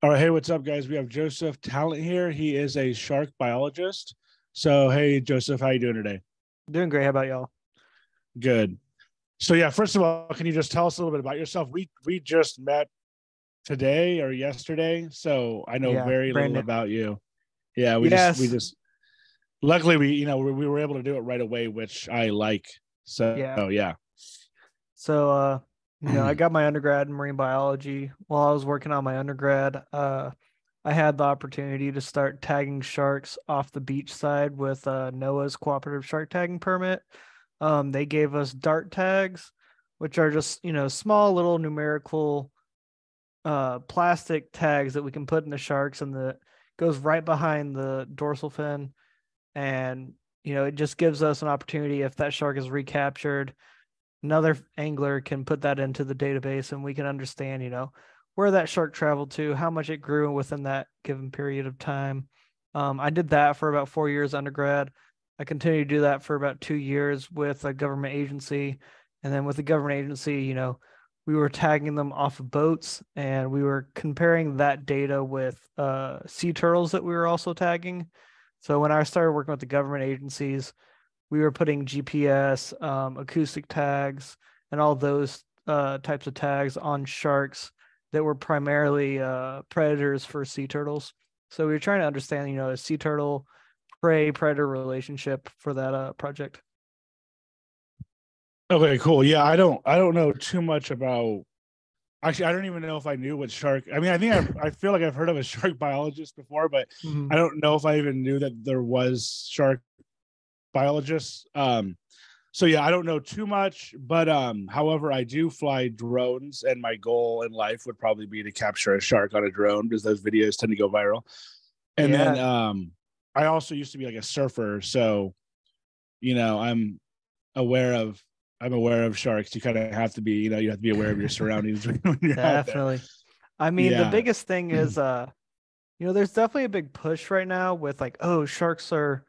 All right, hey, what's up, guys? We have Joseph Talent here. He is a shark biologist. So, hey, Joseph, how you doing today? Doing great. How about y'all? Good. So, yeah, first of all, can you just tell us a little bit about yourself? We we just met today or yesterday, so I know Yeah, very little about you. Yeah, we just we just luckily we you know we, we were able to do it right away, which I like. So, Yeah. oh yeah, So, uh, you know, I got my undergrad in marine biology. While I was working on my undergrad, uh, I had the opportunity to start tagging sharks off the beach side with uh, NOAA's cooperative shark tagging permit. Um, they gave us dart tags, which are just you know small little numerical uh, plastic tags that we can put in the sharks, and the goes right behind the dorsal fin, and you know it just gives us an opportunity if that shark is recaptured another angler can put that into the database and we can understand you know where that shark traveled to how much it grew within that given period of time. Um, i did that for about four years undergrad. I continued to do that for about two years with a government agency. And then with the government agency you know we were tagging them off of boats and we were comparing that data with uh, sea turtles that we were also tagging. So when i started working with the government agencies we were putting GPS, um, acoustic tags, and all those uh, types of tags on sharks that were primarily uh, predators for sea turtles. So we were trying to understand, you know, a sea turtle prey predator relationship for that uh, project. okay, cool. Yeah, I don't I don't know too much about. Actually, I don't even know if I knew what shark. I mean, I think I I feel like I've heard of a shark biologist before, but I don't know if I even knew that there was shark biologists. Um, so yeah, I don't know too much, but um, however, I do fly drones, and my goal in life would probably be to capture a shark on a drone because those videos tend to go viral. And then um, I also used to be like a surfer, so you know, I'm aware of I'm aware of sharks. You kind of have to be, you know, you have to be aware of your surroundings when you're out there. Definitely. I mean, the biggest thing is uh you know, there's definitely a big push right now with like, oh, sharks are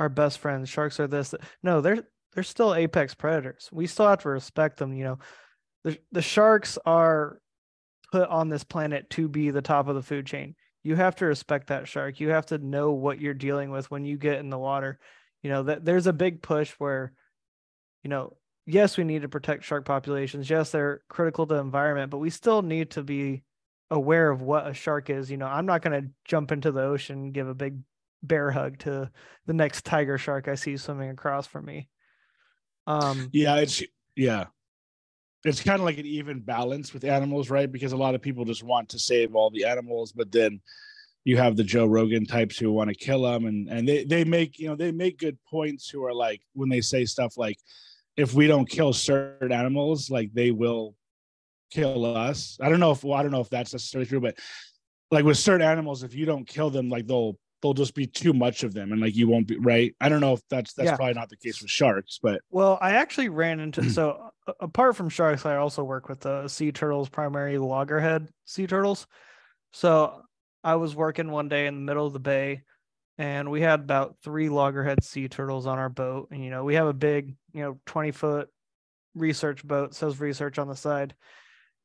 our best friends, sharks are this. No, they're they're still apex predators. We still have to respect them, you know. The the sharks are put on this planet to be the top of the food chain. You have to respect that shark. You have to know what you're dealing with when you get in the water. You know, that there's a big push where you know, yes, we need to protect shark populations. Yes, they're critical to the environment, but we still need to be aware of what a shark is. You know, I'm not going to jump into the ocean give a big bear hug to the next tiger shark I see swimming across from me. Um, Yeah, it's yeah. It's kind of like an even balance with animals, right? Because a lot of people just want to save all the animals, but then you have the Joe Rogan types who want to kill them, and and they they make you know they make good points. Who are like when they say stuff like, if we don't kill certain animals, like they will kill us. I don't know if well, I don't know if that's necessarily true, but like with certain animals, if you don't kill them, like they'll they'll just be too much of them, and like you won't be right. I don't know if that's that's Yeah. probably not the case with sharks, but Well, I actually ran into so apart from sharks, I also work with the sea turtles, primary loggerhead sea turtles. So I was working one day in the middle of the bay, and we had about three loggerhead sea turtles on our boat. And you know, we have a big, you know, twenty foot research boat, says research on the side,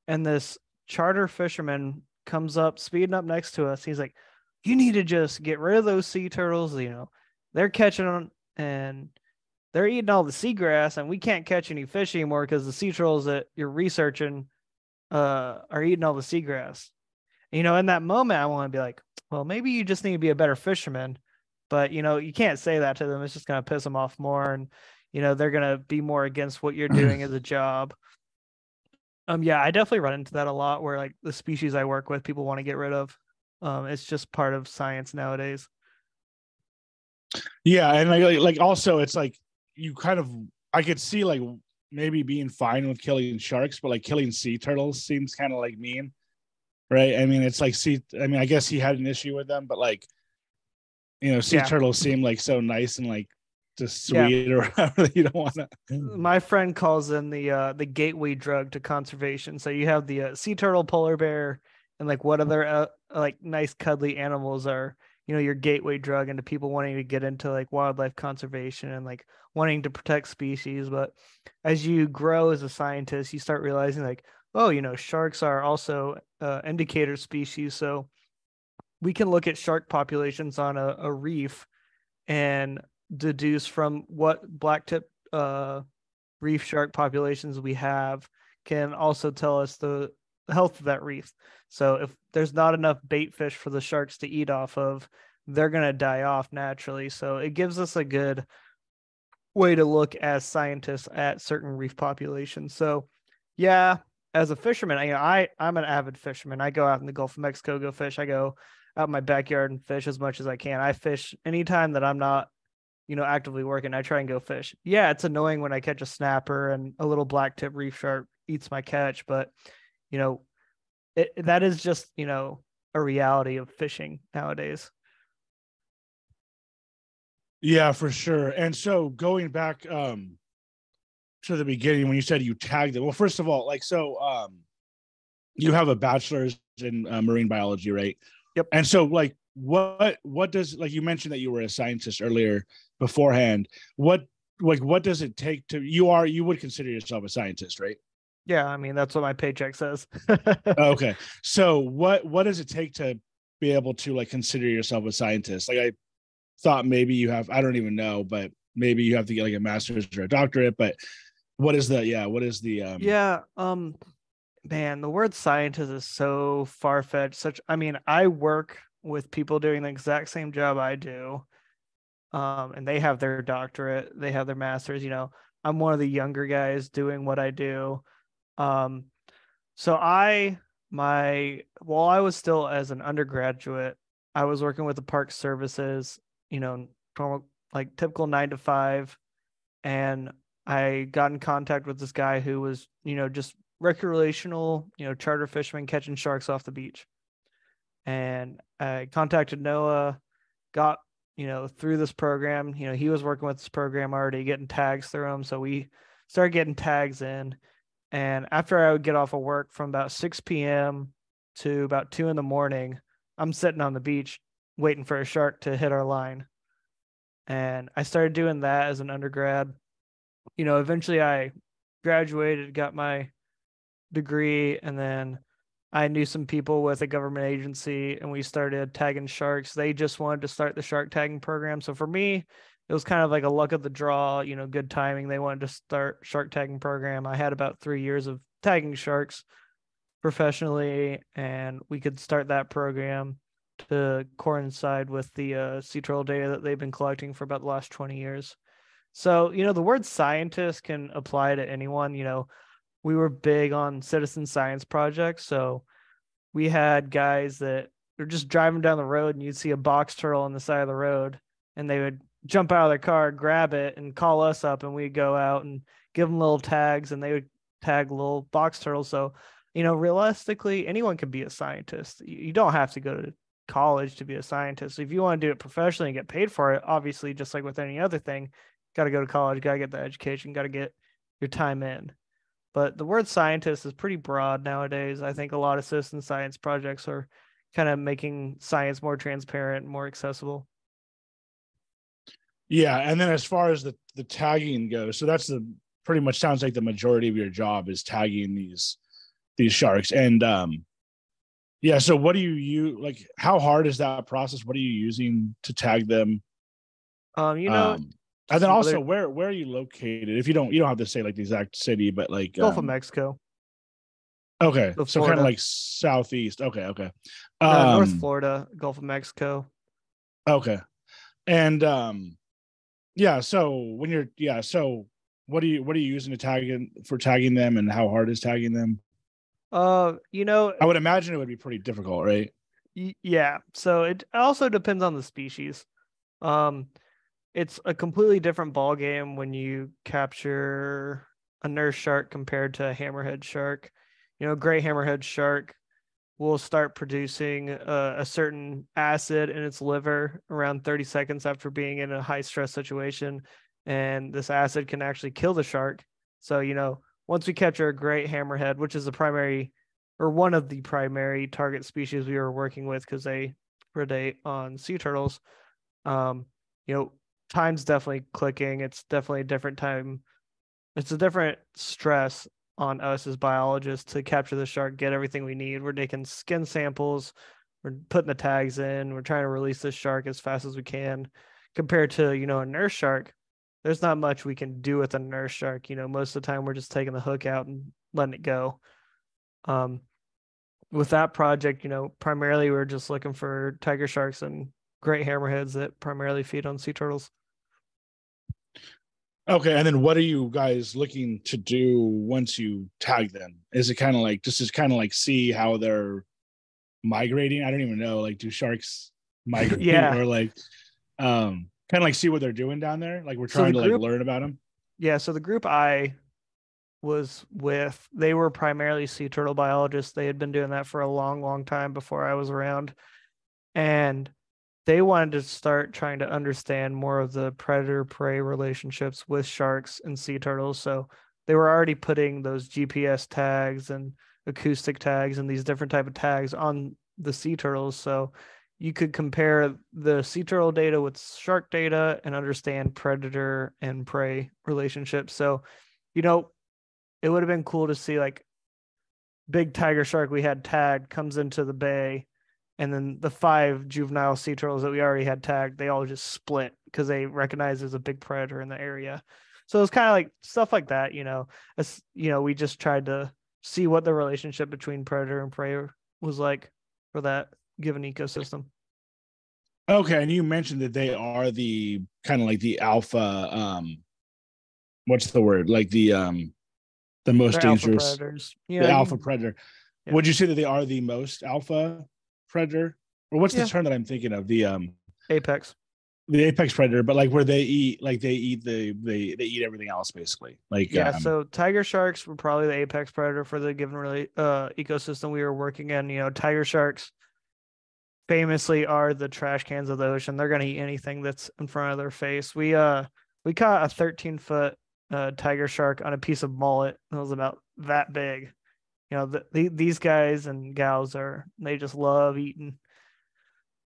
and this charter fisherman comes up, speeding up next to us. He's like, "You need to just get rid of those sea turtles. You know, they're catching them and." they're eating all the seagrass and we can't catch any fish anymore because the sea turtles that you're researching uh are eating all the seagrass. You know, in that moment I want to be like, well, maybe you just need to be a better fisherman. But you know, you can't say that to them. It's just gonna piss them off more and you know, they're gonna be more against what you're doing as a job. Um yeah, I definitely run into that a lot where like the species I work with people want to get rid of. Um it's just part of science nowadays. Yeah, and like, like also it's like you kind of I could see like maybe being fine with killing sharks, but like killing sea turtles seems kind of like mean, right? I mean, it's like sea. I mean, I guess he had an issue with them, but like you know, sea Yeah. turtles seem like so nice and like just Yeah. sweet or whatever. You don't want to. my friend calls in the uh the gateway drug to conservation so you have the uh, sea turtle polar bear and like what other uh, like nice cuddly animals are you know your gateway drug into people wanting to get into like wildlife conservation and like wanting to protect species but as you grow as a scientist you start realizing like oh, you know, sharks are also uh, indicator species. So we can look at shark populations on a, a reef and deduce from what black tip uh, reef shark populations we have can also tell us the health of that reef. So if there's not enough bait fish for the sharks to eat off of, they're going to die off naturally. So it gives us a good way to look as scientists at certain reef populations. So yeah, as a fisherman, I, I I'm an avid fisherman. I go out in the Gulf of Mexico, go fish. I go out in my backyard and fish as much as I can. I fish anytime that I'm not, you know, actively working. I try and go fish. Yeah, it's annoying when I catch a snapper and a little black tip reef shark eats my catch, but you know, it, that is just you know a reality of fishing nowadays. Yeah, for sure. And so going back um to the beginning when you said you tagged it. Well, first of all, like so um you have a bachelor's in uh, marine biology, right? Yep. And so like what what does like you mentioned that you were a scientist earlier beforehand. What like what does it take to you are you would consider yourself a scientist, right? Yeah, I mean that's what my paycheck says. okay. So what what does it take to be able to like consider yourself a scientist? Like I thought maybe you have, I don't even know, but maybe you have to get like a master's or a doctorate. But what is the, yeah, what is the, um, yeah, um, man, the word scientist is so far fetched. Such, I mean, I work with people doing the exact same job I do. Um, and they have their doctorate, they have their master's, you know, I'm one of the younger guys doing what I do. Um, so I, my, while I was still as an undergraduate, I was working with the park services you know, like typical nine to five. And I got in contact with this guy who was, you know, just recreational, you know, charter fisherman catching sharks off the beach. And I contacted NOAA, got, you know, through this program. You know, he was working with this program already, getting tags through him. So we started getting tags in. And after I would get off of work from about 6 p.m. to about two in the morning, I'm sitting on the beach waiting for a shark to hit our line. And I started doing that as an undergrad. You know, eventually I graduated, got my degree, and then I knew some people with a government agency and we started tagging sharks. They just wanted to start the shark tagging program. So for me, it was kind of like a luck of the draw, you know, good timing. They wanted to start shark tagging program. I had about three years of tagging sharks professionally and we could start that program to coincide with the uh, sea turtle data that they've been collecting for about the last 20 years. So, you know, the word scientist can apply to anyone. You know, we were big on citizen science projects. So we had guys that were just driving down the road and you'd see a box turtle on the side of the road and they would jump out of their car, grab it, and call us up, and we'd go out and give them little tags and they would tag little box turtles. So, you know, realistically, anyone can be a scientist. You don't have to go to college to be a scientist. If you want to do it professionally and get paid for it, obviously, just like with any other thing, got to go to college, got to get the education, got to get your time in. But the word scientist is pretty broad nowadays. I think a lot of citizen science projects are kind of making science more transparent, more accessible. Yeah, and then as far as the the tagging goes, so that's the pretty much sounds like the majority of your job is tagging these these sharks. And um yeah. So what do you use? Like, how hard is that process? What are you using to tag them? Um, you know, um, and then also where where are you located? If you don't, you don't have to say like the exact city, but like Gulf um, of Mexico. Okay, so kind of like southeast. Okay, okay. Um, North Florida, Gulf of Mexico. Okay, and um, yeah. So when you're yeah, so what are you what are you using to tagging for tagging them, and how hard is tagging them? Uh, you know, I would imagine it would be pretty difficult, right? Y- yeah. So it also depends on the species. Um, it's a completely different ball game when you capture a nurse shark compared to a hammerhead shark. You know, gray hammerhead shark will start producing a, a, certain acid in its liver around 30 seconds after being in a high stress situation. And this acid can actually kill the shark. So, you know, once we capture a great hammerhead, which is the primary or one of the primary target species we were working with because they predate on sea turtles, um, you know, time's definitely clicking. It's definitely a different time. It's a different stress on us as biologists to capture the shark, get everything we need. We're taking skin samples, we're putting the tags in, we're trying to release this shark as fast as we can. Compared to, you know, a nurse shark, there's not much we can do with a nurse shark. You know, most of the time we're just taking the hook out and letting it go. Um, with that project, you know, primarily we are just looking for tiger sharks and great hammerheads that primarily feed on sea turtles. Okay, and then what are you guys looking to do once you tag them? Is it kind of like just to kind of like see how they're migrating? I don't even know. Like, do sharks migrate? yeah. Or like, um, kind of like see what they're doing down there. Like, we're trying so to group, like learn about them. Yeah. So the group I was with, they were primarily sea turtle biologists. They had been doing that for a long, long time before I was around, and they wanted to start trying to understand more of the predator prey relationships with sharks and sea turtles. So they were already putting those GPS tags and acoustic tags and these different type of tags on the sea turtles. So you could compare the sea turtle data with shark data and understand predator and prey relationships. So, you know, it would have been cool to see like big tiger shark we had tagged comes into the bay and then the five juvenile sea turtles that we already had tagged, they all just split because they recognize there's a big predator in the area. So it's kind of like stuff like that, you know. As you know, we just tried to see what the relationship between predator and prey was like for that given ecosystem. Okay, and you mentioned that they are the kind of like the alpha. um What's the word? Like the um the most They're dangerous, alpha predators. Yeah, the alpha predator. Yeah. Would you say that they are the most alpha predator, or what's yeah. the term that I'm thinking of? The um apex. The apex predator, but like where they eat, like they eat the they they eat everything else basically. Like yeah, um, so tiger sharks were probably the apex predator for the given really uh ecosystem we were working in. You know, tiger sharks famously are the trash cans of the ocean. They're gonna eat anything that's in front of their face. We uh we caught a 13 foot uh, tiger shark on a piece of mullet. It was about that big you know the, the, these guys and gals are they just love eating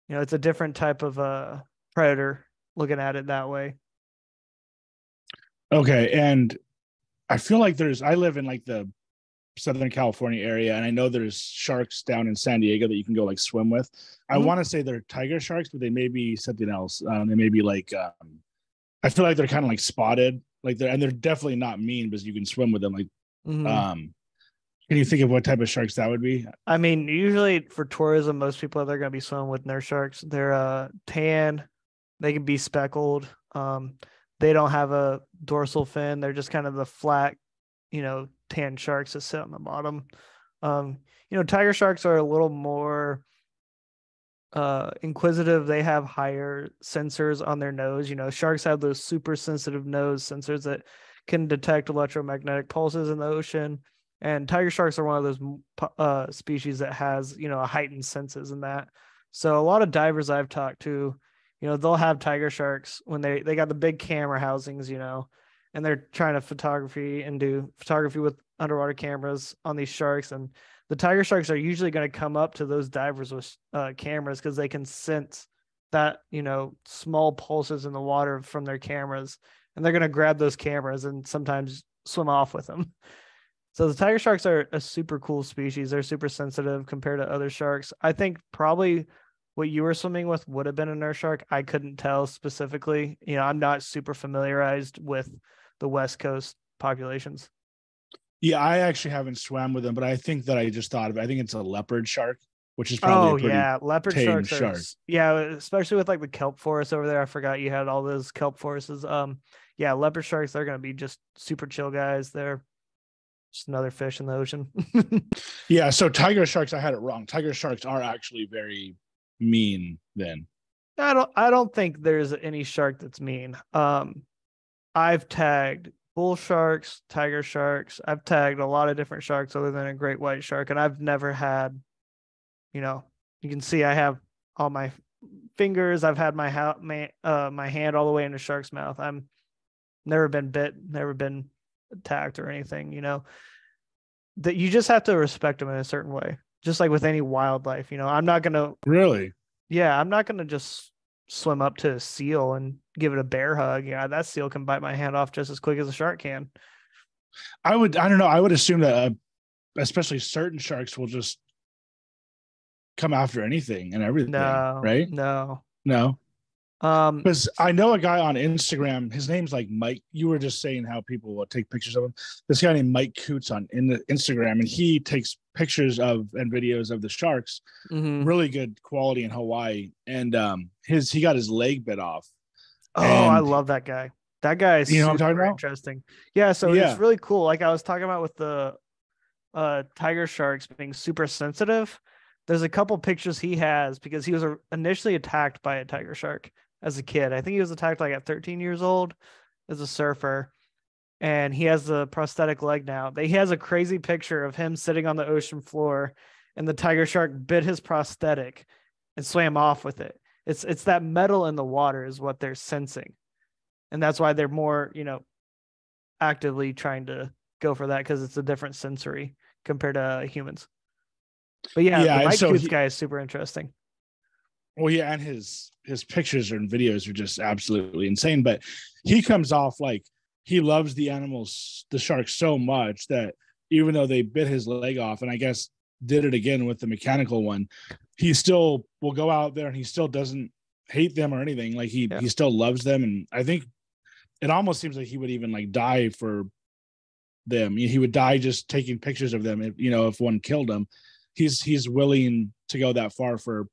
you know it's a different type of uh predator looking at it that way okay and i feel like there's i live in like the southern california area and i know there's sharks down in san diego that you can go like swim with mm-hmm. i want to say they're tiger sharks but they may be something else um, they may be like um, i feel like they're kind of like spotted like they're and they're definitely not mean because you can swim with them like mm-hmm. um can you think of what type of sharks that would be? I mean, usually for tourism, most people they're going to be swimming with nurse sharks. They're uh, tan, they can be speckled. Um, they don't have a dorsal fin. They're just kind of the flat, you know, tan sharks that sit on the bottom. Um, you know, tiger sharks are a little more uh, inquisitive. They have higher sensors on their nose. You know, sharks have those super sensitive nose sensors that can detect electromagnetic pulses in the ocean and tiger sharks are one of those uh, species that has you know a heightened senses in that. So a lot of divers i've talked to you know they'll have tiger sharks when they they got the big camera housings you know and they're trying to photography and do photography with underwater cameras on these sharks. And the tiger sharks are usually going to come up to those divers with uh, cameras because they can sense that you know small pulses in the water from their cameras. And they're going to grab those cameras and sometimes swim off with them so the tiger sharks are a super cool species. They're super sensitive compared to other sharks. I think probably what you were swimming with would have been a nurse shark. I couldn't tell specifically. You know, I'm not super familiarized with the West Coast populations. Yeah, I actually haven't swam with them, but I think that I just thought of it. I think it's a leopard shark, which is probably oh yeah, leopard sharks are, shark. yeah, especially with like the kelp forest over there. I forgot you had all those kelp forests. Um, yeah, leopard sharks they're gonna be just super chill guys. They're just another fish in the ocean. yeah. So tiger sharks, I had it wrong. Tiger sharks are actually very mean. Then I don't. I don't think there's any shark that's mean. Um, I've tagged bull sharks, tiger sharks. I've tagged a lot of different sharks other than a great white shark, and I've never had. You know, you can see I have all my fingers. I've had my ha- my uh my hand all the way in a shark's mouth. I'm never been bit, never been attacked or anything, you know. That you just have to respect them in a certain way. Just like with any wildlife, you know. I'm not gonna Really? Yeah, I'm not gonna just swim up to a seal and give it a bear hug. Yeah, that seal can bite my hand off just as quick as a shark can. I would. I don't know. I would assume that, uh, especially certain sharks, will just come after anything and everything. No, right? No, no. Um, because I know a guy on Instagram. His name's like Mike. You were just saying how people will take pictures of him. This guy named Mike Coots on in the Instagram, and he takes pictures of and videos of the sharks. Mm-hmm. Really good quality in Hawaii. And um, his he got his leg bit off. Oh, I love that guy. That guy is you know what I'm talking about? interesting. Yeah, so yeah. it's really cool. Like I was talking about with the uh tiger sharks being super sensitive. There's a couple pictures he has because he was initially attacked by a tiger shark as a kid. I think he was attacked like at 13 years old as a surfer. And he has the prosthetic leg now. He has a crazy picture of him sitting on the ocean floor and the tiger shark bit his prosthetic and swam off with it. It's it's that metal in the water is what they're sensing. And that's why they're more, you know, actively trying to go for that because it's a different sensory compared to humans. But yeah, yeah the Mike so he, guy is super interesting. Well, yeah, and his his pictures and videos are just absolutely insane. But he comes off like he loves the animals, the sharks, so much that even though they bit his leg off, and I guess did it again with the mechanical one, he still will go out there and he still doesn't hate them or anything. Like he yeah. he still loves them, and I think it almost seems like he would even like die for them. He would die just taking pictures of them. If, you know, if one killed him, he's he's willing to go that far for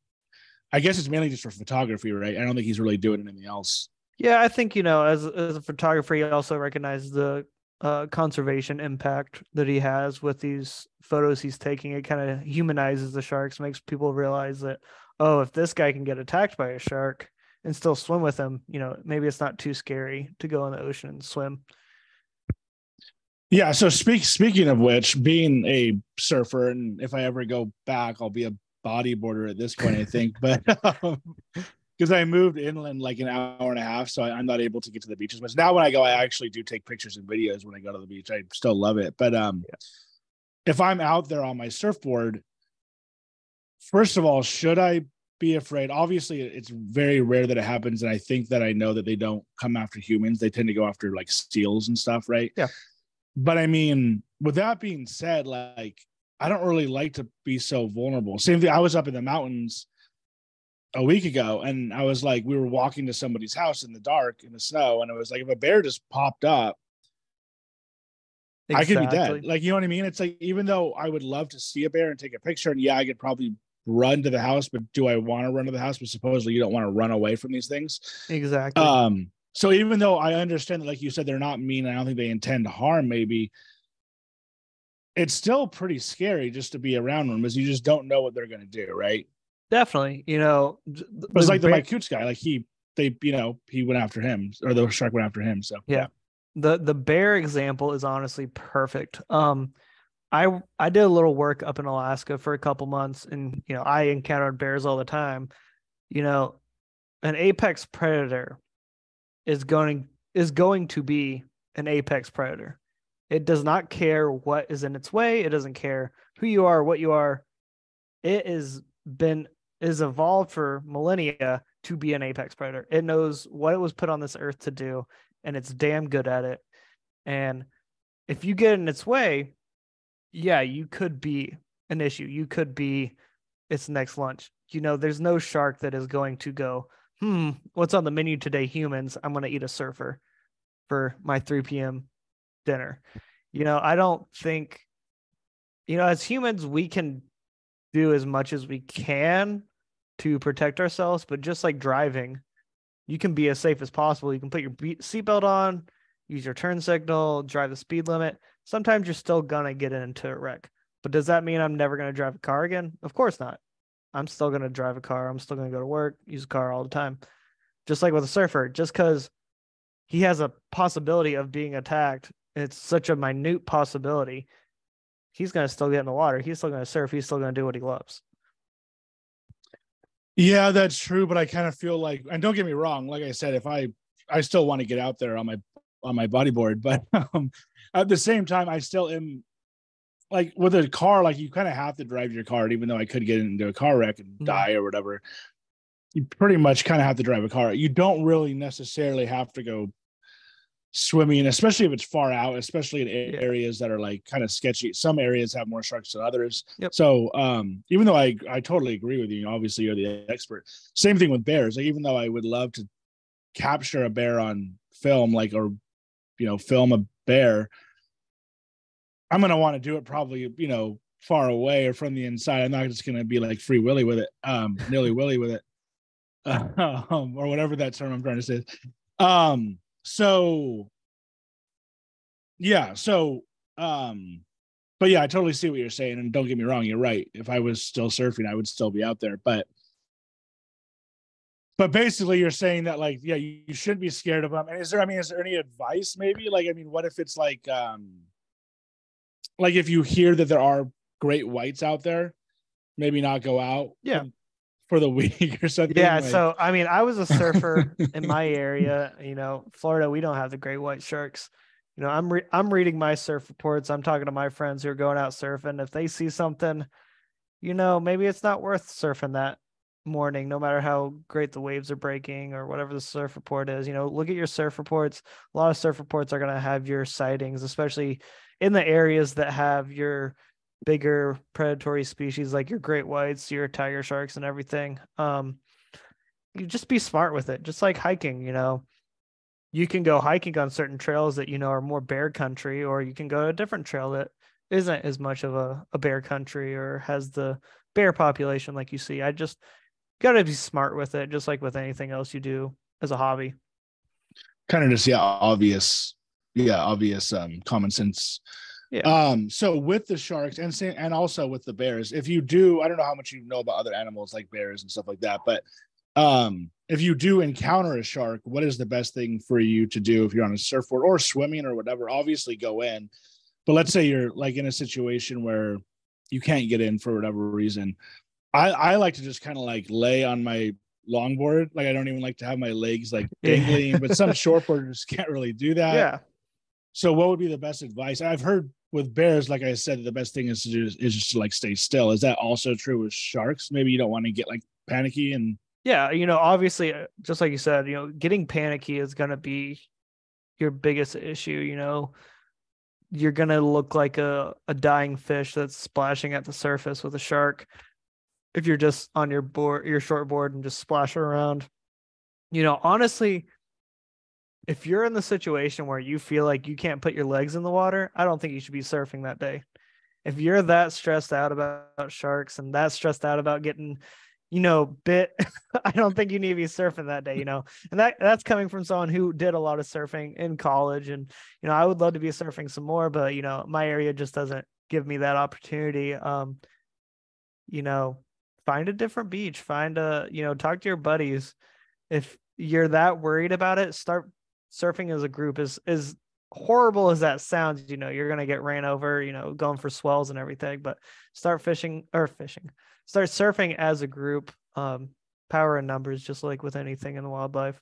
I guess it's mainly just for photography, right? I don't think he's really doing anything else. Yeah, I think you know, as as a photographer, he also recognizes the uh, conservation impact that he has with these photos he's taking. It kind of humanizes the sharks, makes people realize that oh, if this guy can get attacked by a shark and still swim with him, you know, maybe it's not too scary to go in the ocean and swim. Yeah. So speak speaking of which, being a surfer, and if I ever go back, I'll be a bodyboarder at this point, I think, but because um, I moved inland like an hour and a half, so I, am not able to get to the beach as much. Now, when I go, I actually do take pictures and videos when I go to the beach. I still love it, but um, yeah. if I'm out there on my surfboard, first of all, should I be afraid? Obviously, it's very rare that it happens, and I think that I know that they don't come after humans. They tend to go after like seals and stuff, right? Yeah. But I mean, with that being said, like I don't really like to be so vulnerable. Same thing. I was up in the mountains a week ago and I was like, we were walking to somebody's house in the dark in the snow. And it was like, if a bear just popped up, exactly. I could be dead. Like, you know what I mean? It's like, even though I would love to see a bear and take a picture, and yeah, I could probably run to the house, but do I want to run to the house? But supposedly you don't want to run away from these things. Exactly. Um, so even though I understand that, like you said, they're not mean, I don't think they intend to harm, maybe it's still pretty scary just to be around them because you just don't know what they're going to do, right? Definitely. You know, it's like the Mike Coots guy. Like he, they, you know, he went after him, or the shark went after him. So yeah, the the bear example is honestly perfect. Um, I I did a little work up in Alaska for a couple months, and you know, I encountered bears all the time. You know, an apex predator is going is going to be an apex predator. It does not care what is in its way. It doesn't care who you are, what you are. It has been is evolved for millennia to be an apex predator. It knows what it was put on this earth to do, and it's damn good at it. And if you get in its way, yeah, you could be an issue. You could be its next lunch. You know, there's no shark that is going to go, hmm, what's on the menu today, humans? I'm going to eat a surfer for my 3 p.m dinner. You know, I don't think, you know, as humans, we can do as much as we can to protect ourselves, but just like driving, you can be as safe as possible. You can put your seatbelt on, use your turn signal, drive the speed limit. Sometimes you're still gonna get into a wreck. But does that mean I'm never gonna drive a car again? Of course not. I'm still gonna drive a car. I'm still gonna go to work, use a car all the time. Just like with a surfer, just because he has a possibility of being attacked it's such a minute possibility. He's going to still get in the water. He's still going to surf. He's still going to do what he loves. Yeah, that's true. But I kind of feel like, and don't get me wrong. Like I said, if I, I still want to get out there on my, on my bodyboard, but um, at the same time, I still am like with a car, like you kind of have to drive your car, even though I could get into a car wreck and mm-hmm. die or whatever. You pretty much kind of have to drive a car. You don't really necessarily have to go swimming, especially if it's far out, especially in areas that are like kind of sketchy. Some areas have more sharks than others. Yep. So um, even though I I totally agree with you, obviously you're the expert. Same thing with bears. Like, even though I would love to capture a bear on film, like or you know film a bear, I'm gonna want to do it probably you know far away or from the inside. I'm not just gonna be like free willy with it, um, nilly willy with it, um, or whatever that term I'm trying to say. Um, so yeah, so um, but yeah, I totally see what you're saying, and don't get me wrong, you're right. If I was still surfing, I would still be out there, but but basically you're saying that like yeah you, you shouldn't be scared of them and is there i mean is there any advice maybe like i mean what if it's like um like if you hear that there are great whites out there, maybe not go out. Yeah. For the week or something. Yeah. Like... So I mean, I was a surfer in my area. You know, Florida, we don't have the great white sharks. You know, I'm re- I'm reading my surf reports. I'm talking to my friends who are going out surfing. If they see something, you know, maybe it's not worth surfing that morning, no matter how great the waves are breaking or whatever the surf report is. You know, look at your surf reports. A lot of surf reports are going to have your sightings, especially in the areas that have your bigger predatory species like your great whites, your tiger sharks, and everything. Um, you just be smart with it, just like hiking. You know, you can go hiking on certain trails that you know are more bear country, or you can go to a different trail that isn't as much of a, a bear country or has the bear population like you see. I just got to be smart with it, just like with anything else you do as a hobby. Kind of just yeah, obvious yeah obvious um common sense yeah. Um, so with the sharks and and also with the bears, if you do, I don't know how much you know about other animals like bears and stuff like that, but um, if you do encounter a shark, what is the best thing for you to do if you're on a surfboard or swimming or whatever? Obviously, go in. But let's say you're like in a situation where you can't get in for whatever reason. I, I like to just kind of like lay on my longboard. Like I don't even like to have my legs like dangling, but some shortboarders can't really do that. Yeah. So what would be the best advice? I've heard with bears, like I said, the best thing is to do is, is just to like stay still. Is that also true with sharks? Maybe you don't want to get like panicky and yeah, you know, obviously, uh, just like you said, you know, getting panicky is going to be your biggest issue. You know, you're going to look like a, a dying fish that's splashing at the surface with a shark. If you're just on your board, your short board and just splashing around, you know, honestly, if you're in the situation where you feel like you can't put your legs in the water, I don't think you should be surfing that day. If you're that stressed out about sharks and that stressed out about getting, you know, bit, I don't think you need to be surfing that day, you know. And that that's coming from someone who did a lot of surfing in college and you know, I would love to be surfing some more, but you know, my area just doesn't give me that opportunity. Um you know, find a different beach, find a, you know, talk to your buddies. If you're that worried about it, start surfing as a group is is horrible as that sounds you know you're going to get ran over you know going for swells and everything but start fishing or fishing start surfing as a group um power in numbers just like with anything in the wildlife.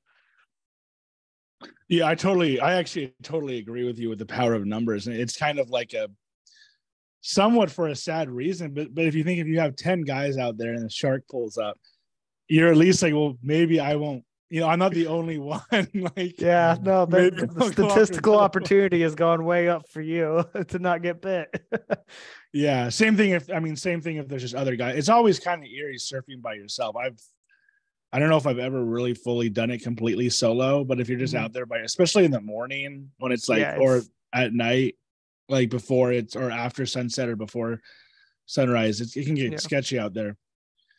Yeah i totally i actually totally agree with you with the power of numbers and it's kind of like a somewhat for a sad reason but but if you think if you have 10 guys out there and the shark pulls up you're at least like well maybe i won't you know, I'm not the only one. like, yeah, no, the, the statistical opportunity has gone way up for you to not get bit. yeah, same thing. If I mean, same thing if there's just other guys. It's always kind of eerie surfing by yourself. I've, I don't know if I've ever really fully done it completely solo, but if you're just mm-hmm. out there by, especially in the morning when it's like, yeah, it's... or at night, like before it's or after sunset or before sunrise, it, it can get yeah. sketchy out there.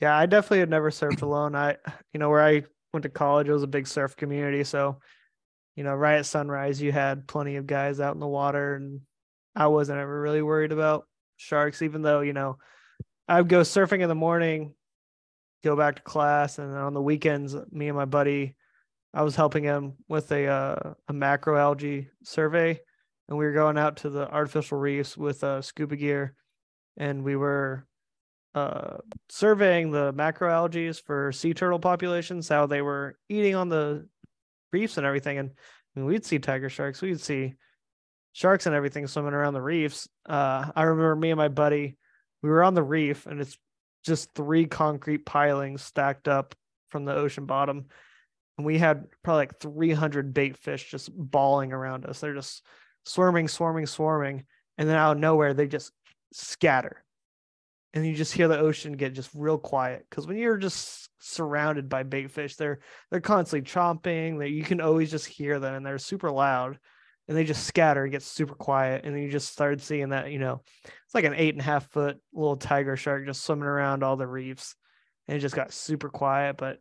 Yeah, I definitely had never surfed alone. I, you know, where I went to college, it was a big surf community. So, you know, right at sunrise, you had plenty of guys out in the water, and I wasn't ever really worried about sharks, even though, you know, I would go surfing in the morning, go back to class, and on the weekends, me and my buddy, I was helping him with a uh, a macroalgae survey, and we were going out to the artificial reefs with uh, scuba gear, and we were uh, surveying the macroalgae for sea turtle populations, how they were eating on the reefs and everything. And I mean, we'd see tiger sharks, we'd see sharks and everything swimming around the reefs. Uh, I remember me and my buddy, we were on the reef, and it's just three concrete pilings stacked up from the ocean bottom. and we had probably like 300 bait fish just balling around us. They're just swarming, swarming, swarming, and then out of nowhere they just scatter, and you just hear the ocean get just real quiet. Because when you're just surrounded by bait fish, they're they're constantly chomping. That you can always just hear them, and they're super loud. And they just scatter, and get super quiet, and then you just started seeing that, you know, it's like an eight and a half foot little tiger shark just swimming around all the reefs. And it just got super quiet. But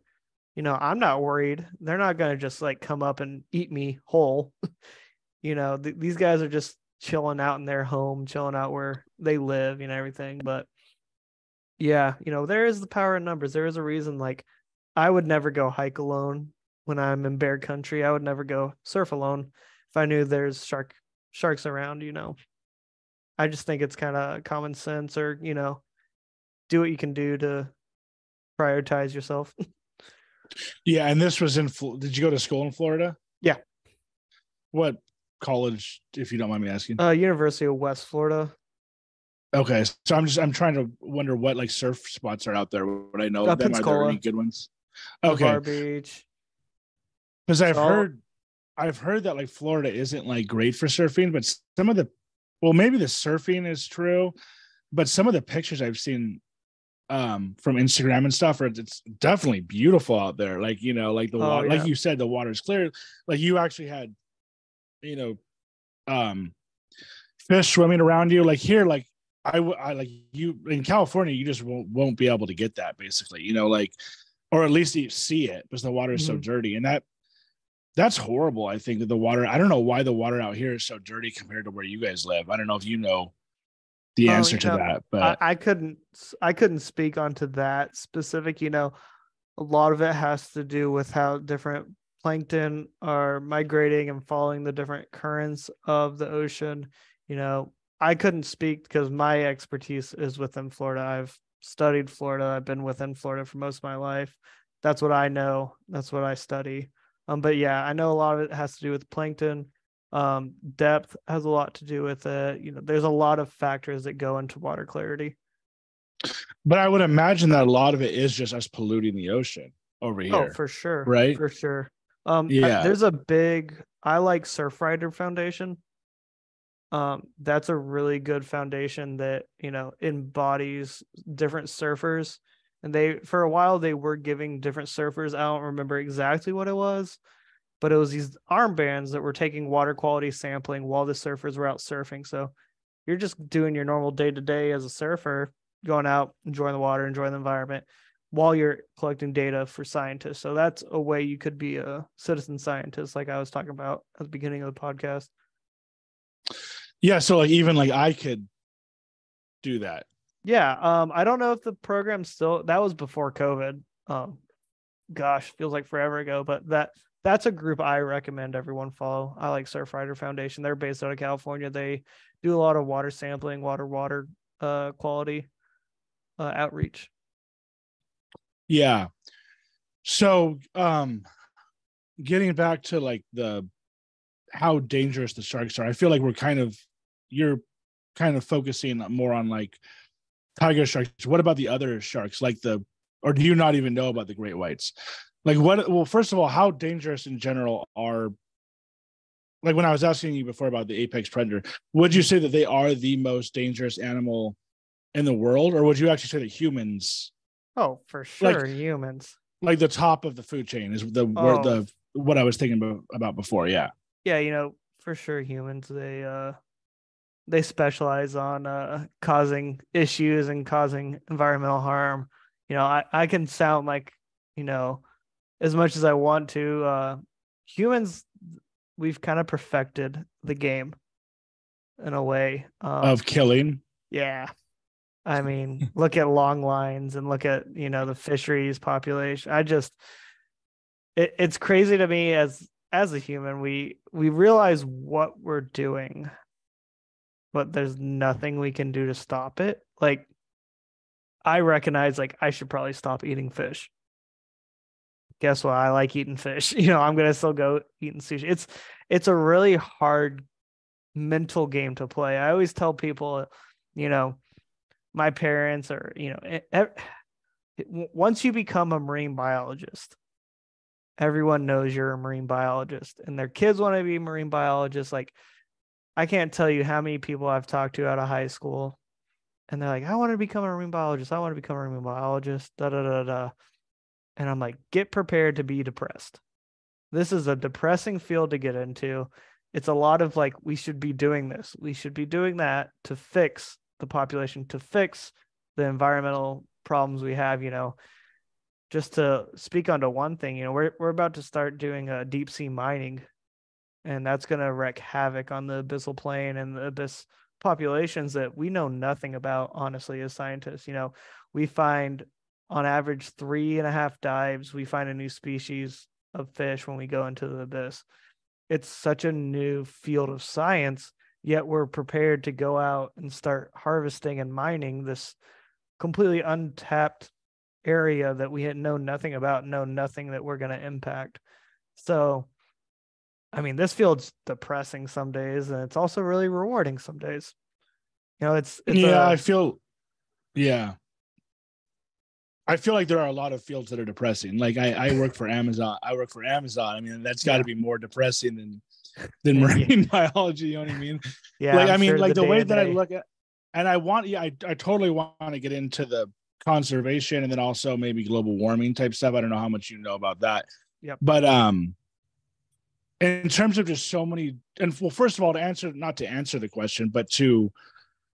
you know, I'm not worried. They're not going to just like come up and eat me whole. you know, th- these guys are just chilling out in their home, chilling out where they live and everything. But yeah, you know, there is the power in numbers. There is a reason like I would never go hike alone when I'm in bear country. I would never go surf alone if I knew there's shark sharks around, you know. I just think it's kind of common sense or, you know, do what you can do to prioritize yourself. Yeah, and this was in. Did you go to school in Florida? Yeah. What college, if you don't mind me asking? Uh, University of West Florida. Okay, so I'm just I'm trying to wonder what like surf spots are out there. What I know uh, them? Are there any good ones? Okay, Bar Beach. Because I've so, heard, I've heard that like Florida isn't like great for surfing, but some of the, well, maybe the surfing is true, but some of the pictures I've seen um from Instagram and stuff, or it's definitely beautiful out there. Like you know, like the oh, water, yeah. like you said, the water's clear. Like you actually had, you know, um, fish swimming around you. Like here, like I, I like you in California, you just won't won't be able to get that basically. You know, like or at least you see it because the water is mm-hmm. so dirty, and that that's horrible. I think that the water. I don't know why the water out here is so dirty compared to where you guys live. I don't know if you know the oh, answer to know, that but I, I, couldn't i couldn't speak onto that specific you know a lot of it has to do with how different plankton are migrating and following the different currents of the ocean you know i couldn't speak because my expertise is within florida i've studied florida i've been within florida for most of my life that's what i know that's what i study um but yeah i know a lot of it has to do with plankton um, depth has a lot to do with it. You know, there's a lot of factors that go into water clarity. But I would imagine that a lot of it is just us polluting the ocean over oh, here. Oh, for sure. Right. For sure. Um, yeah. I, there's a big, I like Surfrider Foundation. Um, that's a really good foundation that, you know, embodies different surfers. And they, for a while, they were giving different surfers, I don't remember exactly what it was, but it was these armbands that were taking water quality sampling while the surfers were out surfing. So you're just doing your normal day to day as a surfer, going out, enjoying the water, enjoying the environment while you're collecting data for scientists. So that's a way you could be a citizen scientist, like I was talking about at the beginning of the podcast. Yeah. So like even like I could do that. Yeah. Um, I don't know if the program still that was before COVID. Um, gosh, feels like forever ago, but that that's a group I recommend everyone follow. I like Surfrider Foundation. They're based out of California. They do a lot of water sampling, water water uh, quality uh, outreach. Yeah. So, um, getting back to like the how dangerous the sharks are, I feel like we're kind of you're kind of focusing more on like tiger sharks. What about the other sharks, like the or do you not even know about the great whites? Like what? Well, first of all, how dangerous in general are? Like when I was asking you before about the apex predator, would you say that they are the most dangerous animal in the world, or would you actually say that humans? Oh, for sure, like, humans. Like the top of the food chain is the oh. the what I was thinking about before. Yeah. Yeah, you know, for sure, humans they uh they specialize on uh causing issues and causing environmental harm. You know, I I can sound like you know as much as I want to. Uh, humans, we've kind of perfected the game in a way um, of killing. Yeah. I mean, look at long lines and look at, you know, the fisheries population. I just, it, it's crazy to me as, as a human, we, we realize what we're doing, but there's nothing we can do to stop it. Like, I recognize like I should probably stop eating fish guess what? I like eating fish. You know, I'm gonna still go eating sushi. It's it's a really hard mental game to play. I always tell people, you know, my parents are, you know, once you become a marine biologist, everyone knows you're a marine biologist and their kids want to be marine biologists like i can't tell you how many people i've talked to out of high school and they're like i want to become a marine biologist i want to become a marine biologist da da da da and i'm like get prepared to be depressed. This is a depressing field to get into. It's a lot of like we should be doing this we should be doing that to fix the population to fix the environmental problems we have you know just to speak onto one thing, you know, we're we're about to start doing a deep sea mining, and that's going to wreak havoc on the abyssal plain and the abyss populations that we know nothing about, honestly, as scientists. You know, we find on average three and a half dives, we find a new species of fish when we go into the abyss. It's such a new field of science, yet we're prepared to go out and start harvesting and mining this completely untapped area that we had known nothing about, know nothing that we're going to impact. So, I mean, this field's depressing some days, and it's also really rewarding some days. You know, it's, it's yeah. A, I feel, yeah. I feel like there are a lot of fields that are depressing. Like I, I work for Amazon. I work for Amazon. I mean, that's got to yeah. be more depressing than than marine biology. You know what I mean? Yeah. Like I'm i mean, sure like the, the way that I look at, and I want, yeah, I, I totally want to get into the conservation and then also maybe global warming type stuff. I don't know how much you know about that. Yeah. But um in terms of just so many and well, first of all, to answer not to answer the question, but to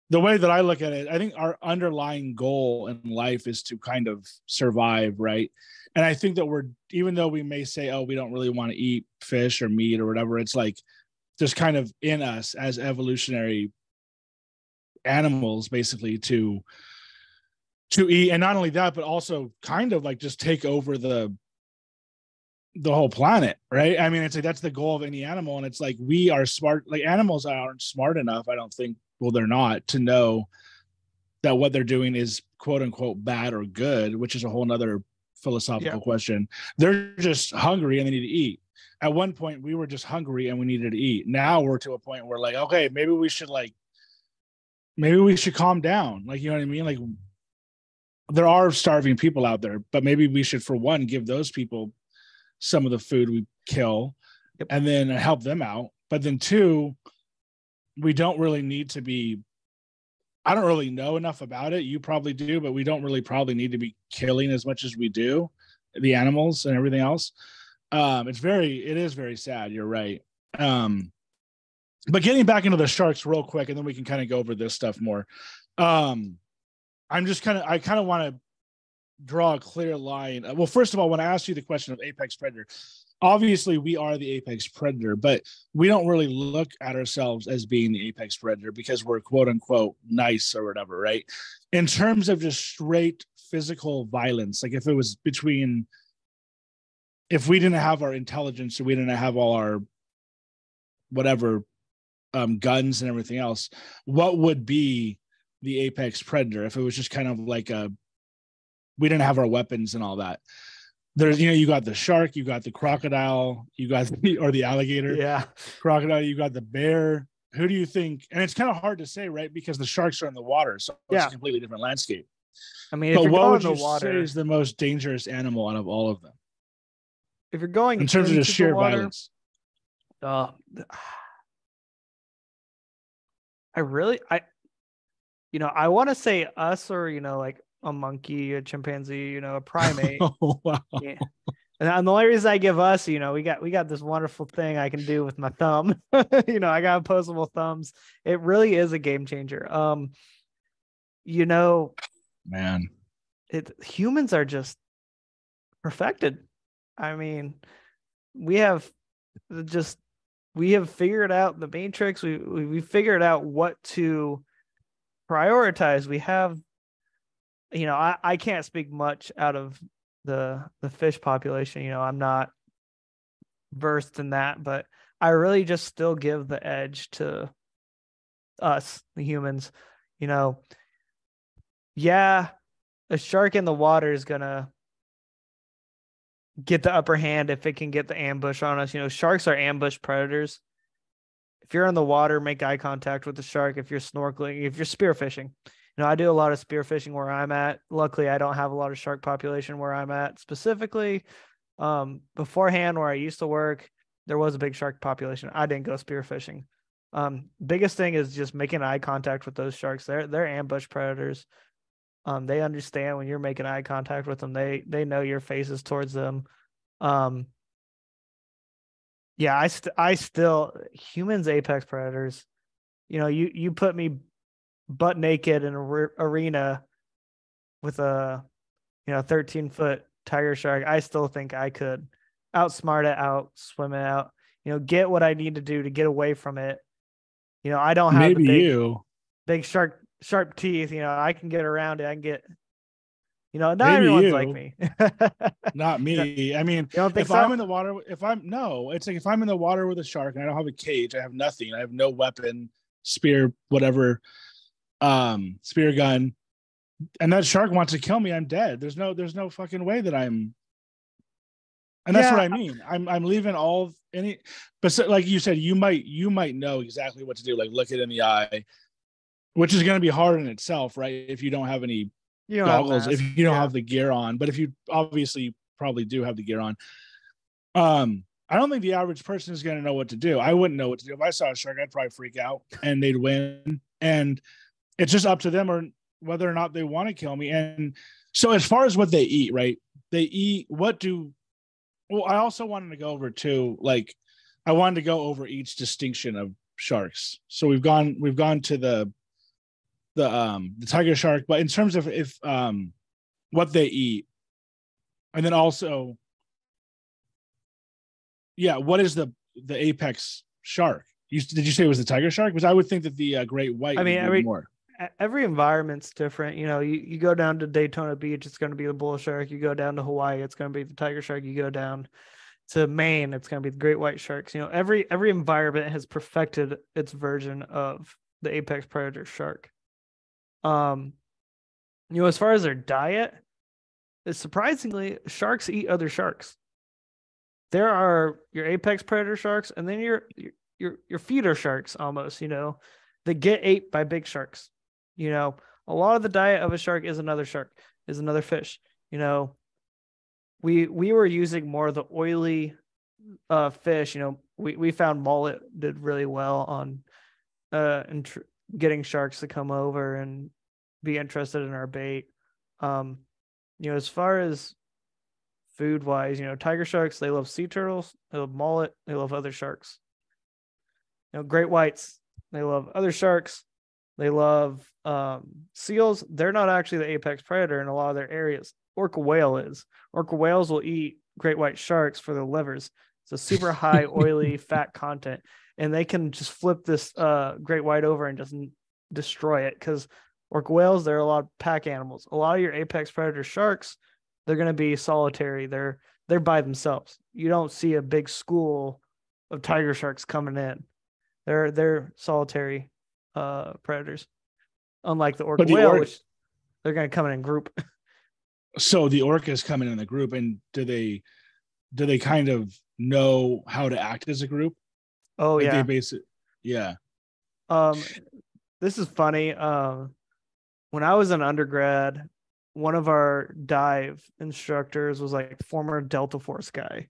the way that I look at it, I think our underlying goal in life is to kind of survive, right? And I think that we're even though we may say, oh, we don't really want to eat fish or meat or whatever, it's like just kind of in us as evolutionary animals, basically, to to eat and not only that but also kind of like just take over the the whole planet right? I mean it's like that's the goal of any animal and it's like we are smart like animals aren't smart enough i don't think well they're not to know that what they're doing is quote unquote bad or good which is a whole nother philosophical yeah. question. They're just hungry and they need to eat. At one point we were just hungry and we needed to eat. Now we're to a point where like okay maybe we should like maybe we should calm down. Like you know what i mean? Like there are starving people out there, but maybe we should, for one, give those people some of the food we kill yep. and then help them out. But then, two, we don't really need to be. I don't really know enough about it. You probably do, but we don't really probably need to be killing as much as we do the animals and everything else. Um, it's very, it is very sad. You're right. Um, but getting back into the sharks real quick, and then we can kind of go over this stuff more. Um, I'm just kind of I kind of want to draw a clear line. Well, first of all, when I asked you the question of apex predator, obviously we are the apex predator, but we don't really look at ourselves as being the apex predator because we're quote unquote nice or whatever, right? In terms of just straight physical violence, like if it was between if we didn't have our intelligence or we didn't have all our whatever um, guns and everything else, what would be the apex predator if it was just kind of like a we didn't have our weapons and all that. There's you know you got the shark you got the crocodile you got the, or the alligator yeah. crocodile you got the bear. Who do you think and it's kind of hard to say right? Because the sharks are in the water so yeah. it's a completely different landscape. I mean but what would you water, say is the most dangerous animal out of all of them? If you're going in terms of the sheer water, violence. uh i really i you know, I want to say us or, you know, like a monkey, a chimpanzee, you know, a primate. oh, wow. Yeah. And the only reason I give us, you know, we got we got this wonderful thing I can do with my thumb. you know, I got opposable thumbs. It really is a game changer. Um, you know, man, it humans are just perfected. I mean, we have just we have figured out the matrix. We we, we figured out what to prioritize we have you know I, I can't speak much out of the the fish population you know i'm not versed in that but i really just still give the edge to us the humans you know. Yeah a shark in the water is gonna get the upper hand if it can get the ambush on us you know sharks are ambush predators if you're in the water, make eye contact with the shark. If you're snorkeling, if you're spearfishing, you know, I do a lot of spearfishing where I'm at. Luckily, I don't have a lot of shark population where I'm at specifically, Um, beforehand, where I used to work, there was a big shark population. I didn't go spearfishing. Um, biggest thing is just making eye contact with those sharks. They're they're ambush predators. Um, they understand when you're making eye contact with them. They they know your face is towards them. Um, yeah, I st- I still humans apex predators. You know, you you put me butt naked in a re- arena with a you know 13 foot tiger shark. I still think I could outsmart it, out swim it out. You know, get what I need to do to get away from it. You know, I don't have maybe big, you big shark sharp teeth. You know, I can get around it. I can get. You know, not Maybe everyone's you. like me. not me. I mean, if so? I'm in the water, if I'm no, it's like if I'm in the water with a shark and I don't have a cage, I have nothing. I have no weapon, spear, whatever, um, spear gun, and that shark wants to kill me. I'm dead. There's no, there's no fucking way that I'm. And that's yeah. what I mean. I'm I'm leaving all any, but so, like you said, you might you might know exactly what to do. Like look it in the eye, which is going to be hard in itself, right? If you don't have any you goggles, if you don't yeah. have the gear on, but if you obviously probably do have the gear on, um, I don't think the average person is going to know what to do. I wouldn't know what to do if I saw a shark. I'd probably freak out and they'd win. And it's just up to them or whether or not they want to kill me. And so, as far as what they eat, right? They eat what do? Well, I also wanted to go over too. Like, I wanted to go over each distinction of sharks. So we've gone we've gone to the the um the tiger shark, but in terms of if um what they eat, and then also, yeah, what is the the apex shark? You, did you say it was the tiger shark? Because I would think that the uh, great white. I mean, every more. every environment's different. You know, you, you go down to Daytona Beach, it's going to be the bull shark. You go down to Hawaii, it's going to be the tiger shark. You go down to Maine, it's going to be the great white sharks. You know, every every environment has perfected its version of the apex predator shark. Um, you know, as far as their diet, is surprisingly sharks eat other sharks. There are your apex predator sharks, and then your your your feeder sharks almost. You know, that get ate by big sharks. You know, a lot of the diet of a shark is another shark, is another fish. You know, we we were using more of the oily uh fish. You know, we we found mullet did really well on uh and tr- getting sharks to come over and be interested in our bait. Um, you know, as far as food wise, you know, tiger sharks, they love sea turtles, they love mullet, they love other sharks. You know, great whites, they love other sharks, they love um, seals. They're not actually the apex predator in a lot of their areas. Orca whale is. Orca whales will eat great white sharks for their livers. It's a super high oily fat content and they can just flip this uh, great white over and just destroy it because orca whales they're a lot of pack animals. A lot of your apex predator sharks they're going to be solitary. They're they're by themselves. You don't see a big school of tiger sharks coming in. They're they're solitary uh predators unlike the orca the whale or- which they're going to come in in group. So the orcas come in in the group and do they do they kind of know how to act as a group Oh like yeah. They base it. Yeah. Um, this is funny. Um, when I was an undergrad, one of our dive instructors was like former Delta Force guy,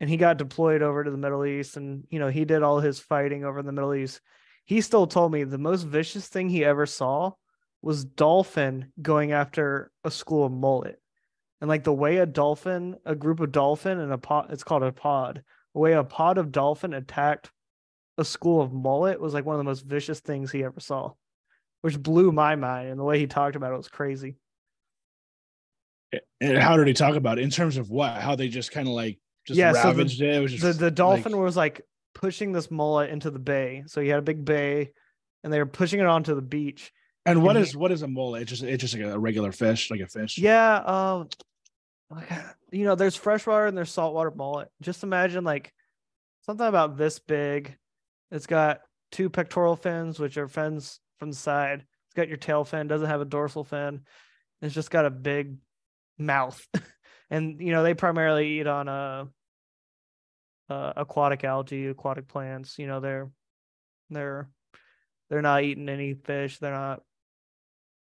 and he got deployed over to the Middle East, and you know he did all his fighting over in the Middle East. He still told me the most vicious thing he ever saw was dolphin going after a school of mullet, and like the way a dolphin, a group of dolphin and a pod, it's called a pod, the way a pod of dolphin attacked a school of mullet was like one of the most vicious things he ever saw, which blew my mind. And the way he talked about it was crazy. And how did he talk about it in terms of what? How they just kind of like just yeah, ravaged so the, it? it was just the, the dolphin like... was like pushing this mullet into the bay. So he had a big bay and they were pushing it onto the beach. And what and is he, what is a mullet? It's just it's just like a regular fish, like a fish. Yeah, um, you know, there's freshwater and there's saltwater mullet. Just imagine like something about this big. It's got two pectoral fins, which are fins from the side. It's got your tail fin, doesn't have a dorsal fin. It's just got a big mouth. and you know, they primarily eat on uh, uh aquatic algae, aquatic plants. You know, they're they're they're not eating any fish. They're not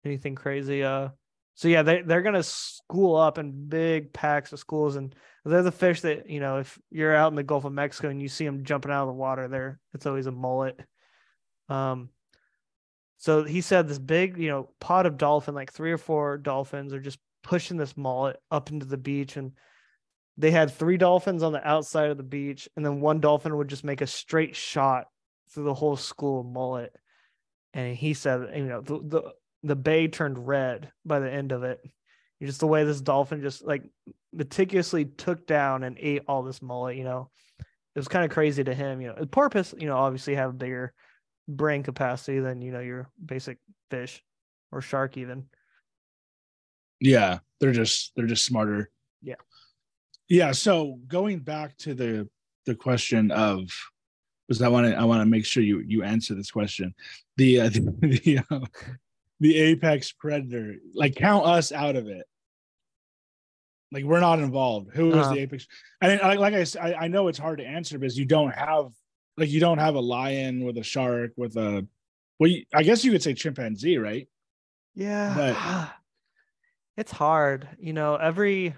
anything crazy. Uh so yeah, they they're gonna school up in big packs of schools, and they're the fish that you know if you're out in the Gulf of Mexico and you see them jumping out of the water, there it's always a mullet. Um, so he said this big, you know, pod of dolphin, like three or four dolphins, are just pushing this mullet up into the beach, and they had three dolphins on the outside of the beach, and then one dolphin would just make a straight shot through the whole school of mullet. And he said, you know, the, the the bay turned red by the end of it. Just the way this dolphin just like meticulously took down and ate all this mullet, you know, it was kind of crazy to him. You know, the porpoise, you know, obviously have a bigger brain capacity than you know your basic fish or shark even. Yeah, they're just they're just smarter. Yeah. Yeah. So going back to the the question of because I want to I want to make sure you you answer this question. The uh, the, the uh, the apex predator. Like count us out of it. Like we're not involved. Who is uh-huh. the apex? And like, like I said, I know it's hard to answer because you don't have like you don't have a lion with a shark with a well, you, I guess you could say chimpanzee, right? Yeah, but it's hard. You know, every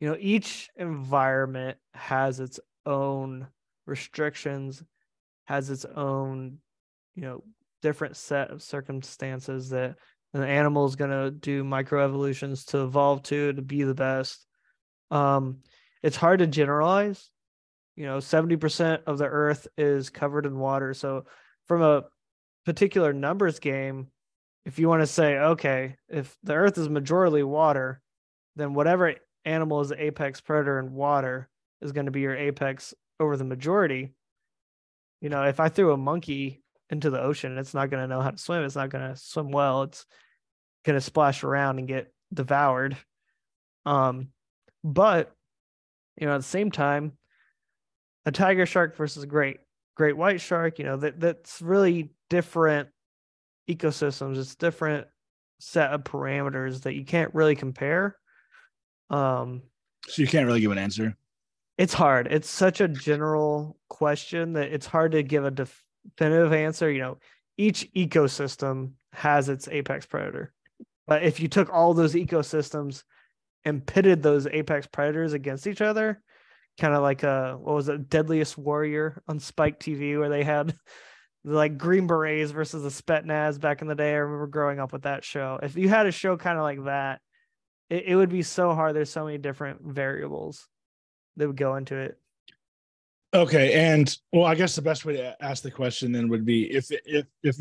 you know each environment has its own restrictions, has its own you know different set of circumstances that an animal is going to do microevolutions to evolve to to be the best. Um it's hard to generalize. You know 70% of the earth is covered in water. So from a particular numbers game if you want to say okay if the earth is majorly water then whatever animal is the apex predator in water is going to be your apex over the majority. You know if i threw a monkey into the ocean. And it's not going to know how to swim. It's not going to swim well. It's going to splash around and get devoured. Um, but you know, at the same time, a tiger shark versus a great great white shark, you know, that that's really different ecosystems. It's different set of parameters that you can't really compare. Um, so you can't really give an answer. It's hard. It's such a general question that it's hard to give a def- definitive answer. You know, each ecosystem has its apex predator. But if you took all those ecosystems and pitted those apex predators against each other, kind of like a what was it, Deadliest Warrior on Spike TV, where they had like Green Berets versus the Spetsnaz back in the day. I remember growing up with that show. If you had a show kind of like that, it, it would be so hard. There's so many different variables that would go into it. Okay, and well, I guess the best way to ask the question then would be if if if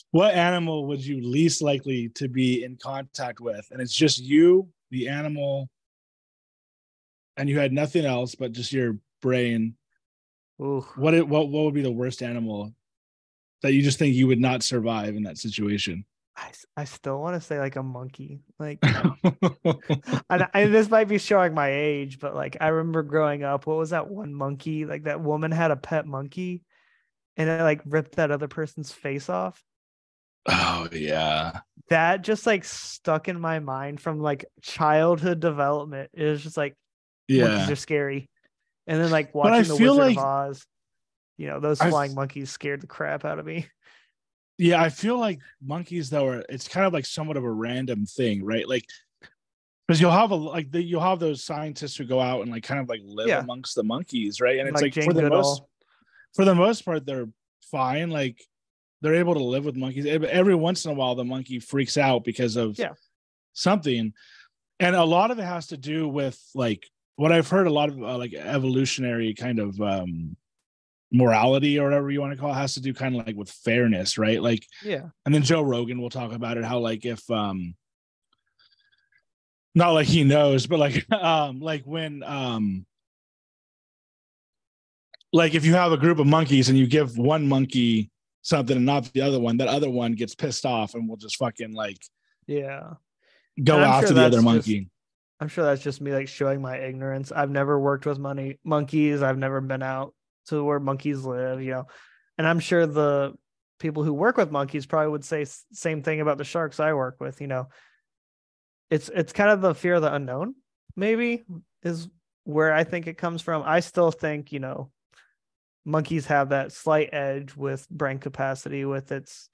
what animal would you least likely to be in contact with, and it's just you, the animal, and you had nothing else but just your brain. Ooh. What it, what what would be the worst animal that you just think you would not survive in that situation? I, I still want to say like a monkey. Like, and, and this might be showing my age, but like I remember growing up, what was that one monkey? Like that woman had a pet monkey, and it like ripped that other person's face off. Oh yeah, that just like stuck in my mind from like childhood development. It was just like, yeah, monkeys are scary. And then like watching the Wizard like, of Oz, you know, those flying monkeys scared the crap out of me. Yeah, I feel like monkeys though are it's kind of like somewhat of a random thing, right? Like because you'll have a like the, you'll have those scientists who go out and like kind of like live yeah. amongst the monkeys, right? And it's like, like for the most for the most part they're fine. Like they're able to live with monkeys. Every once in a while, the monkey freaks out because of yeah. something, and a lot of it has to do with like what I've heard. A lot of uh, like evolutionary kind of um morality or whatever you want to call it has to do kind of like with fairness, right? Like, yeah. And then Joe Rogan will talk about it how like if um not like he knows, but like um like when um like if you have a group of monkeys and you give one monkey something and not the other one, that other one gets pissed off and will just fucking like yeah go after sure the other monkey. Just, I'm sure that's just me like showing my ignorance. I've never worked with money monkeys. I've never been out to where monkeys live, you know. And I'm sure the people who work with monkeys probably would say same thing about the sharks I work with, you know. It's it's kind of the fear of the unknown, maybe is where I think it comes from. I still think, you know, monkeys have that slight edge with brain capacity with its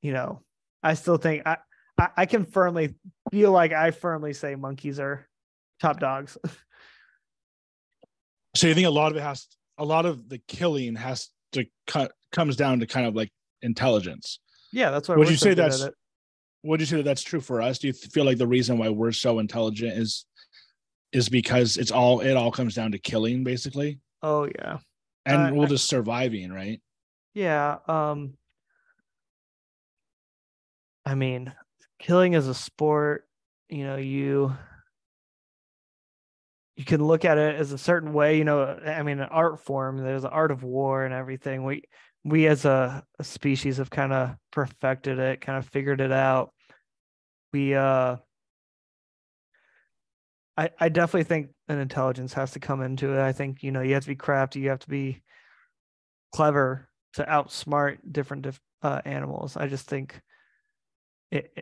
you know, I still think I I, I can firmly feel like I firmly say monkeys are top dogs. so you think a lot of it has a lot of the killing has to cut comes down to kind of like intelligence. Yeah, that's why. Would you say that's? Would you say that that's true for us? Do you feel like the reason why we're so intelligent is is because it's all it all comes down to killing, basically? Oh yeah, and uh, we're just surviving, right? Yeah. Um. I mean, killing is a sport. You know, you you can look at it as a certain way. You know, I mean, an art form. There's an art of war and everything. We we as a, a species have kind of perfected it, kind of figured it out. We uh I I definitely think an intelligence has to come into it. I think, you know, you have to be crafty, you have to be clever to outsmart different uh, animals. I just think it,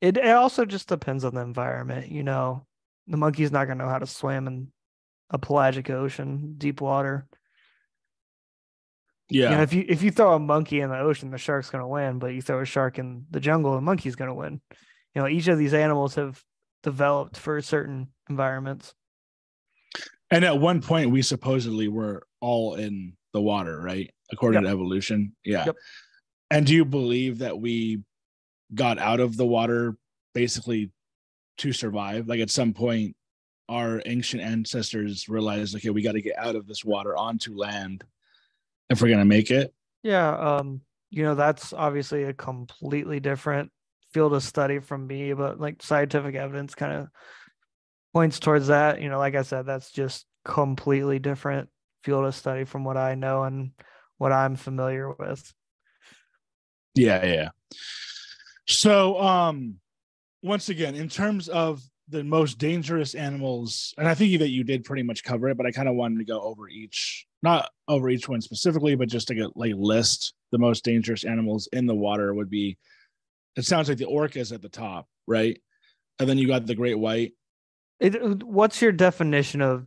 it it also just depends on the environment, you know. The monkey's not going to know how to swim in a pelagic ocean, deep water. Yeah. You know, if you if you throw a monkey in the ocean, the shark's going to win. But you throw a shark in the jungle, the monkey's going to win. You know, each of these animals have developed for certain environments. And at one point, we supposedly were all in the water, right? According yep. to evolution. Yeah. Yep. And do you believe that we got out of the water basically to survive? Like at some point, our ancient ancestors realized, okay, we got to get out of this water onto land if we're gonna make it. Yeah, um, you know that's obviously a completely different field of study from me, but like scientific evidence kind of points towards that. You know, like I said, that's just completely different field of study from what I know and what I'm familiar with. Yeah, yeah. So, um, once again, in terms of the most dangerous animals, and I think that you did pretty much cover it, but I kind of wanted to go over each, not over each one specifically, but just to get like list the most dangerous animals in the water would be. It sounds like the orca is at the top, right? And then you got the great white. It, what's your definition of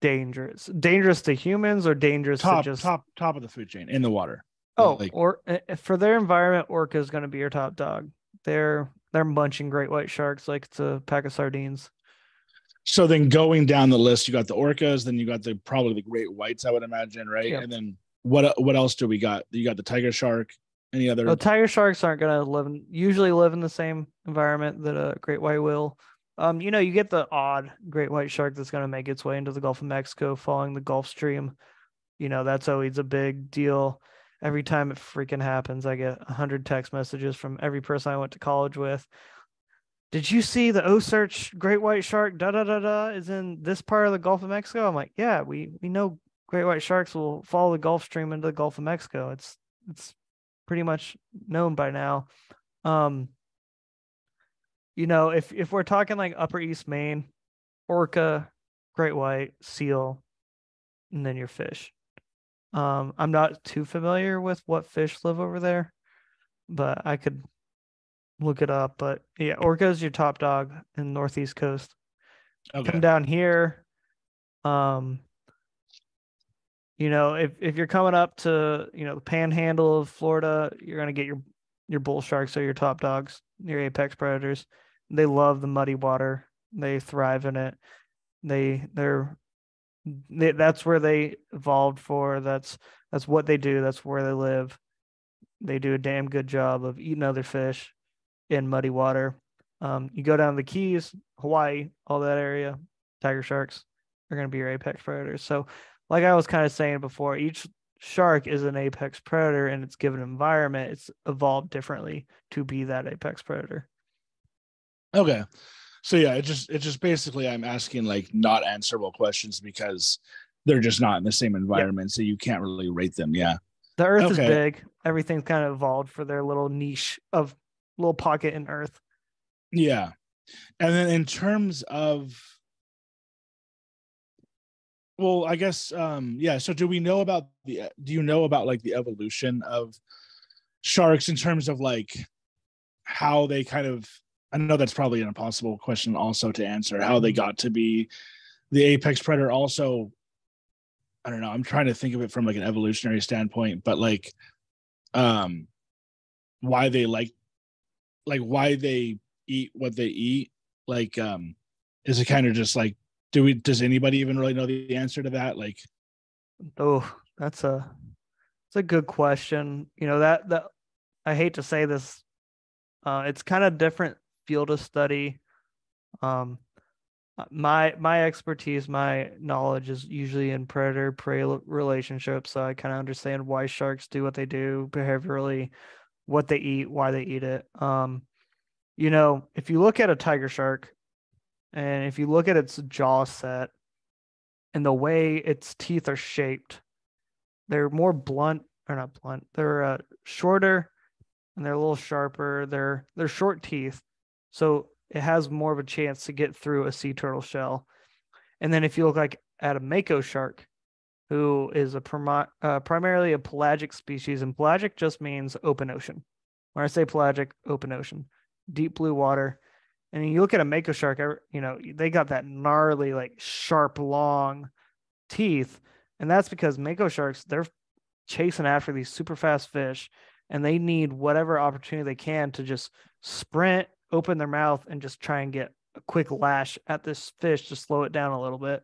dangerous? Dangerous to humans or dangerous top, to just top top of the food chain in the water? Oh, like... or eh, eh, for their environment, orca is going to be your top dog. They're they're munching great white sharks like it's a pack of sardines. So then going down the list, you got the orcas, then you got the probably the great whites, I would imagine, right? Yep. And then what what else do we got? You got the tiger shark. Any other? Well, tiger sharks aren't going to live in, usually live in the same environment that a great white will. Um, you know, you get the odd great white shark that's going to make its way into the Gulf of Mexico following the Gulf Stream. You know, that's always a big deal every time it freaking happens, I get a hundred text messages from every person I went to college with. Did you see the OCEARCH great white shark da da da da is in this part of the Gulf of Mexico? I'm like, yeah, we we know great white sharks will follow the Gulf Stream into the Gulf of Mexico. It's it's pretty much known by now. Um, you know, if if we're talking like Upper East Maine, orca, great white, seal, and then your fish. Um, I'm not too familiar with what fish live over there, but I could look it up. But yeah, orca's your top dog in northeast coast. Okay. Come down here. Um, you know, if if you're coming up to you know the panhandle of Florida, you're gonna get your your bull sharks are your top dogs, your apex predators. They love the muddy water. They thrive in it. They they're they, that's where they evolved for. That's that's what they do. That's where they live. They do a damn good job of eating other fish in muddy water. Um, you go down the Keys, Hawaii, all that area, tiger sharks are going to be your apex predators. So, like I was kind of saying before, each shark is an apex predator in its given environment. It's evolved differently to be that apex predator. Okay so yeah it just it just basically i'm asking like not answerable questions because they're just not in the same environment so you can't really rate them yeah. The earth okay. is big. Everything's kind of evolved for their little niche of little pocket in earth. Yeah. And then in terms of well i guess um yeah so do we know about the do you know about like the evolution of sharks in terms of like how they kind of I know that's probably an impossible question also to answer how they mm-hmm. got to be the apex predator. Also, I don't know. I'm trying to think of it from like an evolutionary standpoint, but like, um, why they like like why they eat what they eat? Like, um, is it kind of just like, do we? Does anybody even really know the answer to that? Like, oh, that's a it's a good question. You know that that I hate to say this, uh, it's kind of different field of study. Um, uh, my my expertise, my knowledge is usually in predator prey relationships, so I kind of understand why sharks do what they do behaviorally, what they eat, why they eat it. Um, you know, if you look at a tiger shark, and if you look at its jaw set and the way its teeth are shaped, they're more blunt or not blunt. They're uh, shorter and they're a little sharper. They're they're short teeth, so it has more of a chance to get through a sea turtle shell. And then if you look like at a mako shark, who is a uh, primarily a pelagic species, and pelagic just means open ocean. When I say pelagic, open ocean, deep blue water. And you look at a mako shark, you know, they got that gnarly, like sharp, long teeth. And that's because mako sharks, they're chasing after these super fast fish and they need whatever opportunity they can to just sprint, open their mouth, and just try and get a quick lash at this fish to slow it down a little bit,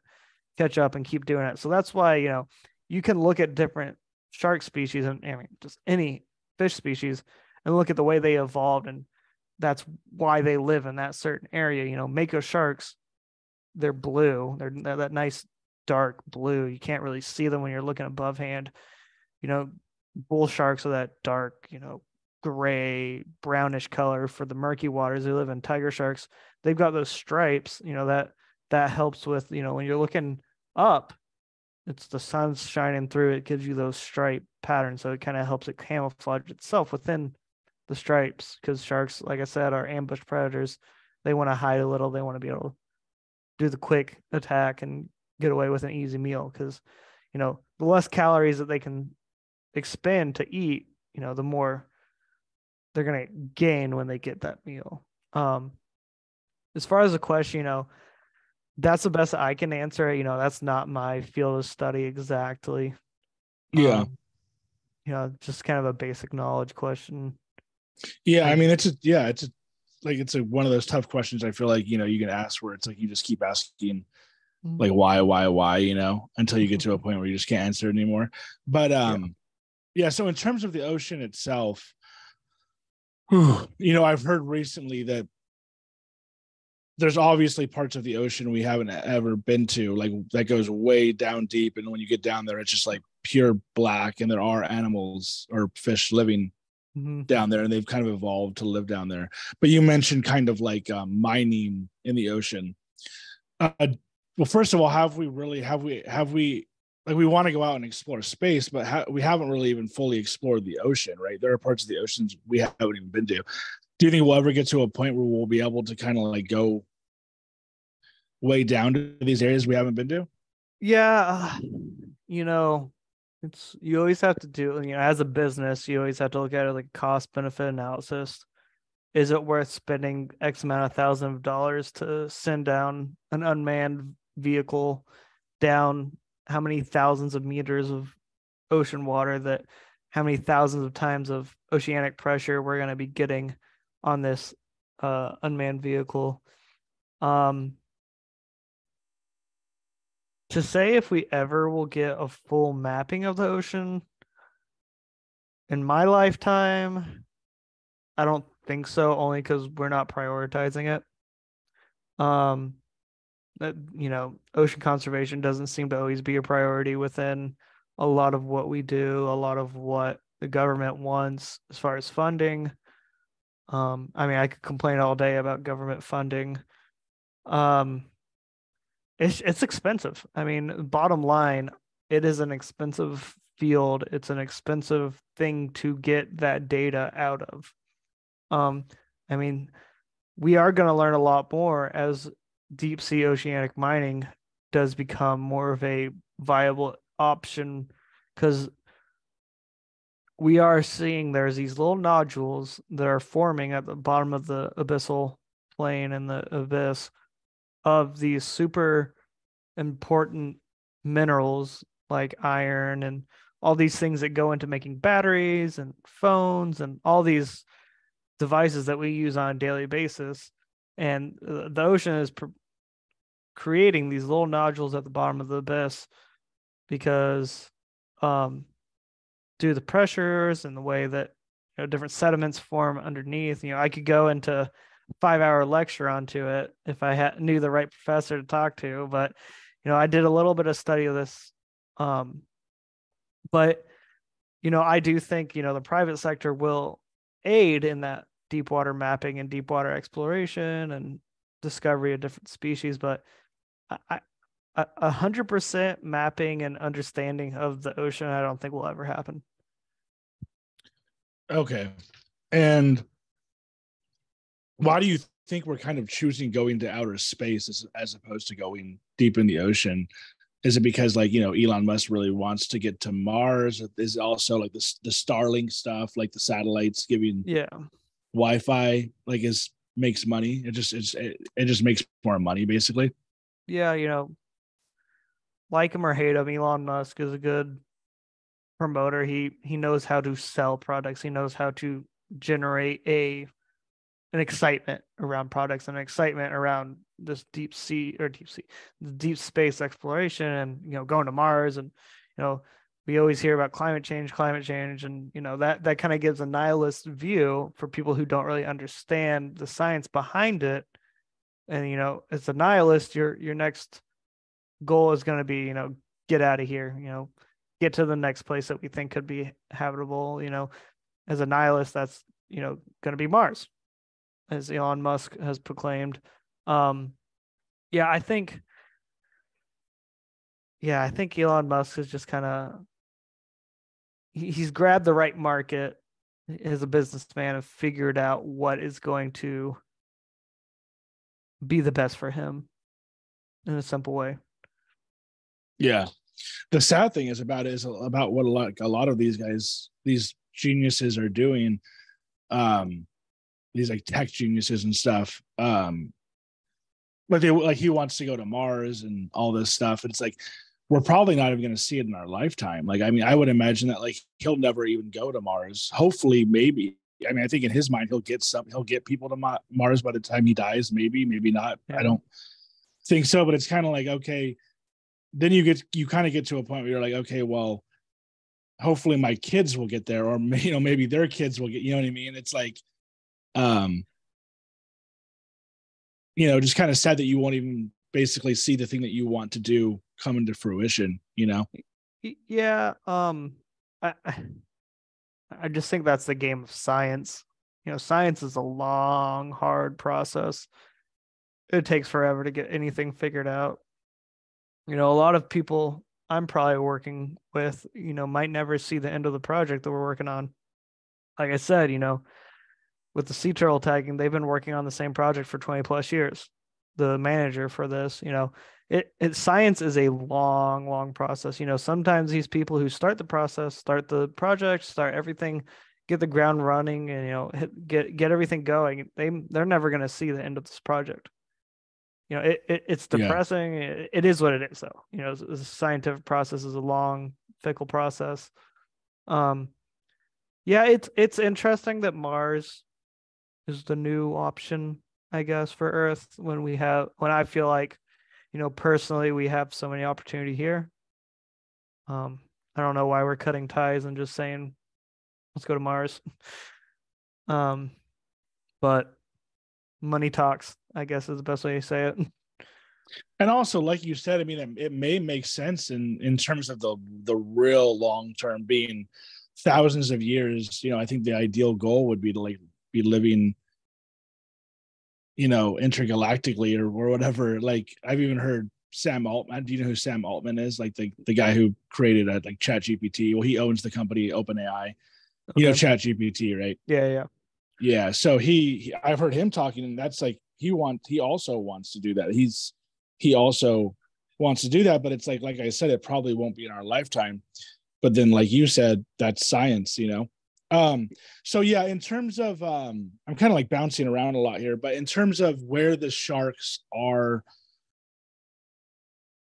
catch up, and keep doing it. So that's why, you know, you can look at different shark species and I mean, just any fish species and look at the way they evolved. And that's why they live in that certain area. You know, Mako sharks, they're blue, they're, they're that nice dark blue. You can't really see them when you're looking above hand. You know, bull sharks are that dark, you know, gray, brownish color for the murky waters. They live in tiger sharks. They've got those stripes, you know, that that helps with, you know, when you're looking up, it's the sun's shining through, it gives you those stripe patterns. So it kind of helps it camouflage itself within the stripes because sharks, like I said, are ambush predators. They want to hide a little, they want to be able to do the quick attack and get away with an easy meal because you know the less calories that they can expend to eat, you know, the more they're going to gain when they get that meal. Um, as far as the question, you know, that's the best I can answer. You know, that's not my field of study exactly. Yeah. Um, you know, just kind of a basic knowledge question. Yeah, I mean, it's a yeah, it's a like it's a one of those tough questions. I feel like you know you can ask where it's like you just keep asking mm-hmm. like why, why, why, you know, until you get to a mm-hmm. point where you just can't answer it anymore. But um, yeah, so in terms of the ocean itself, you know, I've heard recently that there's obviously parts of the ocean we haven't ever been to, like that goes way down deep. And when you get down there, it's just like pure black, and there are animals or fish living mm-hmm. down there, and they've kind of evolved to live down there. But you mentioned kind of like um, mining in the ocean. Uh, well, first of all, have we really have we have we like we want to go out and explore space, but ha- we haven't really even fully explored the ocean, right? There are parts of the oceans we haven't even been to. Do you think we'll ever get to a point where we'll be able to kind of like go way down to these areas we haven't been to? Yeah, you know, it's you always have to do you know as a business, you always have to look at it like cost benefit analysis. Is it worth spending X amount of thousand of dollars to send down an unmanned vehicle down how many thousands of meters of ocean water that how many thousands of times of oceanic pressure we're going to be getting on this uh, unmanned vehicle. Um, to say if we ever will get a full mapping of the ocean in my lifetime, I don't think so, only because we're not prioritizing it. Um, that you know ocean conservation doesn't seem to always be a priority within a lot of what we do a lot of what the government wants as far as funding. Um i mean i could complain all day about government funding. Um it's it's expensive. I mean bottom line it is an expensive field. It's an expensive thing to get that data out of. Um i mean we are going to learn a lot more as deep sea oceanic mining does become more of a viable option because we are seeing there's these little nodules that are forming at the bottom of the abyssal plain and the abyss of these super important minerals like iron and all these things that go into making batteries and phones and all these devices that we use on a daily basis. And uh, the ocean is creating these little nodules at the bottom of the abyss because um, due to the pressures and the way that you know different sediments form underneath, you know, I could go into five hour lecture onto it if I had knew the right professor to talk to. But you know, I did a little bit of study of this. Um, but you know, I do think you know the private sector will aid in that deep water mapping and deep water exploration and discovery of different species. But a hundred percent mapping and understanding of the ocean, I don't think will ever happen. Okay, and why do you think we're kind of choosing going to outer space as, as opposed to going deep in the ocean? Is it because like you know Elon Musk really wants to get to Mars? Is it also like the the Starlink stuff, like the satellites giving yeah Wi-Fi, like is makes money. It just it's it, it just makes more money basically. Yeah, you know, like him or hate him, Elon Musk is a good promoter. He he knows how to sell products. He knows how to generate a an excitement around products and excitement around this deep sea or deep sea deep space exploration and you know going to mars and you know we always hear about climate change climate change and you know that that kind of gives a nihilist view for people who don't really understand the science behind it and you know as a nihilist your your next goal is going to be you know get out of here you know get to the next place that we think could be habitable you know as a nihilist that's you know going to be mars as Elon Musk has proclaimed. Um, yeah, I think. Yeah, I think Elon Musk is just kind of. He's grabbed the right market as a businessman and figured out what is going to be the best for him in a simple way. Yeah. The sad thing is about is about what a lot a lot of these guys, these geniuses are doing. Um, these like tech geniuses and stuff. Um, but they like he wants to go to Mars and all this stuff. It's like we're probably not even going to see it in our lifetime. Like, I mean, I would imagine that like he'll never even go to Mars. Hopefully, maybe. I mean, I think in his mind he'll get some. He'll get people to Mars by the time he dies. Maybe, maybe not. Yeah. I don't think so. But it's kind of like okay. Then you get you kind of get to a point where you're like, okay, well, hopefully my kids will get there, or you know maybe their kids will get. You know what I mean? It's like um you know just kind of sad that you won't even basically see the thing that you want to do come into fruition you know yeah um i i just think that's the game of science. You know science is a long hard process. It takes forever to get anything figured out. You know a lot of people i'm probably working with you know might never see the end of the project that we're working on. Like i said you know with the sea turtle tagging, they've been working on the same project for 20 plus years. The manager for this, you know, it, it science is a long, long process. You know, sometimes these people who start the process, start the project, start everything, get the ground running, and you know, hit, get get everything going. They they're never going to see the end of this project. You know, it, it it's depressing. Yeah. It, it is what it is, though. You know, the scientific process is a long, fickle process. Um, yeah, it's it's interesting that Mars is the new option, I guess, for Earth when we have when I feel like, you know, personally we have so many opportunity here. Um, I don't know why we're cutting ties and just saying, let's go to Mars. um, but money talks, I guess is the best way to say it. And also, like you said, I mean, it, it may make sense in in terms of the the real long term being thousands of years. You know, I think the ideal goal would be to like be living you know intergalactically or, or whatever. Like i've even heard sam altman do you know who sam altman is? Like the, the guy who created a, like chat gpt well he owns the company openai. Okay. you know chat gpt right? Yeah yeah. Yeah so he, he i've heard him talking and that's like he want he also wants to do that. He's he also wants to do that but it's like like i said it probably won't be in our lifetime. But then like you said that's science you know um, so yeah, in terms of um, I'm kind of like bouncing around a lot here, but in terms of where the sharks are,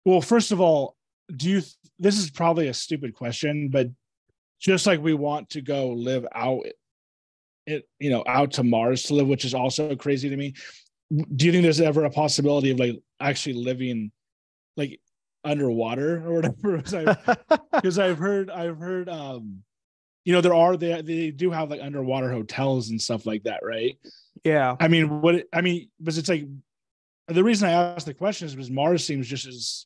well, first of all, do you this is probably a stupid question, but just like we want to go live out it you know out to Mars to live, which is also crazy to me. Do you think there's ever a possibility of like actually living like underwater or whatever? Because I've heard I've heard um you know there are they they do have like underwater hotels and stuff like that, right? Yeah. I mean, what I mean, because it's like the reason I asked the question is because Mars seems just as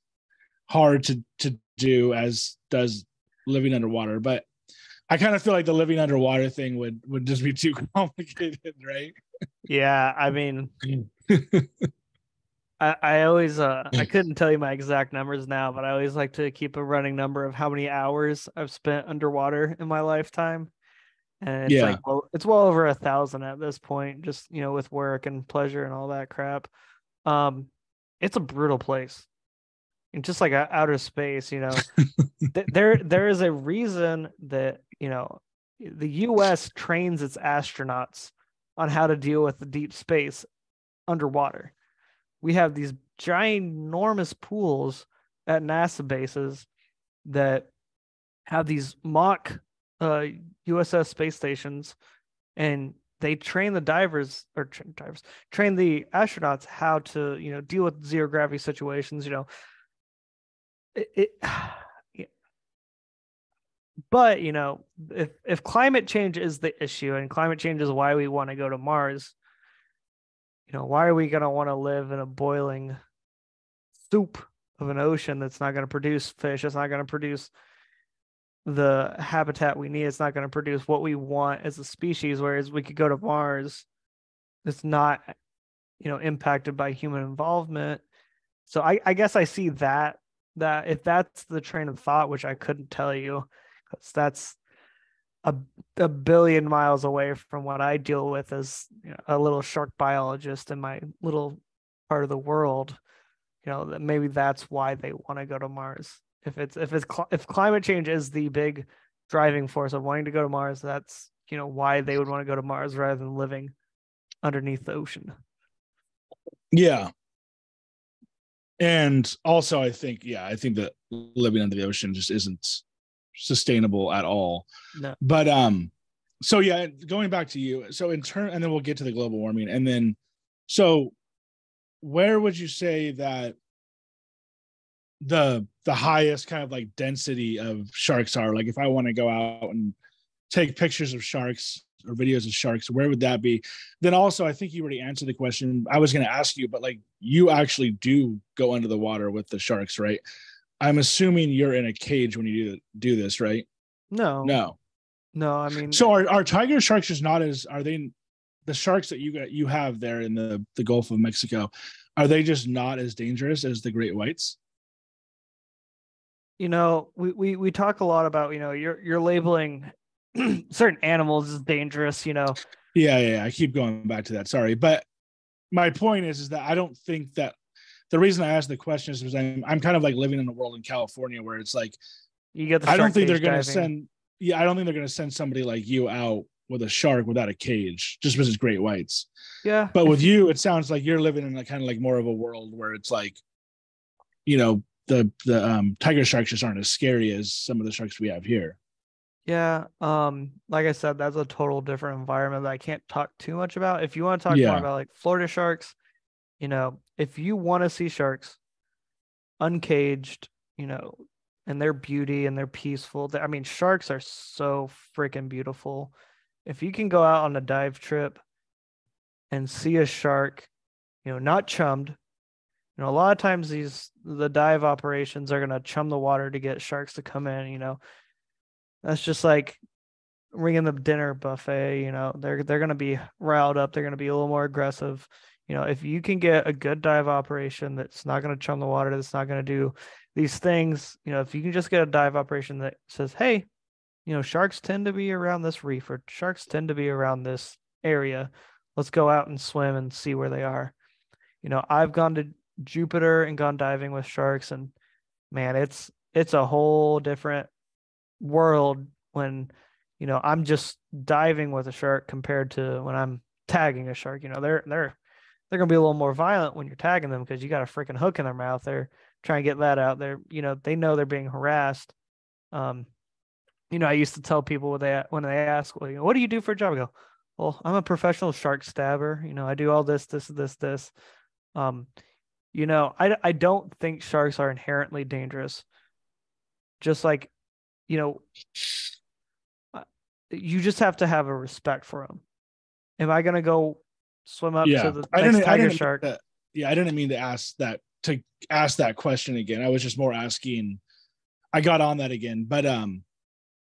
hard to to do as does living underwater, but I kind of feel like the living underwater thing would would just be too complicated, right? Yeah, I mean, I, I always uh I couldn't tell you my exact numbers now, but I always like to keep a running number of how many hours I've spent underwater in my lifetime. And it's yeah. like well, it's well over a thousand at this point, just you know, with work and pleasure and all that crap. Um, it's a brutal place. And just like outer space, you know, th- there there is a reason that you know the U.S. trains its astronauts on how to deal with the deep space underwater. We have these giant, enormous pools at NASA bases that have these mock uh, USS space stations, and they train the divers or tra- divers train the astronauts how to you know deal with zero gravity situations. You know, it, it but you know if if climate change is the issue and climate change is why we want to go to Mars, you know, why are we going to want to live in a boiling soup of an ocean that's not going to produce fish? It's not going to produce the habitat we need. It's not going to produce what we want as a species. Whereas we could go to Mars, it's not, you know, impacted by human involvement. So I, I guess I see that that if that's the train of thought, which I couldn't tell you, because that's a, a billion miles away from what I deal with as you know, a little shark biologist in my little part of the world. You know, that maybe that's why they want to go to Mars if it's if it's cl- if climate change is the big driving force of wanting to go to Mars, that's you know why they would want to go to Mars rather than living underneath the ocean. Yeah. And also I think yeah, I think that living under the ocean just isn't sustainable at all. No. But um so yeah, going back to you. So in turn and then we'll get to the global warming and then so where would you say that the the highest kind of like density of sharks are like if i want to go out and take pictures of sharks or videos of sharks where would that be then also i think you already answered the question i was going to ask you but like you actually do go under the water with the sharks right i'm assuming you're in a cage when you do do this right no no no i mean so are, are tiger sharks just not as are they the sharks that you got you have there in the the gulf of mexico are they just not as dangerous as the great whites you know, we, we we talk a lot about, you know, you're you're labeling certain animals as dangerous, you know. Yeah, yeah, I keep going back to that. Sorry. But my point is is that I don't think that the reason I asked the question is because I'm I'm kind of like living in a world in California where it's like you get the I don't think they're gonna send yeah, I don't think they're gonna send somebody like you out with a shark without a cage just because it's great whites. Yeah. But with you, it sounds like you're living in a kind of like more of a world where it's like, you know, the the um, tiger sharks just aren't as scary as some of the sharks we have here. Yeah, um, like I said, that's a total different environment that I can't talk too much about. If you want to talk yeah. more about like Florida sharks, you know, if you want to see sharks uncaged, you know, and their beauty and their peaceful, I mean, sharks are so freaking beautiful. If you can go out on a dive trip and see a shark, you know, not chummed, you know, a lot of times these the dive operations are gonna chum the water to get sharks to come in. You know, that's just like ringing the dinner buffet. You know, they're they're gonna be riled up. They're gonna be a little more aggressive. You know, if you can get a good dive operation that's not gonna chum the water, that's not gonna do these things. You know, if you can just get a dive operation that says, hey, you know, sharks tend to be around this reef or sharks tend to be around this area. Let's go out and swim and see where they are. You know, I've gone to Jupiter and gone diving with sharks and man, it's it's a whole different world when you know I'm just diving with a shark compared to when I'm tagging a shark. You know, they're they're they're gonna be a little more violent when you're tagging them because you got a freaking hook in their mouth. They're trying to get that out. They're you know they know they're being harassed. Um, you know, I used to tell people when they when they ask, well, you know, what do you do for a job? I go, well, I'm a professional shark stabber. You know, I do all this, this, this, this. Um, you know, I I don't think sharks are inherently dangerous. Just like, you know, you just have to have a respect for them. Am I gonna go swim up yeah. to the I next tiger shark? to- yeah, I didn't mean to ask that to ask that question again. I was just more asking. I got on that again, but um,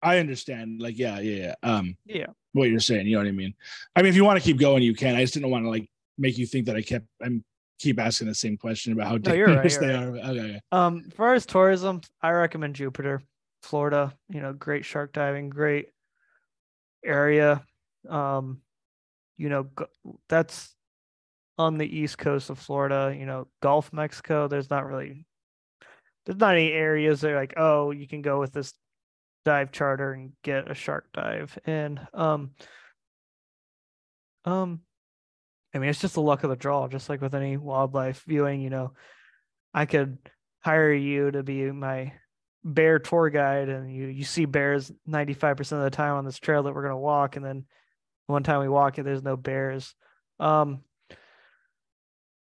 I understand. Like, yeah, yeah, yeah. Um, Yeah. what you're saying. You know what I mean? I mean, if you want to keep going, you can. I just didn't want to like make you think that I kept. I'm keep asking the same question about how No, you're right, dangerous they right. are. Okay, okay. Um, as far as tourism, I recommend Jupiter, Florida. You know, great shark diving, great area. Um, you know, that's on the east coast of Florida. You know, Gulf Mexico. There's not really, there's not any areas that are like, oh, you can go with this dive charter and get a shark dive And Um, um, I mean, it's just the luck of the draw, just like with any wildlife viewing. You know, I could hire you to be my bear tour guide, and you you see bears ninety five percent of the time on this trail that we're gonna walk, and then one time we walk it, there's no bears. Um,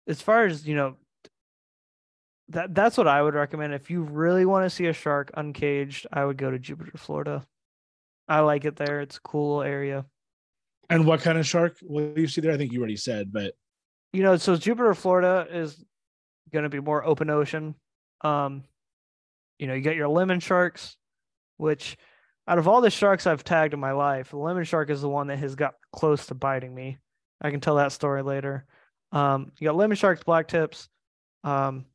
as far as you know, that that's what I would recommend. If you really want to see a shark uncaged, I would go to Jupiter, Florida. I like it there. It's a cool area. And what kind of shark will you see there? I think you already said, but you know, so Jupiter, Florida is going to be more open ocean. Um, you know, you got your lemon sharks, which out of all the sharks I've tagged in my life, the lemon shark is the one that has got close to biting me. I can tell that story later. Um, you got lemon sharks, black tips. Um,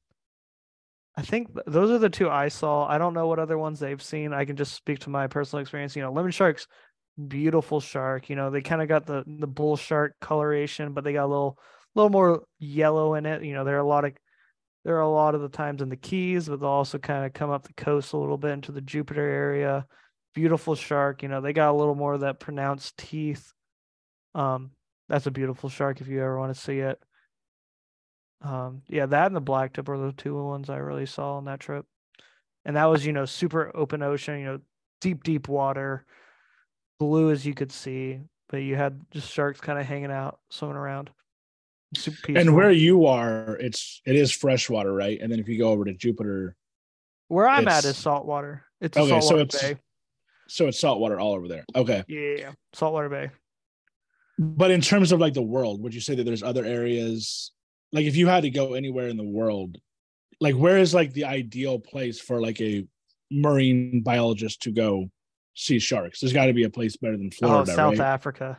I think th- those are the two I saw. I don't know what other ones they've seen. I can just speak to my personal experience. You know, lemon sharks, beautiful shark. You know, they kind of got the the bull shark coloration, but they got a little little more yellow in it. You know, there are a lot of there are a lot of the times in the Keys, but they'll also kind of come up the coast a little bit into the Jupiter area. Beautiful shark. You know, they got a little more of that pronounced teeth. Um, that's a beautiful shark if you ever want to see it. Um, yeah, that and the black tip are the two ones I really saw on that trip. And that was, you know, super open ocean, you know, deep, deep water, blue as you could see, but you had just sharks kind of hanging out, swimming around. Super and where you are, it's it is freshwater, right? And then if you go over to Jupiter, Where I'm at is saltwater. It's a Okay, so it's- bay. So it's saltwater all over there. Okay. Yeah, saltwater bay. But in terms of like the world, would you say that there's other areas like if you had to go anywhere in the world, like where is like the ideal place for like a marine biologist to go see sharks? There's got to be a place better than Florida, oh, South right? Africa.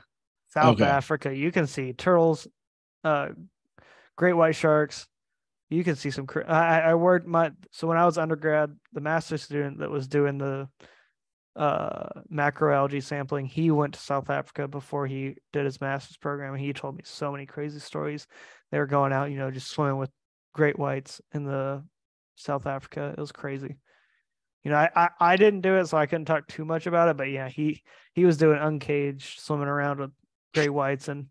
South Okay. Africa. You can see turtles, uh, great white sharks. You can see some. I, I I worked my so when I was undergrad, the master student that was doing the uh macroalgae sampling, he went to South Africa before he did his master's program, he told me so many crazy stories. They were going out, you know, just swimming with great whites in the South Africa. It was crazy. You know, I, I I didn't do it, so I couldn't talk too much about it. But yeah, he he was doing uncaged, swimming around with great whites, and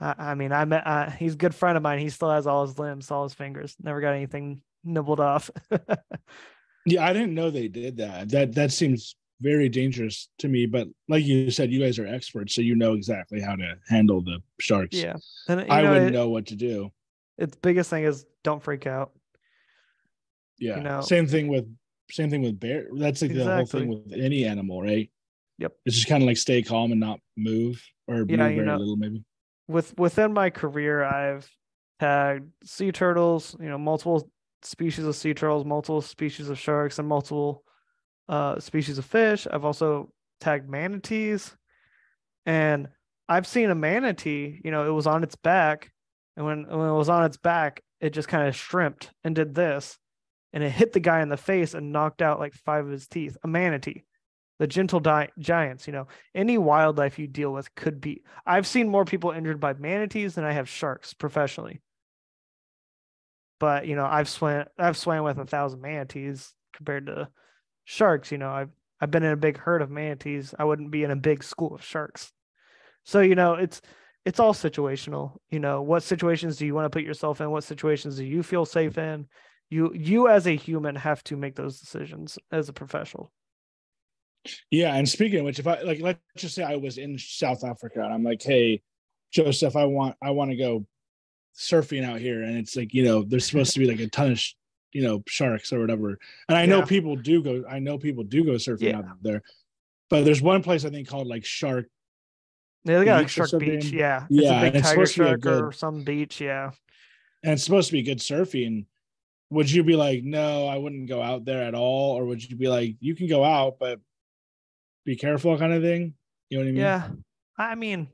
I, I mean, I met uh, he's a good friend of mine. He still has all his limbs, all his fingers. Never got anything nibbled off. Yeah, I didn't know they did that. That that seems very dangerous to me. But like you said, you guys are experts, so you know exactly how to handle the sharks. yeah, and I know, wouldn't it- know what to do. Its biggest thing is don't freak out. Yeah. know- same thing with same thing with bear. That's like the whole thing with any animal, right? Yep. It's just kind of like stay calm and not move or move Yeah, you very know- little, maybe. with within my career i've tagged sea turtles you know multiple species of sea turtles multiple species of sharks and multiple uh species of fish. I've also tagged manatees. And i've seen a manatee you know it was on its back. And when when it was on its back it just kind of shrimped and did this. And it hit the guy in the face and knocked out like five of his teeth. A manatee. The gentle di- giants you know. Any wildlife you deal with could be. I've seen more people injured by manatees than I have sharks professionally. But you know, I've swam I've swam with a thousand manatees compared to sharks. You know, I've I've been in a big herd of manatees. I wouldn't be in a big school of sharks. So, you know, it's it's all situational. You know, what situations do you want to put yourself in? What situations do you feel safe in? You you as a human have to make those decisions as a professional. Yeah, and speaking of which, if I like, let's just say I was in South Africa and I'm like, hey, Joseph, I want I want to go surfing out here, and it's like you know there's supposed to be like a ton of you know sharks or whatever, and I yeah. know people do go. I know people do go surfing yeah. out there, but there's one place I think called like Shark. Yeah, they got like Shark Beach. Yeah, yeah, it's a big tiger shark good, or some beach. Yeah, and it's supposed to be good surfing. Would you be like, no, I wouldn't go out there at all, or would you be like, you can go out, but be careful, kind of thing? You know what I mean? Yeah, I mean,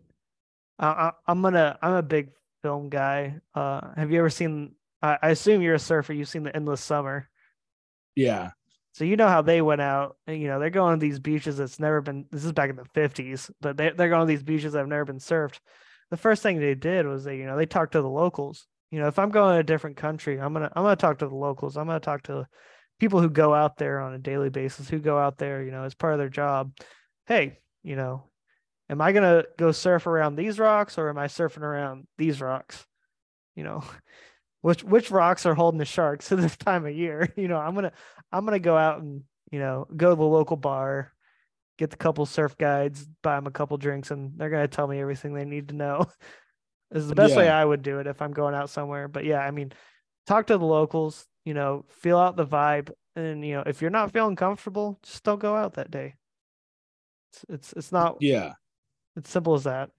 I, am gonna. I'm a big film guy. Uh, have you ever seen? I, I assume you're a surfer. You've seen the Endless Summer. Yeah. So you know how they went out, and you know they're going to these beaches that's never been. This is back in the fifties, but they they're going to these beaches that have never been surfed. The first thing they did was they, you know, they talked to the locals. You know, if I'm going to a different country, I'm gonna I'm gonna talk to the locals. I'm gonna talk to people who go out there on a daily basis, who go out there, you know, as part of their job. Hey, you know, am I gonna go surf around these rocks or am I surfing around these rocks? You know, which which rocks are holding the sharks at this time of year? You know, I'm gonna I'm gonna go out and you know go to the local bar, get the couple surf guides, buy them a couple drinks, and they're gonna tell me everything they need to know. this is the best yeah. way I would do it if I'm going out somewhere. But yeah, I mean, talk to the locals. You know, feel out the vibe, and you know, if you're not feeling comfortable, just don't go out that day. It's it's, it's not. Yeah it's simple as that.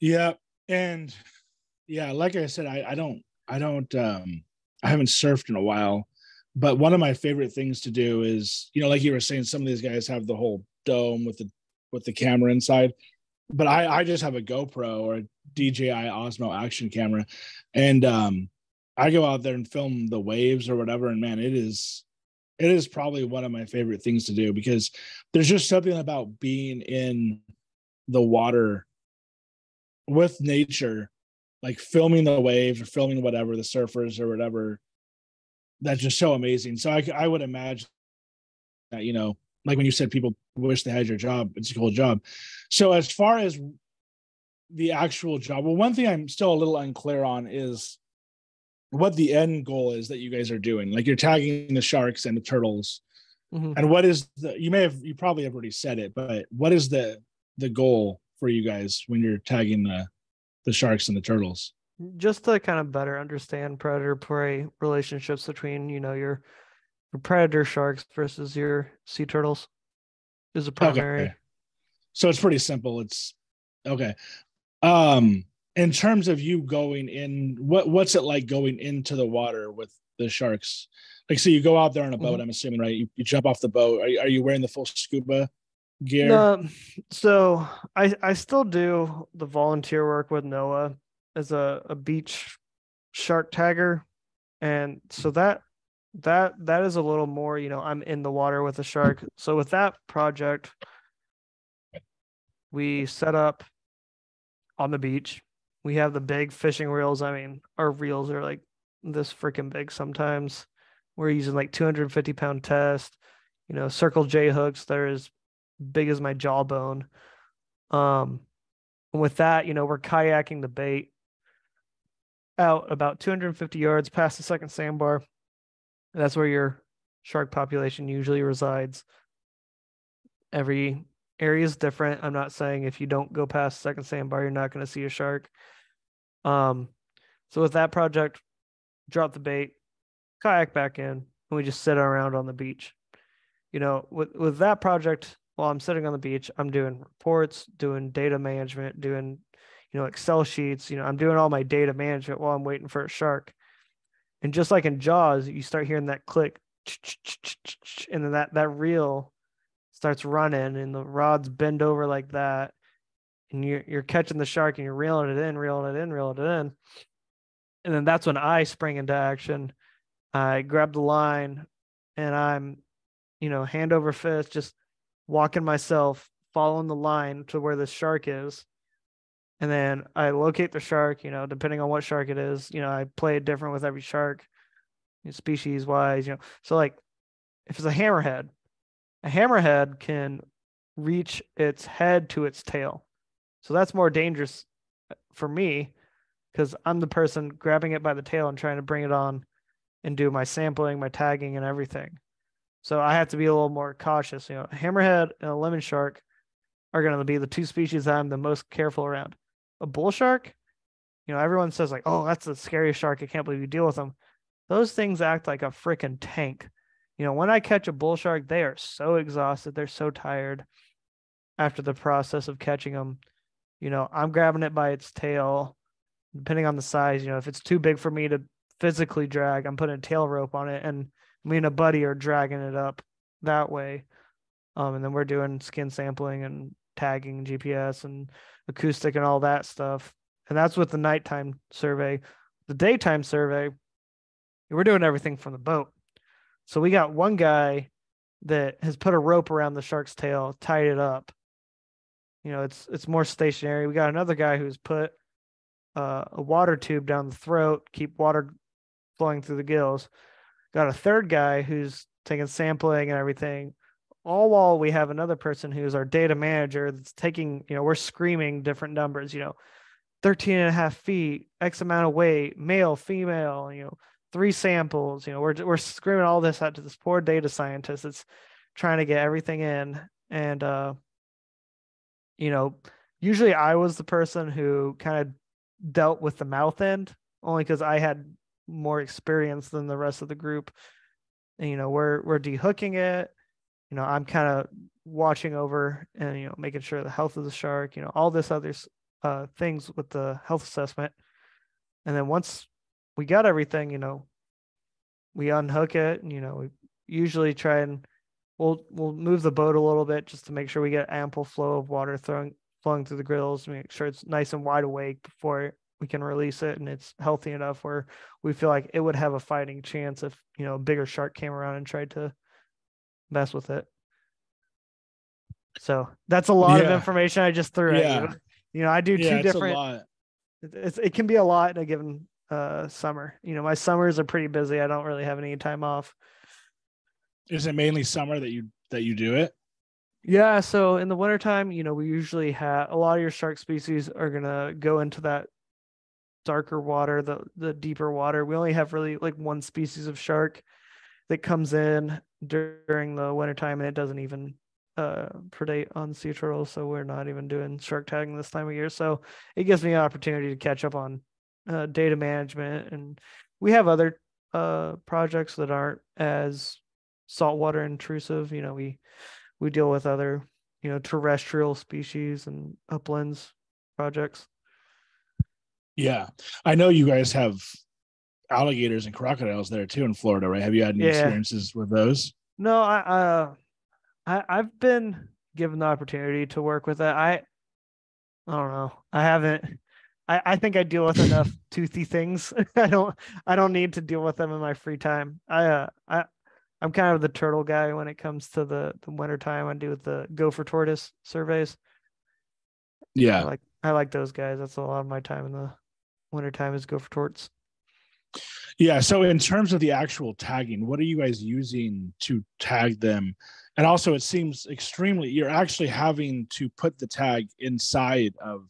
Yeah. And yeah, like I said, I, I don't, I don't, um, I haven't surfed in a while, but one of my favorite things to do is, you know, like you were saying, some of these guys have the whole dome with the, with the camera inside, but I, I just have a GoPro or a DJI Osmo action camera. And, um, I go out there and film the waves or whatever. And man, it is, it is probably one of my favorite things to do because there's just something about being in the water with nature, like filming the waves or filming whatever the surfers or whatever. That's just so amazing. So I, I would imagine that you know, like when you said people wish they had your job, it's a cool job. So as far as the actual job, well, one thing I'm still a little unclear on is what the end goal is that you guys are doing. Like you're tagging the sharks and the turtles. Mm-hmm. And what is the you may have you probably have already said it, but what is the the goal for you guys when you're tagging the the sharks and the turtles? Just to kind of better understand predator prey relationships between you know your, your predator sharks versus your sea turtles is a primary. Okay. So it's pretty simple. It's okay. Um, in terms of you going in, what what's it like going into the water with the sharks? Like, so you go out there on a boat. Mm-hmm. I'm assuming, right? You, you jump off the boat. Are you, are you wearing the full scuba gear? Um, so I I still do the volunteer work with NOAA as a, a beach shark tagger, and so that that that is a little more you know I'm in the water with a shark. So with that project, we set up on the beach. We have the big fishing reels. I mean, our reels are like this freaking big sometimes. We're using like 250 pound test, you know, circle J hooks. There is big as my jawbone. Um, and with that, you know, we're kayaking the bait out about 250 yards past the second sandbar. That's where your shark population usually resides. Every area is different. I'm not saying if you don't go past second sandbar, you're not going to see a shark. Um, so with that project, drop the bait, kayak back in, and we just sit around on the beach. You know, with with that project, while I'm sitting on the beach, I'm doing reports, doing data management, doing, you know, Excel sheets. You know, I'm doing all my data management while I'm waiting for a shark. And just like in Jaws, you start hearing that click, and then that that reel starts running, and the rods bend over like that, and you're you're catching the shark, and you're reeling it in, reeling it in, reeling it in, and then that's when I spring into action. I grab the line, and I'm, you know, hand over fist, just walking myself, following the line to where the shark is. And then I locate the shark, you know, depending on what shark it is, you know, I play it different with every shark, you know, species wise, you know. So like if it's a hammerhead, a hammerhead can reach its head to its tail. So that's more dangerous uh, for me because I'm the person grabbing it by the tail and trying to bring it on and do my sampling, my tagging, and everything. So I have to be a little more cautious. You know, hammerhead and a lemon shark are going to be the two species I'm the most careful around. A bull shark, you know, everyone says like, "Oh, that's the scariest shark. I can't believe you deal with them." Those things act like a freaking tank. You know, when I catch a bull shark, they are so exhausted, they're so tired after the process of catching them. You know, I'm grabbing it by its tail, depending on the size. You know, if it's too big for me to physically drag, I'm putting a tail rope on it, and me and a buddy are dragging it up that way. Um, and then we're doing skin sampling and tagging GPS and acoustic and all that stuff. And that's with the nighttime survey. The daytime survey, we're doing everything from the boat. So we got one guy that has put a rope around the shark's tail, tied it up. You know, it's it's more stationary. We got another guy who's put uh, a water tube down the throat, keep water flowing through the gills. Got a third guy who's taking sampling and everything all while we have another person who's our data manager that's taking, you know, we're screaming different numbers, you know, 13 and a half feet, X amount of weight, male, female, you know, three samples, you know, we're, we're screaming all this out to this poor data scientist that's trying to get everything in. And, uh, you know, usually I was the person who kind of dealt with the mouth end only because I had more experience than the rest of the group. And, you know, we're, we're dehooking it you know, I'm kind of watching over and, you know, making sure the health of the shark, you know, all this other uh, things with the health assessment. And then once we got everything, you know, we unhook it and, you know, we usually try and we'll, we'll move the boat a little bit just to make sure we get ample flow of water flowing through the grills, make sure it's nice and wide awake before we can release it and it's healthy enough where we feel like it would have a fighting chance if, you know, a bigger shark came around and tried to mess with it. So that's a lot yeah. of information I just threw yeah. at you. You know, I do yeah, two different. It's, it can be a lot in a given uh, summer. You know, my summers are pretty busy. I don't really have any time off. Is it mainly summer that you that you do it? Yeah. So in the wintertime, you know, we usually have a lot of your shark species are gonna go into that darker water, the the deeper water. We only have really like one species of shark that comes in during the wintertime and it doesn't even uh, predate on sea turtles. So we're not even doing shark tagging this time of year. So it gives me an opportunity to catch up on uh, data management. And we have other uh, projects that aren't as saltwater intrusive. You know, we we deal with other you know terrestrial species and uplands projects. Yeah, I know you guys have alligators and crocodiles there too in Florida, right? Have you had any yeah. experiences with those? No, I uh, I I've been given the opportunity to work with that. I I don't know. I haven't. I, I think I deal with enough toothy things. I don't I don't need to deal with them in my free time. I uh I I'm kind of the turtle guy when it comes to the the winter time. I do with the gopher tortoise surveys. Yeah. I like I like those guys. That's a lot of my time in the winter time is gopher torts. Yeah. So in terms of the actual tagging, what are you guys using to tag them? And also it seems extremely you're actually having to put the tag inside of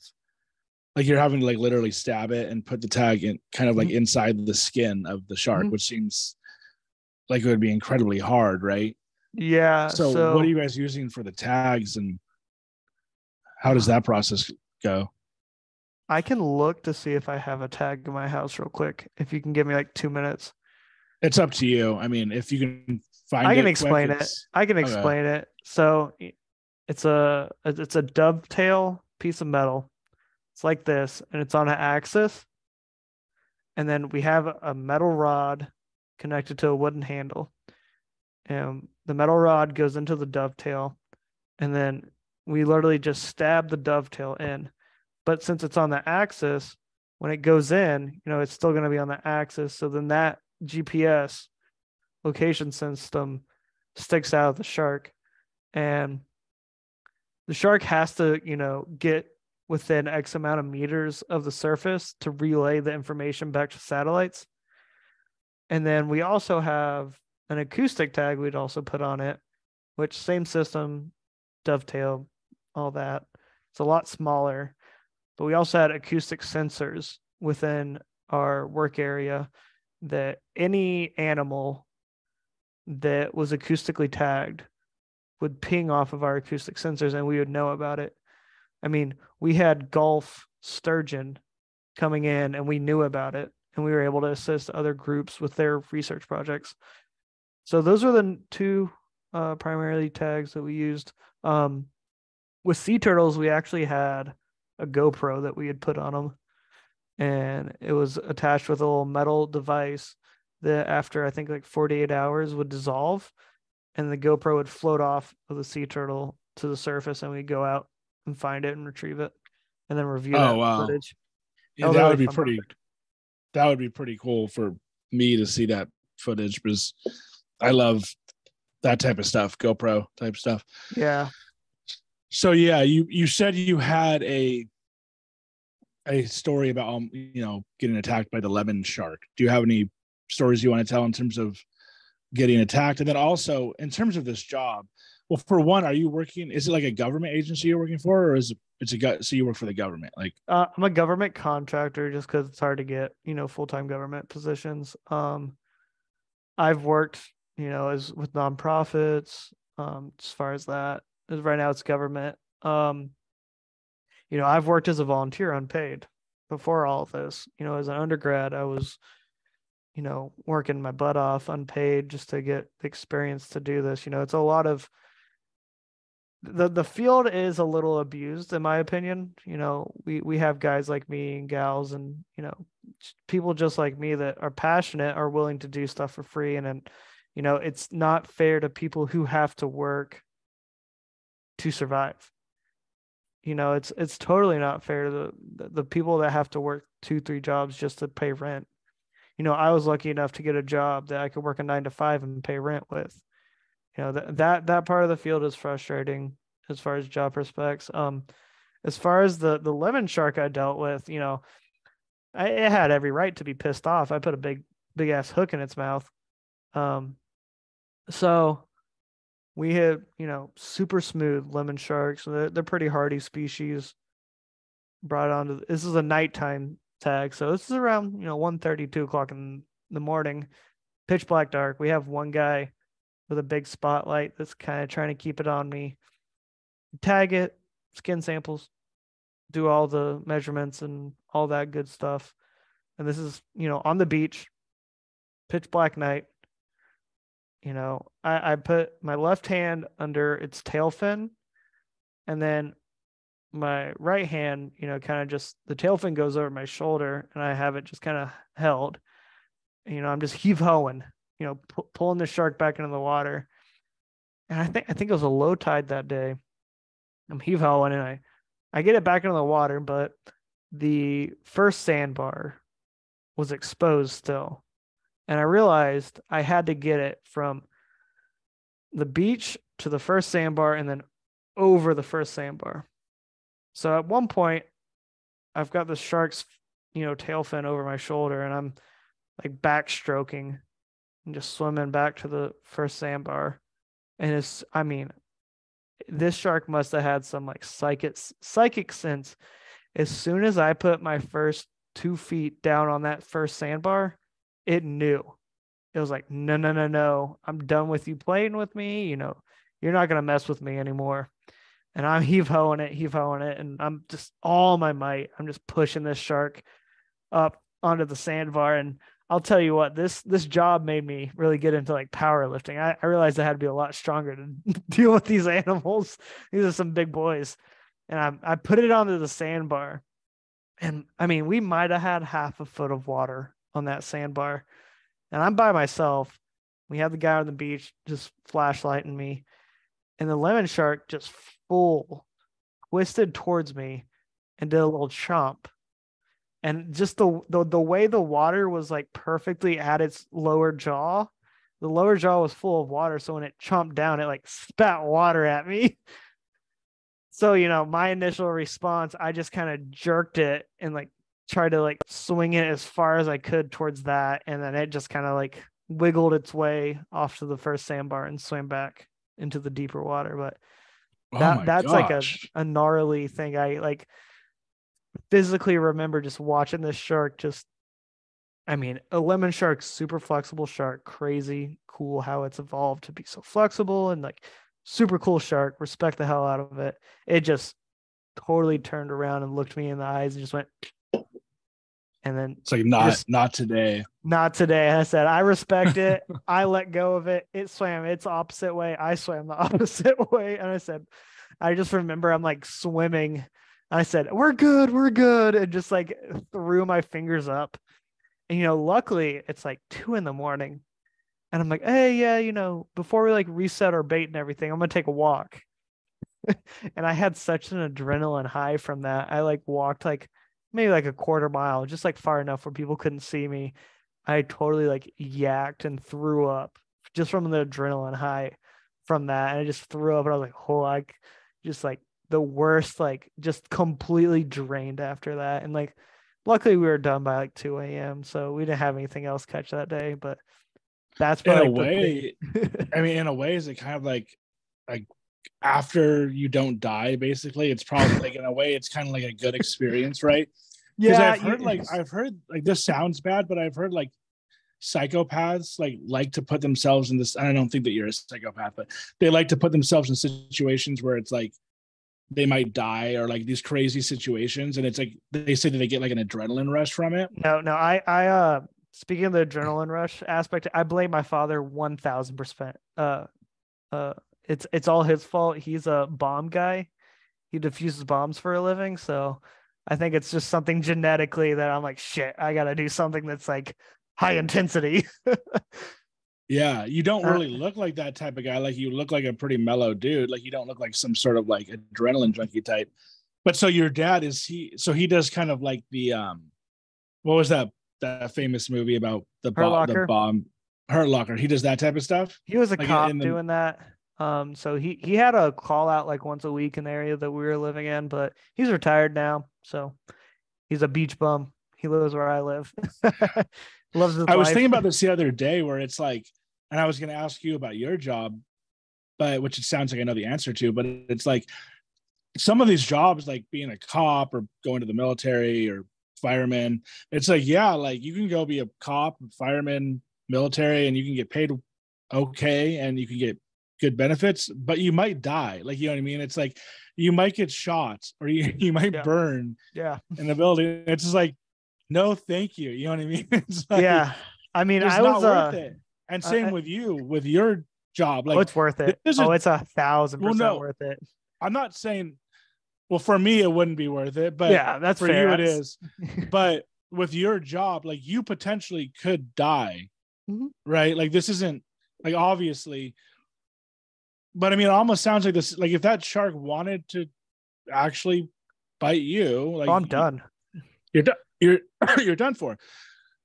like you're having to like literally stab it and put the tag in kind of like mm-hmm. inside the skin of the shark, mm-hmm. which seems like it would be incredibly hard, right? Yeah. So, so what are you guys using for the tags and how does that process go? I can look to see if I have a tag in my house real quick. If you can give me like two minutes. It's up to you. I mean, if you can find it. I can it explain quick, it. I can explain okay. it. So it's a it's a dovetail piece of metal. It's like this, and it's on an axis. And then we have a metal rod connected to a wooden handle. And the metal rod goes into the dovetail, and then we literally just stab the dovetail in but since it's on the axis, when it goes in, you know, it's still going to be on the axis. So then that GPS location system sticks out of the shark. And the shark has to, you know, get within X amount of meters of the surface to relay the information back to satellites. And then we also have an acoustic tag we'd also put on it, which same system, dovetail, all that. It's a lot smaller but we also had acoustic sensors within our work area that any animal that was acoustically tagged would ping off of our acoustic sensors and we would know about it. I mean, we had Gulf sturgeon coming in and we knew about it and we were able to assist other groups with their research projects. So those are the two uh, primarily tags that we used. Um, with sea turtles, we actually had a GoPro that we had put on them, and it was attached with a little metal device that, after I think like 48 hours, would dissolve, and the GoPro would float off of the sea turtle to the surface, and we'd go out and find it and retrieve it, and then review oh, wow. footage. Yeah, that, would be pretty. Project. That would be pretty cool for me to see that footage because I love that type of stuff, GoPro type stuff. Yeah. So yeah, you you said you had a a story about um you know getting attacked by the lemon shark. Do you have any stories you want to tell in terms of getting attacked, and then also in terms of this job? Well, for one, are you working? Is it like a government agency you're working for, or is it it's a so you work for the government? Like uh, I'm a government contractor, just because it's hard to get you know full time government positions. Um, I've worked you know as with nonprofits um, as far as that right now it's government. Um, you know, I've worked as a volunteer unpaid before all of this. You know, as an undergrad, I was, you know, working my butt off unpaid just to get the experience to do this. You know, it's a lot of the the field is a little abused in my opinion. You know, we we have guys like me and gals and, you know, people just like me that are passionate are willing to do stuff for free and and you know, it's not fair to people who have to work to survive. You know, it's it's totally not fair to the the people that have to work two three jobs just to pay rent. You know, I was lucky enough to get a job that I could work a nine to five and pay rent with. You know that that that part of the field is frustrating as far as job prospects. Um, as far as the the lemon shark I dealt with, you know, I it had every right to be pissed off. I put a big big ass hook in its mouth. Um, so we hit you know super smooth lemon sharks. They're, they're pretty hardy species brought on to this is a nighttime tag so this is around you know 1 2 o'clock in the morning. Pitch black dark. We have one guy with a big spotlight that's kind of trying to keep it on me. Tag it skin samples do all the measurements and all that good stuff. And this is you know on the beach pitch black night you know, I, I put my left hand under its tail fin and then my right hand, you know, kind of just the tail fin goes over my shoulder and I have it just kind of held. You know, I'm just heave hoeing, you know, pu- pulling the shark back into the water. And I think I think it was a low tide that day. I'm heave hoeing and I I get it back into the water, but the first sandbar was exposed still and I realized I had to get it from the beach to the first sandbar and then over the first sandbar. So at one point, I've got the shark's, you know, tail fin over my shoulder and I'm like backstroking and just swimming back to the first sandbar. And it's, I mean, this shark must have had some like psychic psychic sense. As soon as I put my first two feet down on that first sandbar, it knew. It was like, no, no, no, no. I'm done with you playing with me. You know, you're not gonna mess with me anymore. And I'm heave hoeing it, heave hoeing it, and I'm just all my might. I'm just pushing this shark up onto the sandbar. And I'll tell you what, this this job made me really get into like powerlifting. I, I realized I had to be a lot stronger to deal with these animals. These are some big boys. And I I put it onto the sandbar. And I mean, we might have had half a foot of water on that sandbar. And I'm by myself. We have the guy on the beach just flashlighting me. And the lemon shark just full twisted towards me and did a little chomp. And just the, the the way the water was like perfectly at its lower jaw, the lower jaw was full of water. So when it chomped down, it like spat water at me. So, you know, my initial response, I just kind of jerked it and like tried to like swing it as far as I could towards that, and then it just kind of like wiggled its way off to the first sandbar and swam back into the deeper water. But oh that that's gosh. like a, a gnarly thing. I like physically remember just watching this shark just I mean, a lemon shark, super flexible shark, crazy cool how it's evolved to be so flexible and like super cool shark. Respect the hell out of it. It just totally turned around and looked me in the eyes and just went and then it's like not just, not today. Not today i said. I respect it. I let go of it. It swam its opposite way. I swam the opposite way. And i said i just remember i'm like swimming. I said we're good we're good. And just like threw my fingers up. And you know luckily it's like two in the morning. And i'm like hey yeah you know before we like reset our bait and everything i'm gonna take a walk. And i had such an adrenaline high from that. I like walked like maybe like a quarter mile, just like far enough where people couldn't see me. I totally like yacked and threw up just from the adrenaline high from that. And I just threw up and I was like, oh, like just like the worst, like just completely drained after that. And like, luckily we were done by like 2 a.m. So we didn't have anything else catch that day. But that's in like a way, I mean, in a way, is it kind of like, like after you don't die basically it's probably like in a way it's kind of like a good experience right? Yeah i've heard like i've heard like this sounds bad but i've heard like psychopaths like like to put themselves in this i don't think that you're a psychopath but they like to put themselves in situations where it's like they might die or like these crazy situations and it's like they say that they get like an adrenaline rush from it. No no i i uh speaking of the adrenaline rush aspect i blame my father 1000% uh uh it's it's all his fault. He's a bomb guy. He defuses bombs for a living, so I think it's just something genetically that I'm like, shit, I got to do something that's like high intensity. yeah, you don't uh, really look like that type of guy. Like you look like a pretty mellow dude. Like you don't look like some sort of like adrenaline junkie type. But so your dad is he? So he does kind of like the um, what was that that famous movie about the bomb? The bomb Hurt Locker. He does that type of stuff. He was a like cop the, doing that. Um, so he he had a call out like once a week in the area that we were living in, but he's retired now, so he's a beach bum. He lives where I live. Loves his I life. was thinking about this the other day, where it's like, and I was going to ask you about your job, but which it sounds like I know the answer to, but it's like some of these jobs, like being a cop or going to the military or fireman, it's like yeah, like you can go be a cop, fireman, military, and you can get paid okay, and you can get good benefits, but you might die. Like, you know what I mean? It's like you might get shot or you, you might yeah. burn yeah. in the building. It's just like, no, thank you. You know what I mean? Like, yeah. I mean, I was, uh, it. and same uh, with you, with your job. Like, oh, it's worth it. oh, it's a thousand percent well, no, worth it. I'm not saying, well, for me, it wouldn't be worth it, but yeah, that's for fair. you, it is. but with your job, like you potentially could die, mm-hmm. right? Like, this isn't like obviously but I mean, it almost sounds like this. Like if that shark wanted to actually bite you, like oh, I'm done. You're done. You're you're done for.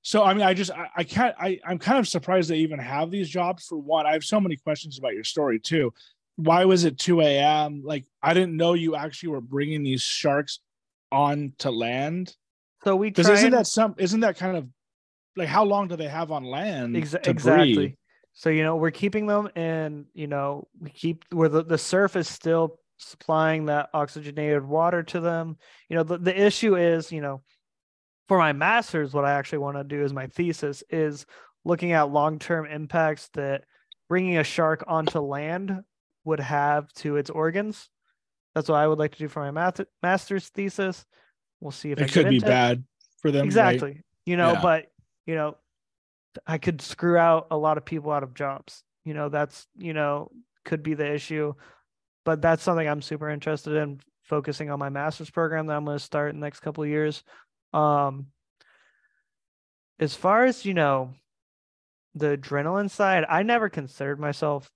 So I mean, I just I, I can't. I I'm kind of surprised they even have these jobs. For one, I have so many questions about your story too. Why was it 2 a.m.? Like I didn't know you actually were bringing these sharks on to land. So we because isn't that some isn't that kind of like how long do they have on land? Exa- exactly. Breed? So you know we're keeping them, and you know we keep where the, the surf is still supplying that oxygenated water to them. You know the, the issue is you know for my master's, what I actually want to do is my thesis is looking at long term impacts that bringing a shark onto land would have to its organs. That's what I would like to do for my math- master's thesis. We'll see if it could be bad for them. Exactly. Right? You know, yeah. but you know, I could screw out a lot of people out of jobs. You know, that's, you know, could be the issue. But that's something I'm super interested in focusing on my master's program that I'm going to start in the next couple of years. Um, as far as, you know, the adrenaline side, I never considered myself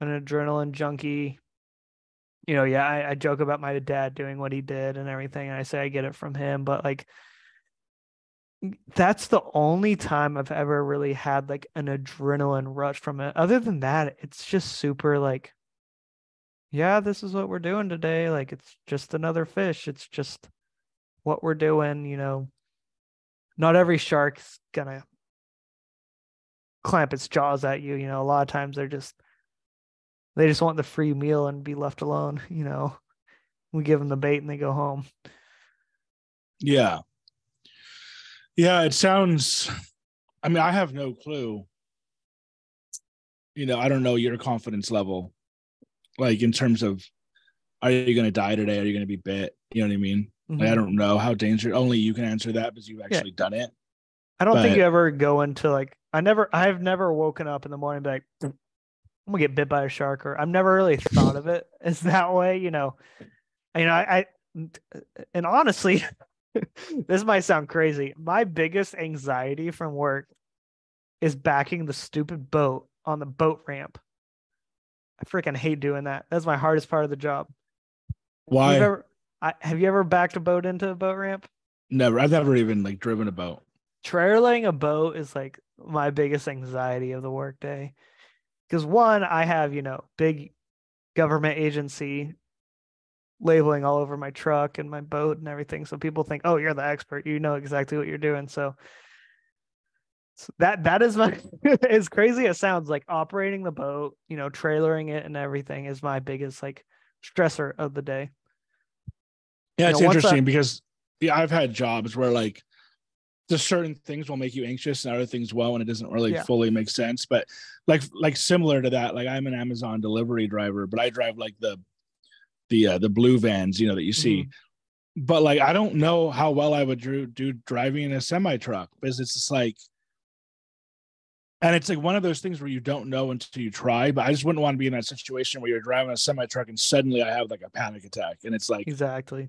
an adrenaline junkie. You know, yeah, I, I joke about my dad doing what he did and everything. And I say I get it from him, but like Mm, that's the only time I've ever really had like an adrenaline rush from it. Other than that, it's just super like, yeah, this is what we're doing today. Like, it's just another fish. It's just what we're doing. You know, not every shark's gonna clamp its jaws at you. You know, a lot of times they're just, they just want the free meal and be left alone. You know, we give them the bait and they go home. Yeah. Yeah, it sounds I mean, I have no clue. You know, I don't know your confidence level, like in terms of, are you going to die today? Are you going to be bit? You know what I mean? Mm-hmm. Like, I don't know how dangerous. Only you can answer that because you've actually yeah. done it. I don't but, think you ever go into like. I never. I've never woken up in the morning like, I'm gonna get bit by a shark, or I've never really thought of it as that way. You know, you know, I, I and honestly, this might sound crazy. My biggest anxiety from work is backing the stupid boat on the boat ramp. I freaking hate doing that. That's my hardest part of the job. Why? Have you ever, I, have you ever backed a boat into a boat ramp? Never. I've never even like driven a boat. Trailing a boat is like my biggest anxiety of the workday. Because one, I have, you know, big government agency labeling all over my truck and my boat and everything. So people think, oh, you're the expert. You know exactly what you're doing. So, so that that is my as crazy as sounds like operating the boat, you know, trailering it and everything is my biggest like stressor of the day. Yeah, it's know, interesting because yeah, I've had jobs where like just certain things will make you anxious and other things will and it doesn't really yeah. fully make sense. But like like similar to that, like I'm an Amazon delivery driver, but I drive like the the uh, the blue vans, you know, that you see. Mm-hmm. But like, I don't know how well I would do, do driving in a semi truck because it's just like, and it's like one of those things where you don't know until you try. But I just wouldn't want to be in that situation where you're driving a semi truck and suddenly I have like a panic attack, and it's like exactly,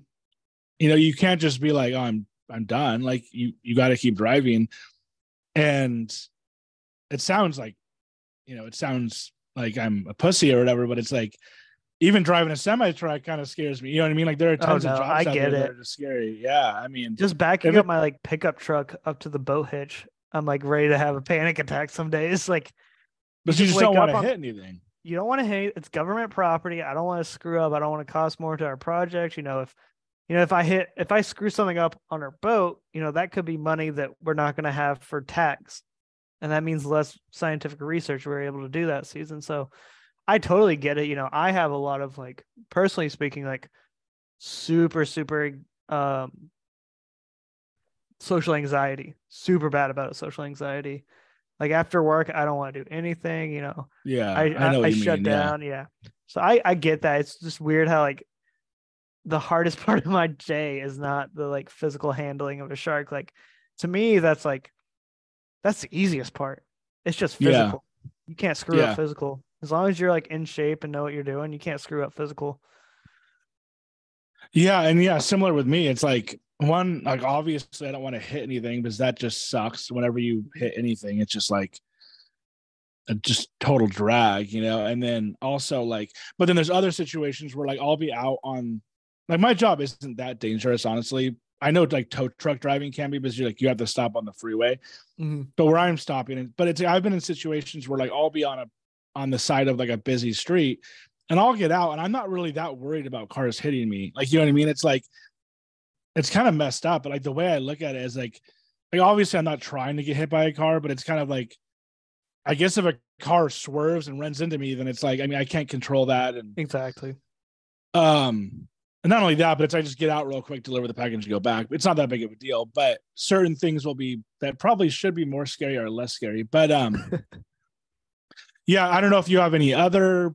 you know, you can't just be like, oh, I'm I'm done. Like you you got to keep driving, and it sounds like, you know, it sounds like I'm a pussy or whatever, but it's like even driving a semi truck kind of scares me. You know what I mean? Like there are oh, tons oh, no, of jobs I out there it. that are just scary. Yeah, I mean, just backing up it, my like pickup truck up to the boat hitch, I'm like ready to have a panic attack some days. Like, but you, you just, don't want to hit anything. You don't want to hit. It's government property. I don't want to screw up. I don't want to cost more to our project. You know, if you know if I hit if I screw something up on our boat, you know that could be money that we're not going to have for tax, and that means less scientific research we're able to do that season. So I totally get it. You know, I have a lot of like personally speaking, like super, super um social anxiety, super bad about it, social anxiety. Like after work, I don't want to do anything, you know. Yeah. I I, I, I shut mean, down. Yeah. yeah. So I, I get that. It's just weird how like the hardest part of my day is not the like physical handling of a shark. Like to me, that's like that's the easiest part. It's just physical. Yeah. You can't screw yeah. up physical. As long as you're like in shape and know what you're doing, you can't screw up physical. Yeah, and yeah, similar with me. It's like one, like obviously I don't want to hit anything because that just sucks. Whenever you hit anything, it's just like a just total drag, you know. And then also like, but then there's other situations where like I'll be out on like my job isn't that dangerous, honestly. I know like tow truck driving can be because you're like you have to stop on the freeway. Mm-hmm. But where I'm stopping, but it's I've been in situations where like I'll be on a on the side of like a busy street and I'll get out and I'm not really that worried about cars hitting me. Like, you know what I mean? It's like, it's kind of messed up. But like the way I look at it is like, like obviously I'm not trying to get hit by a car, but it's kind of like, I guess if a car swerves and runs into me, then it's like, I mean, I can't control that. And exactly. Um, and not only that, but it's I just get out real quick, deliver the package, and go back. It's not that big of a deal, but certain things will be that probably should be more scary or less scary. But um yeah, I don't know if you have any other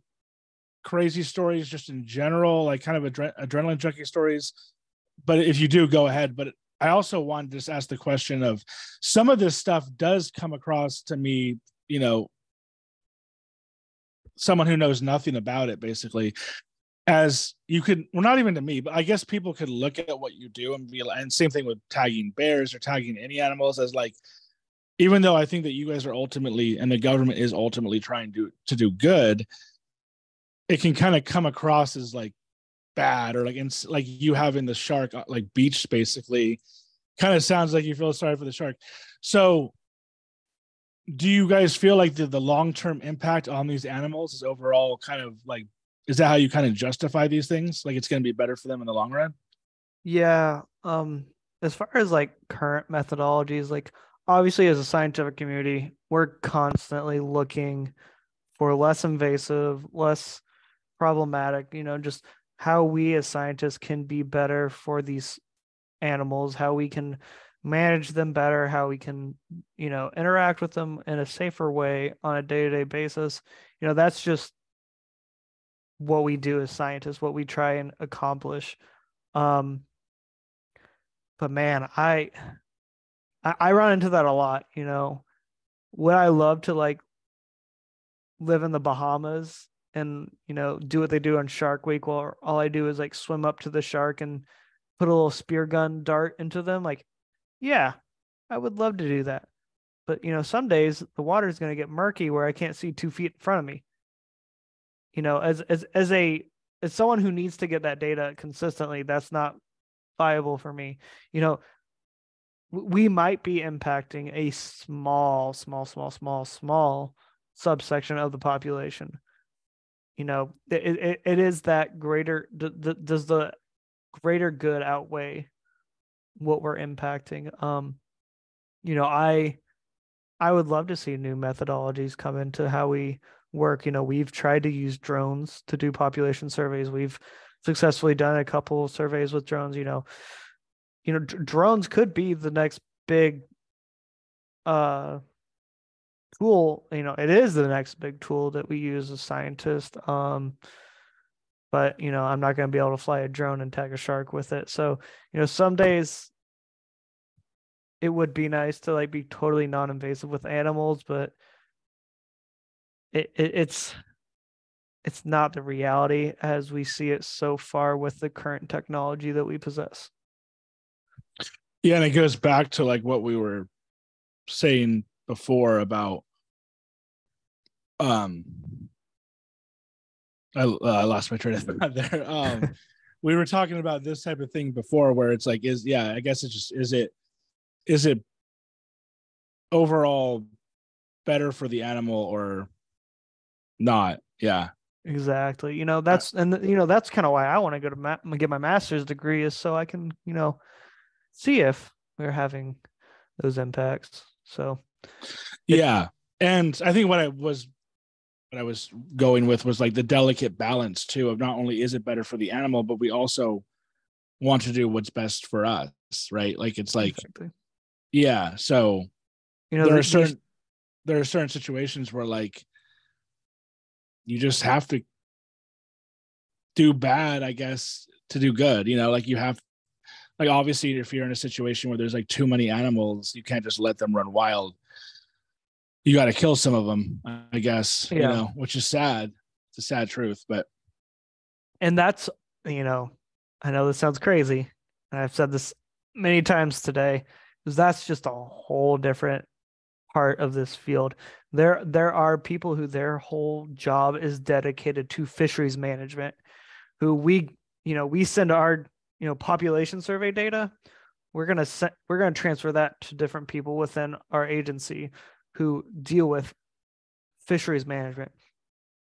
crazy stories just in general, like kind of adre- adrenaline junkie stories. But if you do, go ahead. But I also wanted to just ask the question of some of this stuff does come across to me, you know, someone who knows nothing about it, basically. As you could, well, not even to me, but I guess people could look at what you do and be, like and same thing with tagging bears or tagging any animals as like, even though I think that you guys are ultimately and the government is ultimately trying to to do good, it can kind of come across as like bad or like in, like you having the shark uh, like beach basically. Kind of sounds like you feel sorry for the shark. So do you guys feel like the, the long-term impact on these animals is overall kind of like is that how you kind of justify these things? Like it's going to be better for them in the long run? Yeah um as far as like current methodologies like obviously as a scientific community we're constantly looking for less invasive less problematic you know just how we as scientists can be better for these animals how we can manage them better, how we can, you know, interact with them in a safer way on a day-to-day basis. You know, that's just what we do as scientists, what we try and accomplish. Um but man, I I, I run into that a lot, you know. Would I love to like live in the Bahamas and you know do what they do on Shark Week, where all I do is like swim up to the shark and put a little spear gun dart into them? Like, yeah, I would love to do that. But you know, some days the water is going to get murky where I can't see two feet in front of me. You know, as as as a as someone who needs to get that data consistently, that's not viable for me. You know, we might be impacting a small, small, small, small, small subsection of the population. You know, it it, it is that greater. does the greater good outweigh what we're impacting? Um, you know, I I would love to see new methodologies come into how we work. You know, we've tried to use drones to do population surveys. We've successfully done a couple surveys with drones. You know, you know, d- drones could be the next big uh tool you know it is the next big tool that we use as scientists um but you know i'm not going to be able to fly a drone and tag a shark with it. So you know some days it would be nice to like be totally non-invasive with animals but it, it it's it's not the reality as we see it so far with the current technology that we possess yeah, and it goes back to like what we were saying before about um I, uh, I lost my train of thought there. Um we were talking about this type of thing before where it's like is yeah, I guess it's just is it is it overall better for the animal or not? Yeah. Exactly. You know, that's and you know that's kind of why I want to go to ma- get my master's degree is so I can, you know, see if we're having those impacts. So, yeah, and I think what I was what I was going with was like the delicate balance too of not only is it better for the animal, but we also want to do what's best for us, right? Like it's like, exactly. yeah. So you know, there are certain there are certain situations where like you just have to do bad, I guess, to do good. You know, like you have like obviously if you're in a situation where there's like too many animals you can't just let them run wild. You got to kill some of them i guess yeah. you know which is sad. It's a sad truth but and that's you know i know this sounds crazy and i've said this many times today because that's just a whole different part of this field. There there are people who their whole job is dedicated to fisheries management who we you know we send our you know population survey data we're going to set, we're going to transfer that to different people within our agency who deal with fisheries management.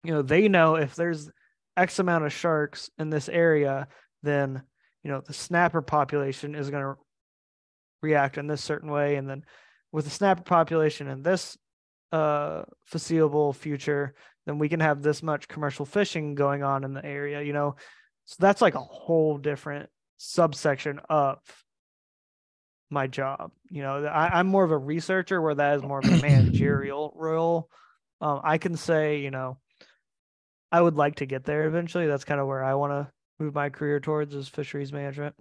You know they know if there's x amount of sharks in this area then you know the snapper population is going to react in this certain way. And then with the snapper population in this uh foreseeable future then we can have this much commercial fishing going on in the area you know? So that's like a whole different subsection of my job. You know, I, am more of a researcher where that is more of a managerial role. Um, I can say, you know, I would like to get there eventually. That's kind of where I want to move my career towards is fisheries management.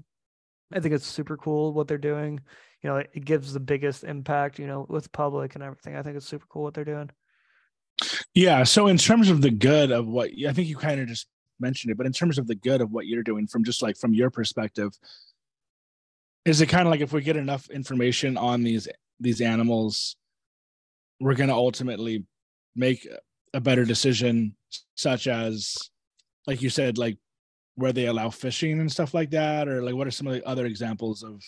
I think it's super cool what they're doing. You know, it, it gives the biggest impact, you know, with public and everything. I think it's super cool what they're doing. Yeah. So in terms of the good of what I think you kind of just mentioned it, but in terms of the good of what you're doing from just like from your perspective, is it kind of like if we get enough information on these these animals, we're going to ultimately make a better decision, such as, like you said, like where they allow fishing and stuff like that, or like what are some of the other examples of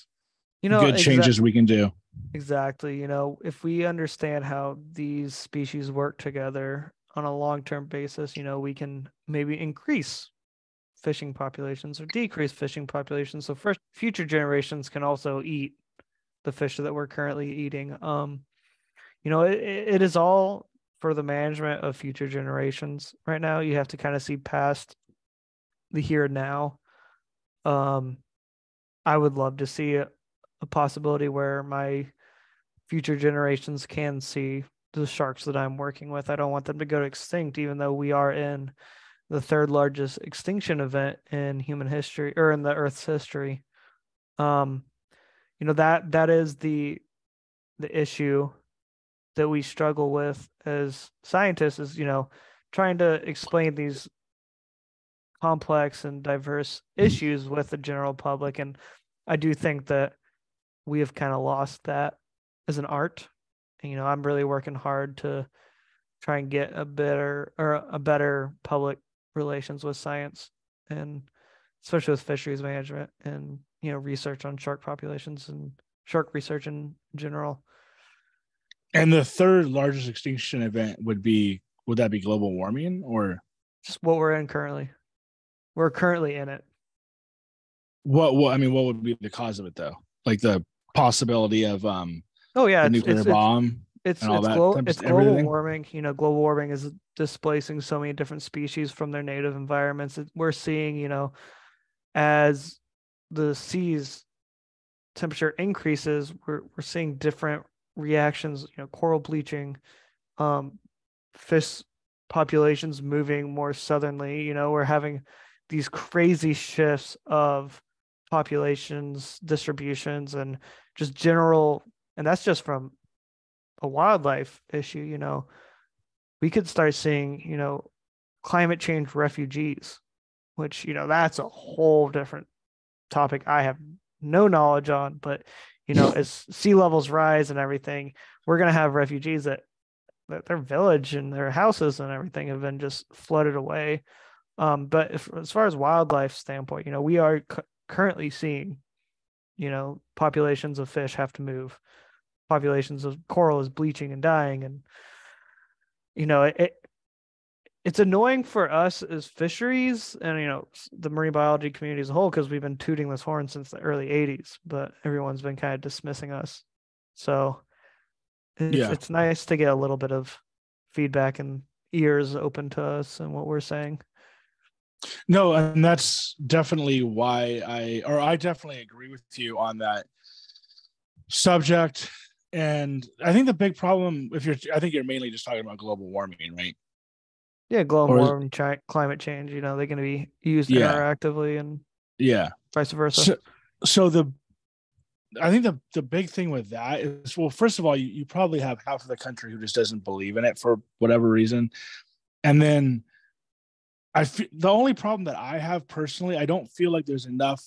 you know good changes we can do? Exactly. You know, if we understand how these species work together on a long-term basis, you know, we can maybe increase fishing populations or decrease fishing populations. So first future generations can also eat the fish that we're currently eating. Um, you know, it, it is all for the management of future generations. Right now, you have to kind of see past the here and now. Um, I would love to see a, a possibility where my future generations can see the sharks that I'm working with. I don't want them to go extinct, even though we are in the third largest extinction event in human history or in the Earth's history. Um, you know that that is the the issue that we struggle with as scientists is you know trying to explain these complex and diverse issues with the general public and i do think that we have kind of lost that as an art you know i'm really working hard to try and get a better or a better public relations with science and especially with fisheries management and you know research on shark populations and shark research in general and the third largest extinction event would be would that be global warming or just what we're in currently? We're currently in it. What what I mean, what would be the cause of it though? Like the possibility of um oh yeah, nuclear it's, bomb. It's it's, it's, glo- it's global warming. You know, global warming is displacing so many different species from their native environments. We're seeing, you know, as the seas temperature increases, we're we're seeing different reactions, you know, coral bleaching, um, fish populations moving more southernly. You know, we're having these crazy shifts of populations, distributions, and just general, and that's just from a wildlife issue. You know, we could start seeing, you know, climate change refugees, which, you know, that's a whole different topic I have no knowledge on, but you know, as sea levels rise and everything, we're going to have refugees that, that their village and their houses and everything have been just flooded away. Um, but if, as far as wildlife standpoint, you know, we are cu- currently seeing, you know, populations of fish have to move, populations of coral is bleaching and dying, and you know, it, it's annoying for us as fisheries and you know the marine biology community as a whole because we've been tooting this horn since the early 80s but everyone's been kind of dismissing us. So it's, yeah. it's nice to get a little bit of feedback and ears open to us and what we're saying. No and that's definitely why i or i definitely agree with you on that subject and i think the big problem if you're i think you're mainly just talking about global warming right yeah, global warming, climate change. You know, they're going to be used yeah. interactively and yeah, vice versa. So, so, the, I think the the big thing with that is, well, first of all, you, you probably have half of the country who just doesn't believe in it for whatever reason, and then I feel the only problem that I have personally, I don't feel like there's enough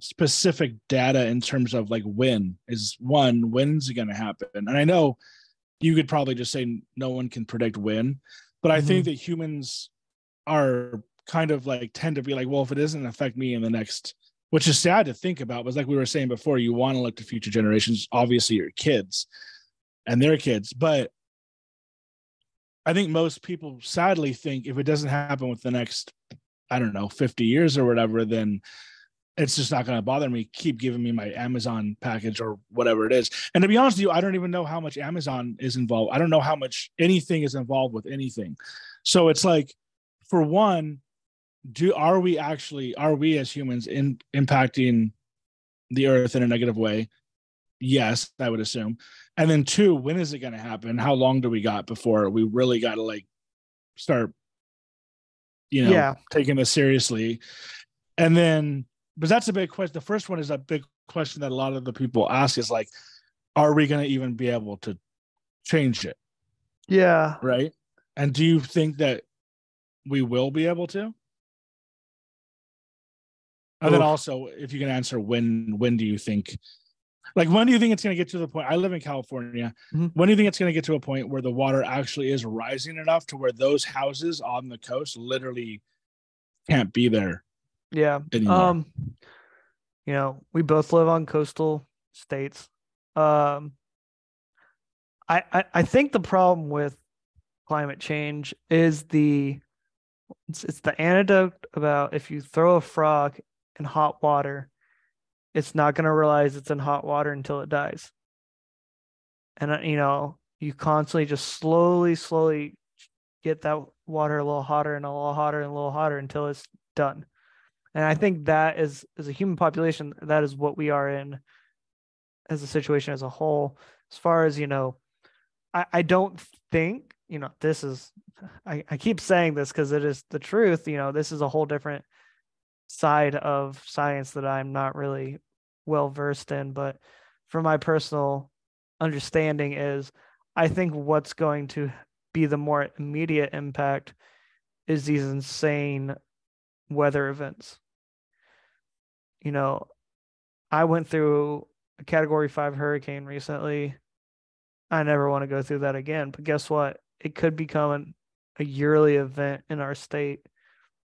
specific data in terms of like when is one when's it going to happen, and I know you could probably just say no one can predict when but I mm-hmm. think that humans are kind of like tend to be like, well, if it doesn't affect me in the next, which is sad to think about, but like we were saying before, you want to look to future generations, obviously your kids and their kids. But I think most people sadly think if it doesn't happen with the next, I don't know, 50 years or whatever, then it's just not going to bother me. Keep giving me my Amazon package or whatever it is. And to be honest with you, I don't even know how much Amazon is involved. I don't know how much anything is involved with anything. So it's like, for one, do are we actually are we as humans in impacting the earth in a negative way? Yes, I would assume. And then two, when is it going to happen? How long do we got before we really got to like start, you know, yeah. taking this seriously? And then but that's a big question. The first one is a big question that a lot of the people ask is like, are we going to even be able to change it? Yeah. Right. And do you think that we will be able to? And Oof. then also, if you can answer when, when do you think, like, when do you think it's going to get to the point? I live in California. Mm-hmm. When do you think it's going to get to a point where the water actually is rising enough to where those houses on the coast literally can't be there yeah. Anymore. Um, you know, we both live on coastal states. Um, I, I I think the problem with climate change is the it's, it's the antidote about if you throw a frog in hot water, it's not going to realize it's in hot water until it dies. And uh, you know, you constantly just slowly, slowly get that water a little hotter and a little hotter and a little hotter until it's done and i think that is as a human population that is what we are in as a situation as a whole. As far as you know, I, I don't think you know this is. I, I keep saying this because it is the truth. You know, this is a whole different side of science that I'm not really well versed in, but from my personal understanding is I think what's going to be the more immediate impact is these insane weather events. You know, I went through a category five hurricane recently. I never want to go through that again. But guess what? It could become an, a yearly event in our state.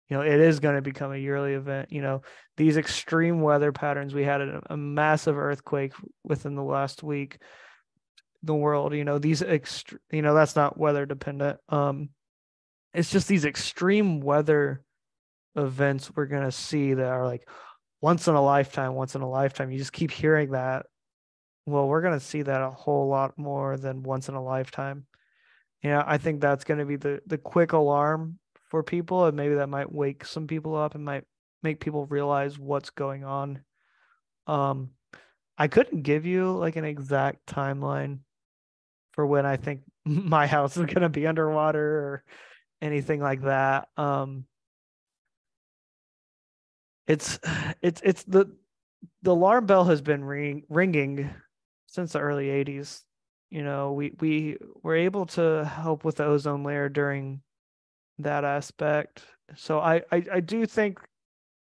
You know, it is going to become a yearly event. You know, these extreme weather patterns. We had a, a massive earthquake within the last week. The world, you know, these ext- you know, that's not weather dependent. Um, it's just these extreme weather events we're gonna see that are like once in a lifetime, once in a lifetime. You just keep hearing that. Well, we're gonna see that a whole lot more than once in a lifetime. Yeah, I think that's gonna be the the quick alarm for people, and maybe that might wake some people up and might make people realize what's going on. Um, I couldn't give you like an exact timeline for when I think my house is gonna be underwater or anything like that. Um, it's it's it's the the alarm bell has been ring, ringing since the early 80s you know we we were able to help with the ozone layer during that aspect. So I, I i do think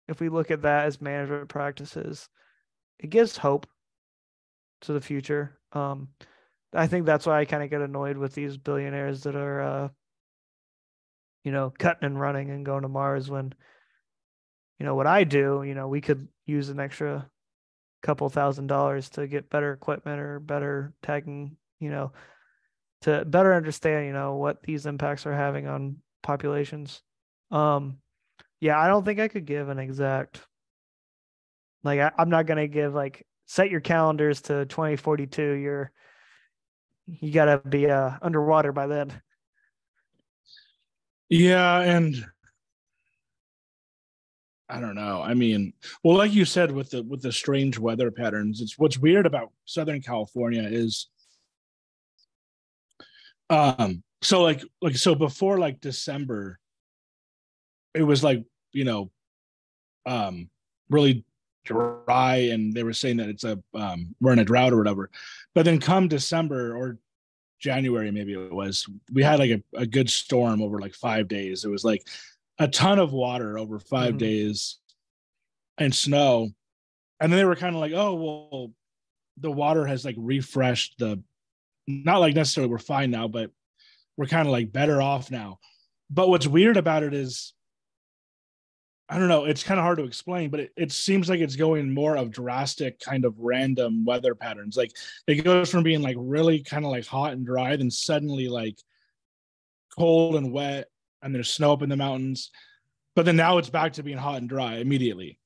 if we look at that as management practices it gives hope to the future. Um i think that's why i kind of get annoyed with these billionaires that are uh you know, cutting and running and going to Mars when, you know, what I do, you know, we could use an extra couple thousand dollars to get better equipment or better tagging, you know, to better understand, you know, what these impacts are having on populations. Um, yeah, I don't think I could give an exact, like, I, I'm not to give like, set your calendars to 2042. You're, you got to be uh, underwater by then. Yeah, and I don't know. I mean, well, like you said, with the with the strange weather patterns, it's what's weird about Southern California is, um, so like like so before like December, it was like you know, um, really dry, and they were saying that it's a um we're in a drought or whatever, but then come December or January, maybe it was, we had like a, a good storm over like five days. It was like a ton of water over 5 mm-hmm. days and snow. And then they were kind of like, oh, well, the water has like refreshed the, not like necessarily we're fine now, but we're kind of like better off now. But what's weird about it is I don't know. It's kind of hard to explain, but it, it seems like it's going more of drastic kind of random weather patterns. Like it goes from being like really kind of like hot and dry, then suddenly like cold and wet, and there's snow up in the mountains. But then now it's back to being hot and dry immediately.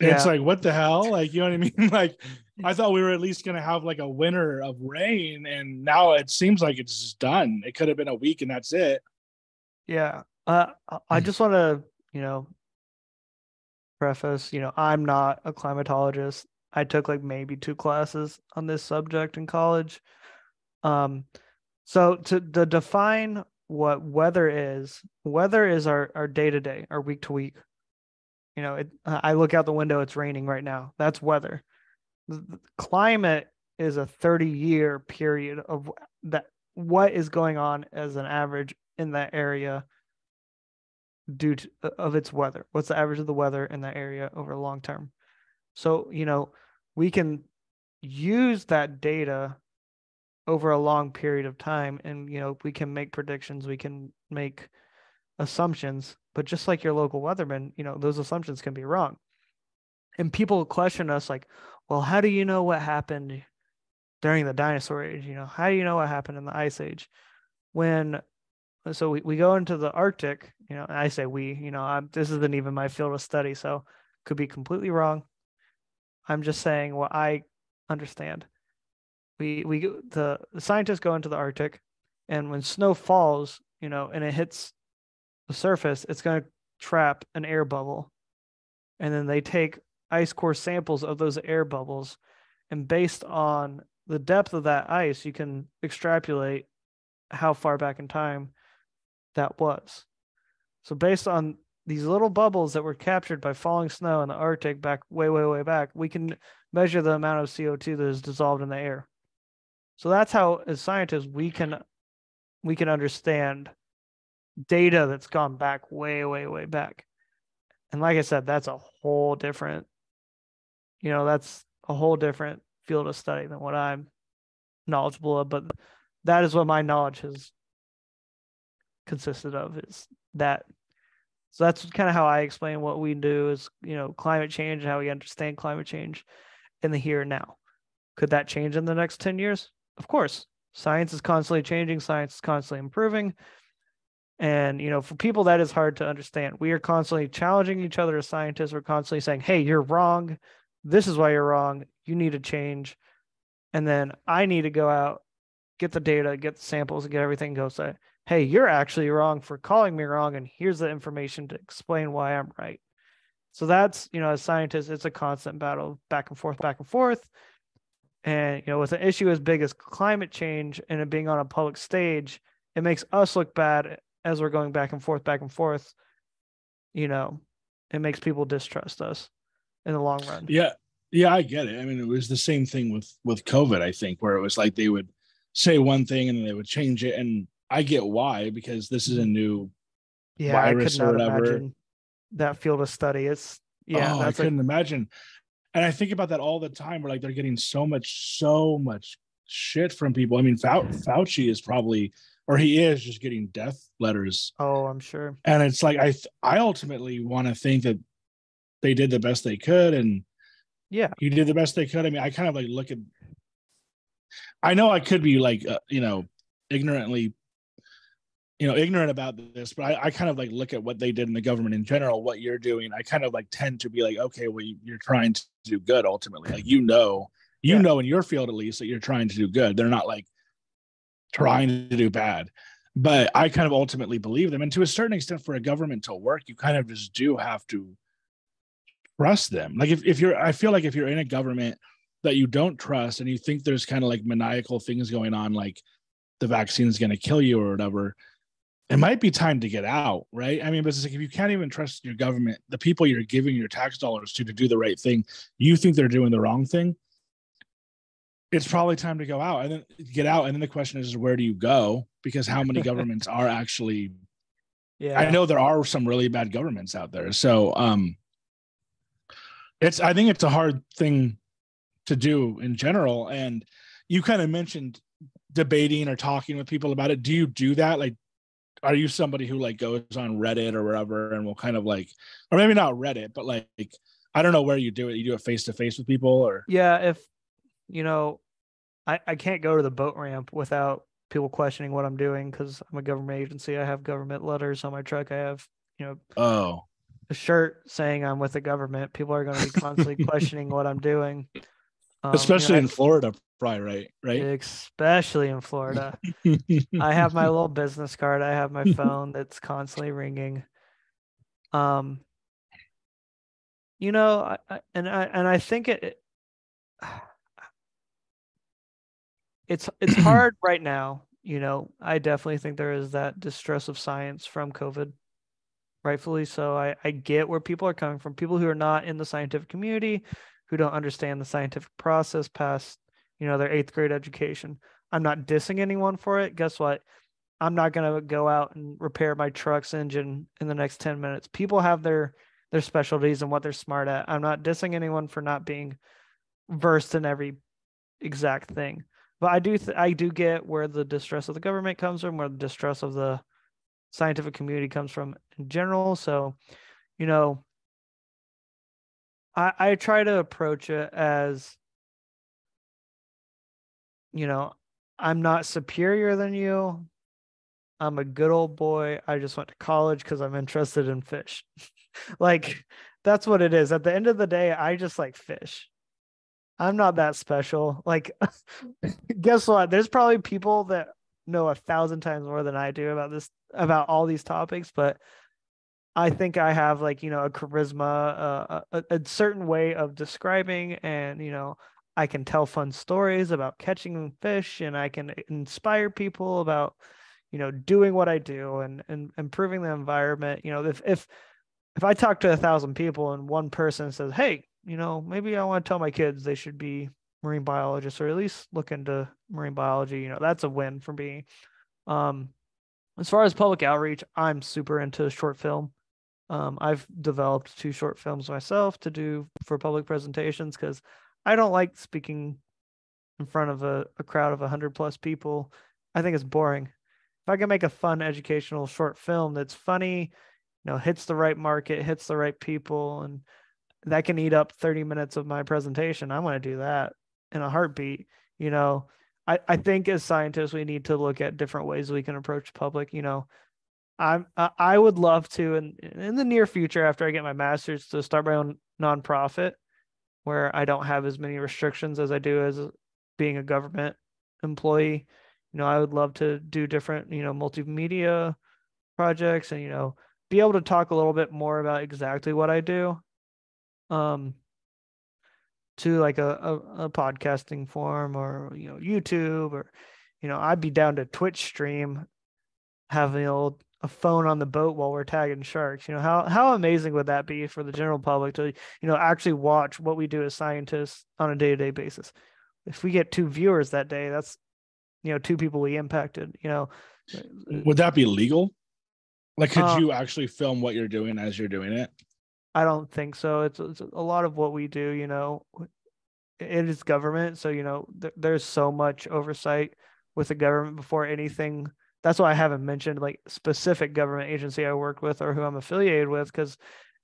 Yeah. It's like what the hell? Like you know what I mean? like I thought we were at least gonna have like a winter of rain, and now it seems like it's done. It could have been a week and that's it. Yeah. Uh, I just want to you know preface, you know, I'm not a climatologist. I took like maybe two classes on this subject in college. Um, so to, to define what weather is, weather is our our day to day, our week to week. You know, it, I look out the window, it's raining right now. That's weather. The climate is a 30 year period of that what is going on as an average in that area due to of its weather. What's the average of the weather in that area over long term? So, you know, we can use that data over a long period of time and you know, we can make predictions, we can make assumptions, but just like your local weatherman, you know, those assumptions can be wrong. And people question us like, well, how do you know what happened during the dinosaur age? You know, how do you know what happened in the ice age? When so we, we go into the Arctic, you know, I say we, you know, I'm, this isn't even my field of study, so could be completely wrong. I'm just saying what I understand. We we the, the scientists go into the Arctic, and when snow falls, you know, and it hits the surface, it's going to trap an air bubble, and then they take ice core samples of those air bubbles, And based on the depth of that ice, you can extrapolate how far back in time that was. So, based on these little bubbles that were captured by falling snow in the Arctic back way, way, way back, we can measure the amount of CO2 that is dissolved in the air. So that's how, as scientists, we can we can understand data that's gone back way, way, way back. And like I said, that's a whole different, you know, that's a whole different field of study than what I'm knowledgeable of. But that is what my knowledge has consisted of is that. So that's kind of how I explain what we do is, you know, climate change and how we understand climate change in the here and now. Could that change in the next 10 years? Of course. Science is constantly changing, science is constantly improving. And, you know, for people that is hard to understand. We are constantly challenging each other as scientists. We're constantly saying, hey, you're wrong. This is why you're wrong. You need to change. And then I need to go out, get the data, get the samples, and get everything, go say, hey, you're actually wrong for calling me wrong. And here's the information to explain why I'm right. So that's, you know, as scientists, it's a constant battle back and forth, back and forth. And, you know, with an issue as big as climate change and it being on a public stage, it makes us look bad as we're going back and forth, back and forth, you know, it makes people distrust us in the long run. Yeah. Yeah, I get it. I mean, it was the same thing with with COVID, I think, where it was like they would say one thing and then they would change it. And I get why, because this is a mm-hmm. new yeah, virus or whatever. That field of study. It's yeah, oh, I couldn't imagine. And I think about that all the time. Where like they're getting so much, so much shit from people. I mean, Fauci is probably or he is just getting death letters. Oh, I'm sure. And it's like I I ultimately want to think that they did the best they could and yeah. He did the best they could. I mean, I kind of like look at I know I could be like uh, you know, ignorantly you know, ignorant about this, but I, I kind of like look at what they did in the government in general, what you're doing. I kind of like tend to be like, okay, well, you're trying to do good ultimately. Like, you know, you yeah. know, in your field at least that you're trying to do good. They're not like, trying to do bad. But I kind of ultimately believe them. And to a certain extent, for a government to work, you kind of just do have to trust them. Like if, if you're, I feel like if you're in a government that you don't trust and you think there's kind of like maniacal things going on, like the vaccine is going to kill you or whatever, it might be time to get out, right? I mean, but it's like if you can't even trust your government, the people you're giving your tax dollars to to do the right thing, you think they're doing the wrong thing it's probably time to go out and then get out. And then the question is, where do you go? Because how many governments are actually? Yeah, I know there are some really bad governments out there. So, um, it's I think it's a hard thing to do in general. And you kind of mentioned debating or talking with people about it. Do you do that? Like, are you somebody who like goes on Reddit or wherever and will kind of like, or maybe not Reddit, but like, I don't know where you do it. You do it face to face with people or? Yeah, if you know, I, I can't go to the boat ramp without people questioning what I'm doing because I'm a government agency. I have government letters on my truck. I have, you know, oh, a shirt saying I'm with the government. People are going to be constantly questioning what I'm doing. Um, Especially you know, in Florida, probably right, right? Especially in Florida. I have my little business card. I have my phone that's constantly ringing. Um, you know, I, I, and I and I think it it's it's hard right now. You know, I definitely think there is that distress of science from COVID, rightfully so. I, I get where people are coming from. People who are not in the scientific community, who don't understand the scientific process past, you know, their eighth grade education. I'm not dissing anyone for it. Guess what? I'm not gonna go out and repair my truck's engine in the next 10 minutes. People have their their specialties and what they're smart at. I'm not dissing anyone for not being versed in every exact thing but I do th- I do get where the distress of the government comes from, where the distress of the scientific community comes from in general. So, you know, I I try to approach it as, you know, I'm not superior than you. I'm a good old boy. I just went to college because I'm interested in fish. like that's what it is. At the end of the day, I just like fish. I'm not that special. Like, guess what? There's probably people that know a thousand times more than I do about this, about all these topics, but I think I have like, you know, a charisma, uh, a, a certain way of describing, and, you know, I can tell fun stories about catching fish and I can inspire people about, you know, doing what I do and, and improving the environment. You know, if if if I talk to a thousand people and one person says, Hey, you know, maybe I want to tell my kids they should be marine biologists or at least look into marine biology, you know, that's a win for me. Um, as far as public outreach, I'm super into short film. Um, I've developed two short films myself to do for public presentations because I don't like speaking in front of a, a crowd of 100 plus people. I think it's boring. If I can make a fun educational short film that's funny, you know, hits the right market, hits the right people, and that can eat up 30 minutes of my presentation, I'm going to do that in a heartbeat. You know, I, I think as scientists, we need to look at different ways we can approach the public. You know, I'm I would love to in in the near future after I get my master's to start my own nonprofit where I don't have as many restrictions as I do as being a government employee. You know, I would love to do different, you know, multimedia projects and you know, be able to talk a little bit more about exactly what I do. Um to like a, a, a podcasting form or you know YouTube or you know I'd be down to Twitch stream having old a phone on the boat while we're tagging sharks. You know, how how amazing would that be for the general public to, you know, actually watch what we do as scientists on a day-to-day basis. If we get two viewers that day, that's you know, two people we impacted, you know. Would that be legal? Like could um, you actually film what you're doing as you're doing it? I don't think so. It's, it's a lot of what we do, you know, it is government, so you know, th- there's so much oversight with the government before anything that's why I haven't mentioned like specific government agency I worked with or who I'm affiliated with. Because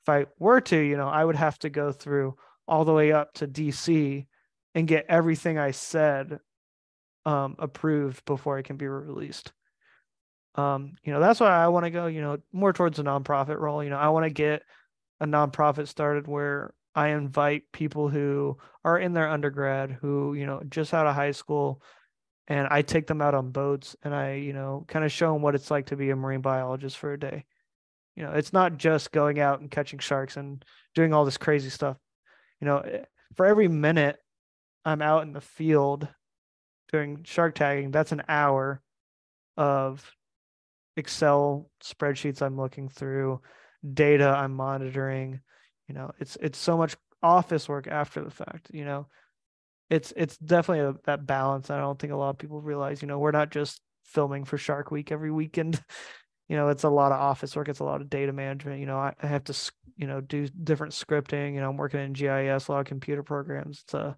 if I were to, you know, I would have to go through all the way up to DC and get everything I said um, approved before it can be released. Um, you know, that's why I want to go, you know, more towards a nonprofit role. You know, I want to get a nonprofit started where I invite people who are in their undergrad, who, you know, just out of high school, and I take them out on boats and I, you know, kind of show them what it's like to be a marine biologist for a day. You know, it's not just going out and catching sharks and doing all this crazy stuff. You know, eh, for every minute I'm out in the field doing shark tagging, that's an hour of Excel spreadsheets I'm looking through, data I'm monitoring. You know, it's it's so much office work after the fact, you know it's it's definitely a, that balance. I don't think a lot of people realize. You know, we're not just filming for Shark Week every weekend. you know, it's a lot of office work. It's a lot of data management. You know, I, I have to you know do different scripting. You know, I'm working in GIS, a lot of computer programs. It's a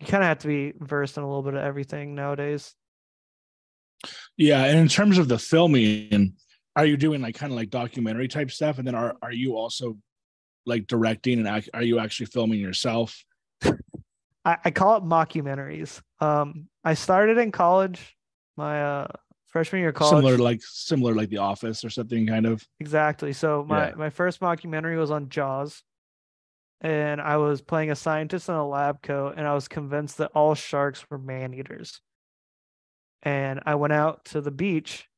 you kind of have to be versed in a little bit of everything nowadays. Yeah, and in terms of the filming, are you doing like kind of like documentary type stuff, and then are are you also like directing and are you actually filming yourself? I, I call it mockumentaries. Um, I started in college, my uh, freshman year college. Similar like similar like The Office or something kind of. Exactly. So my yeah. my first mockumentary was on Jaws, and I was playing a scientist in a lab coat, and I was convinced that all sharks were man eaters. And I went out to the beach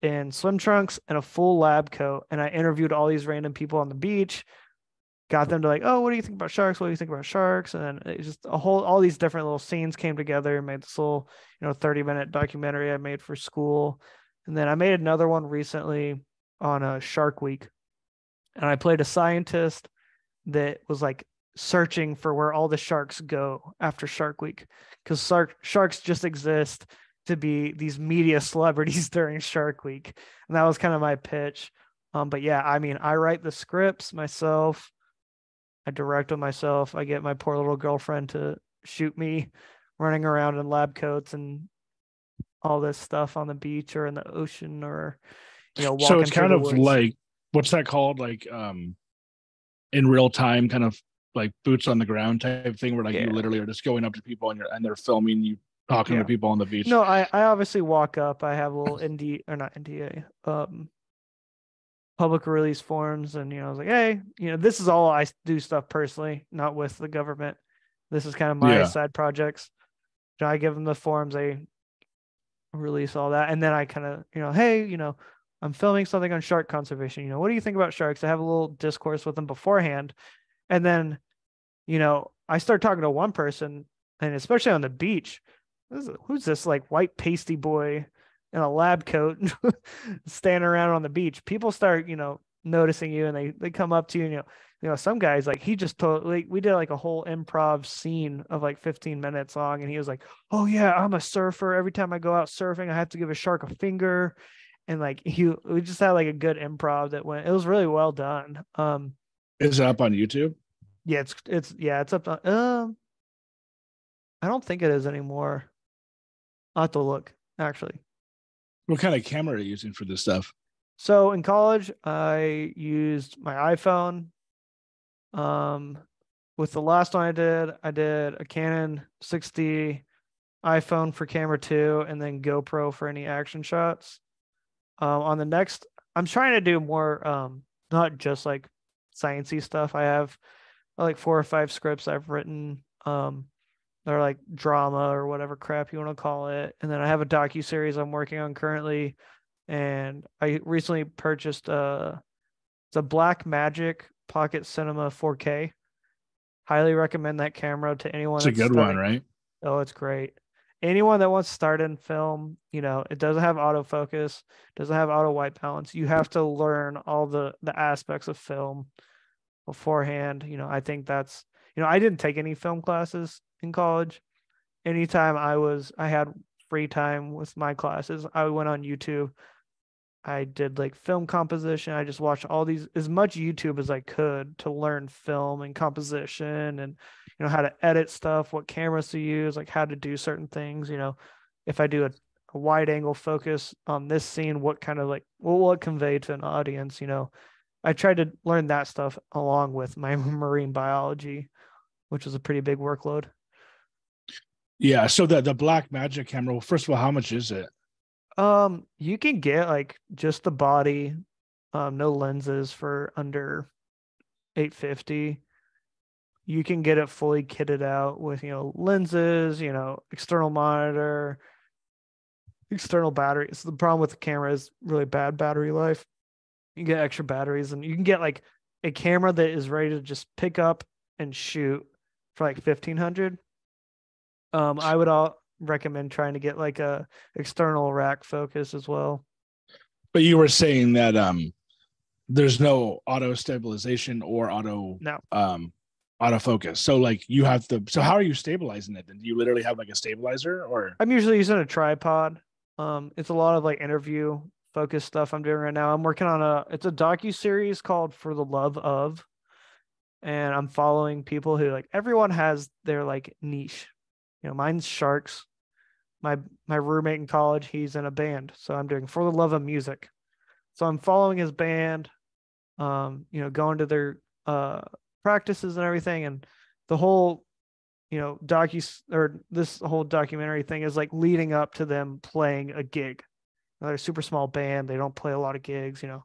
in swim trunks and a full lab coat, and I interviewed all these random people on the beach got them to like, oh, what do you think about sharks? What do you think about sharks? And then just a whole all these different little scenes came together and made this little, you know, 30 minute documentary I made for school. And then I made another one recently on a Shark Week. And I played a scientist that was like searching for where all the sharks go after Shark Week. Because shark sharks just exist to be these media celebrities during Shark Week. And that was kind of my pitch. Um, but yeah, I mean, I write the scripts myself. I direct them myself. I get my poor little girlfriend to shoot me running around in lab coats and all this stuff on the beach or in the ocean or you know so it's kind of woods. like what's that called like um in real time kind of like boots on the ground type thing where like yeah. you literally are just going up to people and you're and they're filming you talking yeah. to people on the beach no i i obviously walk up i have a little ND or not nda um public release forms and you know I was like hey you know this is all I do stuff personally not with the government this is kind of my yeah. side projects so I give them the forms I release all that and then I kind of you know hey you know I'm filming something on shark conservation you know what do you think about sharks I have a little discourse with them beforehand and then you know I start talking to one person and especially on the beach. Who's this like white pasty boy in a lab coat standing around on the beach? People start, you know, noticing you and they they come up to you and you know you know some guys like he just told like we did like a whole improv scene of like 15 minutes long and he was like oh yeah i'm a surfer. Every time i go out surfing i have to give a shark a finger. And like he we just had like a good improv that went it was really well done. Um is it up on youtube? Yeah it's it's yeah it's up on um i don't think it is anymore. I'll have to look actually what kind of camera are you using for this stuff so in college, I used my iPhone. Um, with the last one I did, I did a Canon 6D, iPhone for camera two, and then GoPro for any action shots. Um, on the next, I'm trying to do more, um, not just like sciencey stuff. I have like four or five scripts I've written. Um, they're like drama or whatever crap you want to call it, and then I have a docu series I'm working on currently and I recently purchased a it's a Blackmagic Pocket Cinema 4K. Highly recommend that camera to anyone. It's a good starting. one, right? Oh, it's great. Anyone that wants to start in film, you know, it doesn't have autofocus, doesn't have auto white balance. You have to learn all the the aspects of film beforehand. You know, I think that's you know, I didn't take any film classes in college. Anytime I was I had free time with my classes, I went on YouTube I did like film composition. I just watched all these as much YouTube as I could to learn film and composition and you know how to edit stuff, what cameras to use, like how to do certain things. You know, if I do a, a wide angle focus on this scene, what kind of like what will it convey to an audience? You know, I tried to learn that stuff along with my marine biology, which was a pretty big workload. Yeah. So the the Blackmagic camera. Well, first of all, how much is it? Um, you can get like just the body, um, no lenses for under 850. You can get it fully kitted out with, you know, lenses, you know, external monitor, external batteries. The problem with the camera is really bad battery life. You get extra batteries and you can get like a camera that is ready to just pick up and shoot for like 1500. Um, I would all recommend trying to get like a external rack focus as well. But you were saying that um there's no auto stabilization or auto no um autofocus. So like you have to so how are you stabilizing it? Then do you literally have like a stabilizer or I'm usually using a tripod. Um it's a lot of like interview focus stuff I'm doing right now. I'm working on a it's a docu series called For the Love of and I'm following people who like everyone has their like niche. You know, mine's sharks. My my roommate in college he's in a band so i'm doing for the love of music. So i'm following his band um you know going to their uh practices and everything and the whole you know docu or this whole documentary thing is like leading up to them playing a gig. They're a super small band they don't play a lot of gigs you know.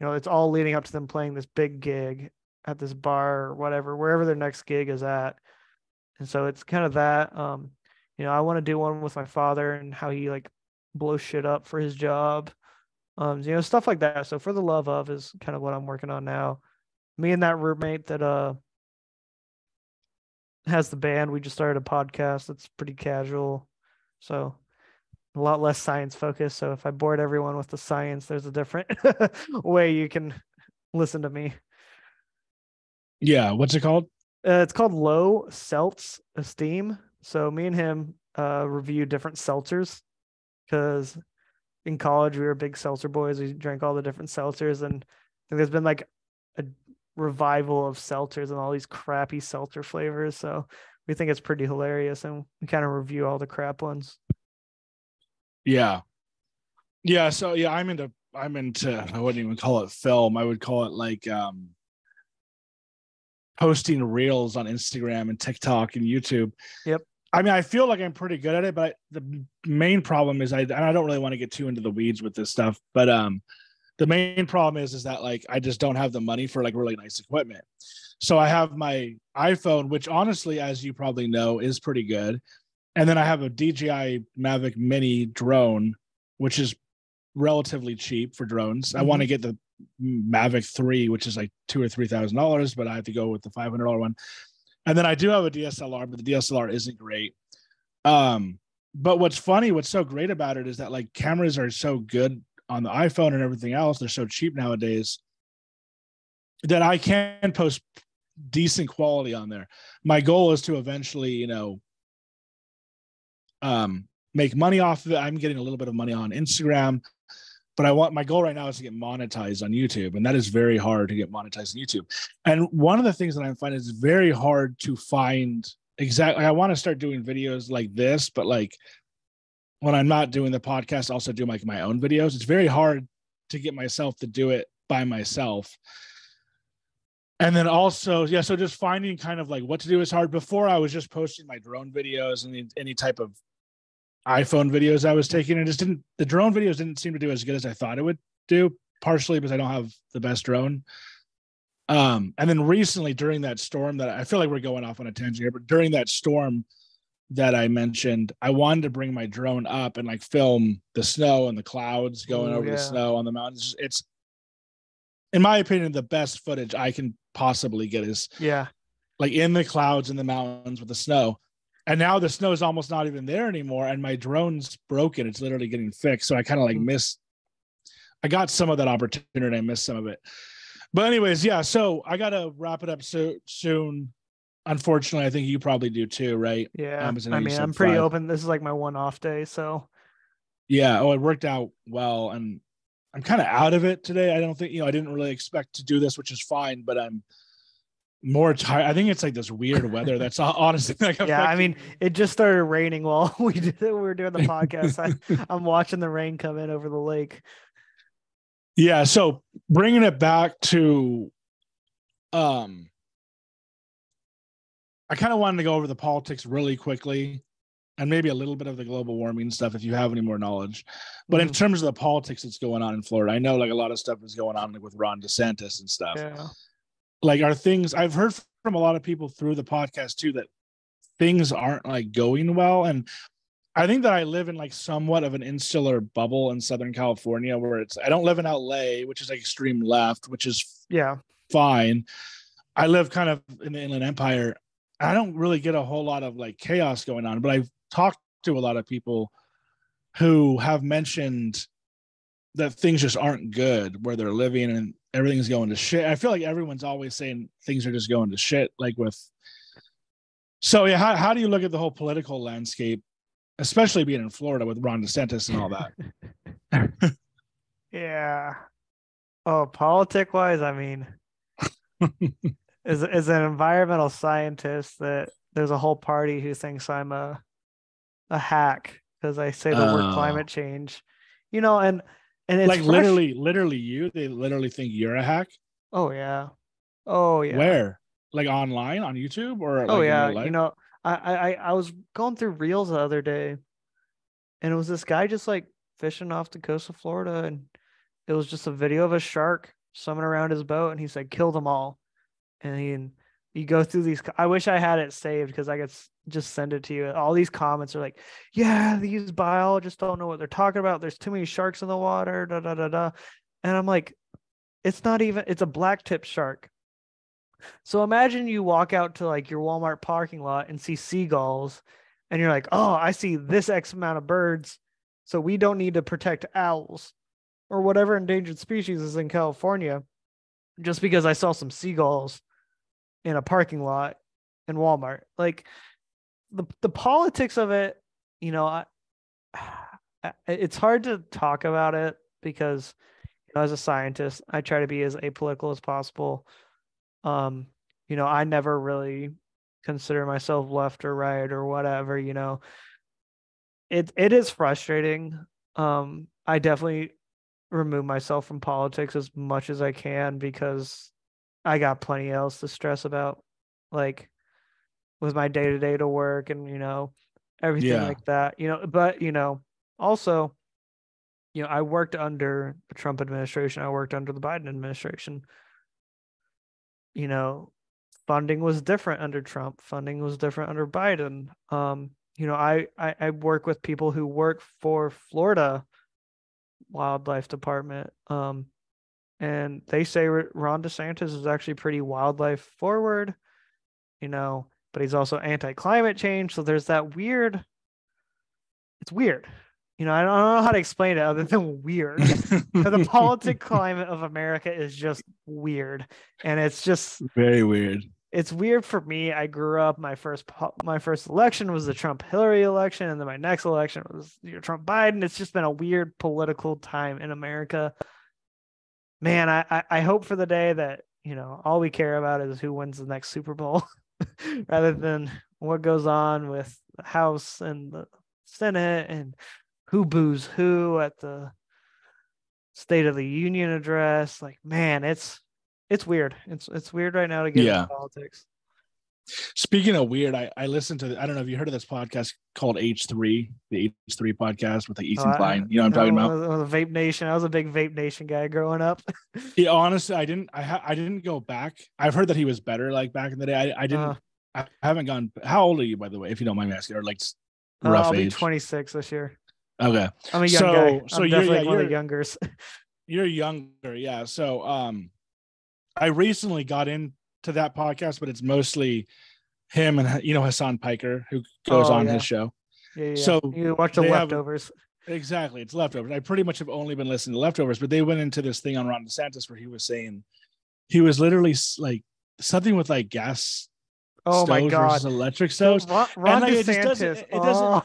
You know it's all leading up to them playing this big gig at this bar or whatever wherever their next gig is at and so it's kind of that um you know, I want to do one with my father and how he like blows shit up for his job. Um, you know, stuff like that. So for the love of is kind of what I'm working on now. Me and that roommate that uh has the band, we just started a podcast that's pretty casual. So a lot less science focused. So if I bored everyone with the science, there's a different way you can listen to me. Yeah, what's it called? Uh, it's called Low Seltz Esteem. So me and him uh, review different seltzers because in college we were big seltzer boys. We drank all the different seltzers, and there's been like a revival of seltzers and all these crappy seltzer flavors. So we think it's pretty hilarious, and we kind of review all the crap ones. Yeah, yeah. So yeah, I'm into I'm into I wouldn't even call it film. I would call it like um posting reels on Instagram and TikTok and YouTube. Yep. I mean, I feel like I'm pretty good at it, but the main problem is I and I don't really want to get too into the weeds with this stuff, but um the main problem is is that like I just don't have the money for like really nice equipment. So I have my iPhone, which honestly, as you probably know, is pretty good. And then I have a DJI Mavic Mini drone, which is relatively cheap for drones. Mm-hmm. I want to get the Mavic 3, which is like two or three thousand dollars, but I have to go with the five hundred dollar one. And then I do have a DSLR, but the DSLR isn't great. Um, but what's funny, what's so great about it is that like cameras are so good on the iPhone and everything else. They're so cheap nowadays that I can post decent quality on there. My goal is to eventually, you know, um, make money off of it. I'm getting a little bit of money on Instagram, but I want my goal right now is to get monetized on YouTube, and that is very hard to get monetized on YouTube. And one of the things that I'm finding is very hard to find exactly. I want to start doing videos like this, but like when I'm not doing the podcast, I also do like my own videos. It's very hard to get myself to do it by myself and then also yeah so just finding kind of like what to do is hard before i was just posting my drone videos and any type of iphone videos i was taking and just didn't the drone videos didn't seem to do as good as i thought it would do partially because i don't have the best drone. Um and then recently during that storm that i feel like we're going off on a tangent here but during that storm that i mentioned i wanted to bring my drone up and like film the snow and the clouds going Ooh, over yeah. the snow on the mountains. It's in my opinion the best footage i can possibly get is yeah. like in the clouds in the mountains with the snow and now the snow is almost not even there anymore and my drone's broken. It's literally getting fixed. So i kind of like mm-hmm. miss i got some of that opportunity i missed some of it. But anyways yeah so i gotta wrap it up so soon. Unfortunately i think you probably do too right? Yeah um, i, I mean i'm pretty five. open. This is like my one off day so. Yeah oh it worked out well and I'm kind of out of it today. I don't think you know I didn't really expect to do this, which is fine, but I'm more tired. I think it's like this weird weather that's honestly like yeah. I mean, it just started raining while we did we were doing the podcast. I, I'm watching the rain come in over the lake. Yeah, so bringing it back to, um, I kind of wanted to go over the politics really quickly and maybe a little bit of the global warming stuff if you have any more knowledge. But mm-hmm. in terms of the politics that's going on in Florida, I know like a lot of stuff is going on like, with Ron DeSantis and stuff. Yeah. Like, are things I've heard from a lot of people through the podcast too that things aren't like going well. And I think that I live in like somewhat of an insular bubble in Southern California where it's I don't live in LA, which is like extreme left, which is yeah fine. I live kind of in the Inland Empire. I don't really get a whole lot of like chaos going on, but I've talked to a lot of people who have mentioned that things just aren't good where they're living and everything's going to shit. I feel like everyone's always saying things are just going to shit, like with. So yeah, how how do you look at the whole political landscape, especially being in Florida with Ron DeSantis and all that? yeah. Oh, politic wise, I mean, as as an environmental scientist, that there's a whole party who thinks I'm a a hack because I say the word oh. climate oh. change. You know, and and it's like fresh. literally, literally you. They literally think you're a hack. Oh yeah. Oh yeah. Where? Like online on YouTube or? Oh like yeah. You know, I I I was going through reels the other day, and it was this guy just like fishing off the coast of Florida, and it was just a video of a shark swimming around his boat, and he said, "Kill them all," and he you go through these i wish i had it saved because i could just send it to you. All these comments are like yeah these biologists don't know what they're talking about. There's too many sharks in the water da da da da. And i'm like it's not even it's a black tip shark. So imagine you walk out to like your walmart parking lot and see seagulls and you're like oh i see this x amount of birds so we don't need to protect owls or whatever endangered species is in california just because i saw some seagulls in a parking lot in Walmart. Like the the politics of it, you know, I, it's hard to talk about it because you know, as a scientist, I try to be as apolitical as possible. Um, you know, I never really consider myself left or right or whatever, you know. It it is frustrating. Um, I definitely remove myself from politics as much as I can because I got plenty else to stress about, like with my day to day to work and you know everything yeah. like that. You know, but you know, also, you know, I worked under the Trump administration. I worked under the Biden administration. You know, funding was different under Trump. Funding was different under Biden. Um, you know, I, I I work with people who work for Florida wildlife department. Um, and they say Ron DeSantis is actually pretty wildlife forward. you know, but he's also anti-climate change. So there's that weird. It's weird. You know, I don't know how to explain it other than weird. the politic climate of America is just weird, and it's just very weird. It's weird for me. I grew up. My first my first election was the Trump Hillary election, and then my next election was you know, Trump Biden. It's just been a weird political time in America. Man, I, I I hope for the day that you know all we care about is who wins the next Super Bowl. rather than what goes on with the House and the Senate and who boos who at the State of the Union address. Like, man, it's it's weird. It's it's weird right now to get yeah. into politics. Speaking of weird, I, I listened to the, I don't know if you heard of this podcast called H3, the H3 podcast with the Ethan oh, Klein. You know what I'm talking about? The Vape Nation. I was a big Vape Nation guy growing up. yeah, honestly, I didn't I ha- I didn't go back. I've heard that he was better like back in the day. I, I didn't uh, I haven't gone how old are you by the way, if you don't mind me asking, or like uh, rough I'll age? be 26 this year. Okay. I'm a young so, guy. I'm so you're, yeah, one of the youngers. You're younger, yeah. So um I recently got into that podcast, but it's mostly him and you know Hasan Piker who goes oh, on yeah. his show. Yeah, yeah. So you watch the leftovers. Have, exactly, it's leftovers. I pretty much have only been listening to leftovers, but they went into this thing on Ron DeSantis where he was saying he was literally like something with like gas. Oh my god! electric stoves. Ron, Ron and, like, DeSantis. It, doesn't, it, oh. doesn't.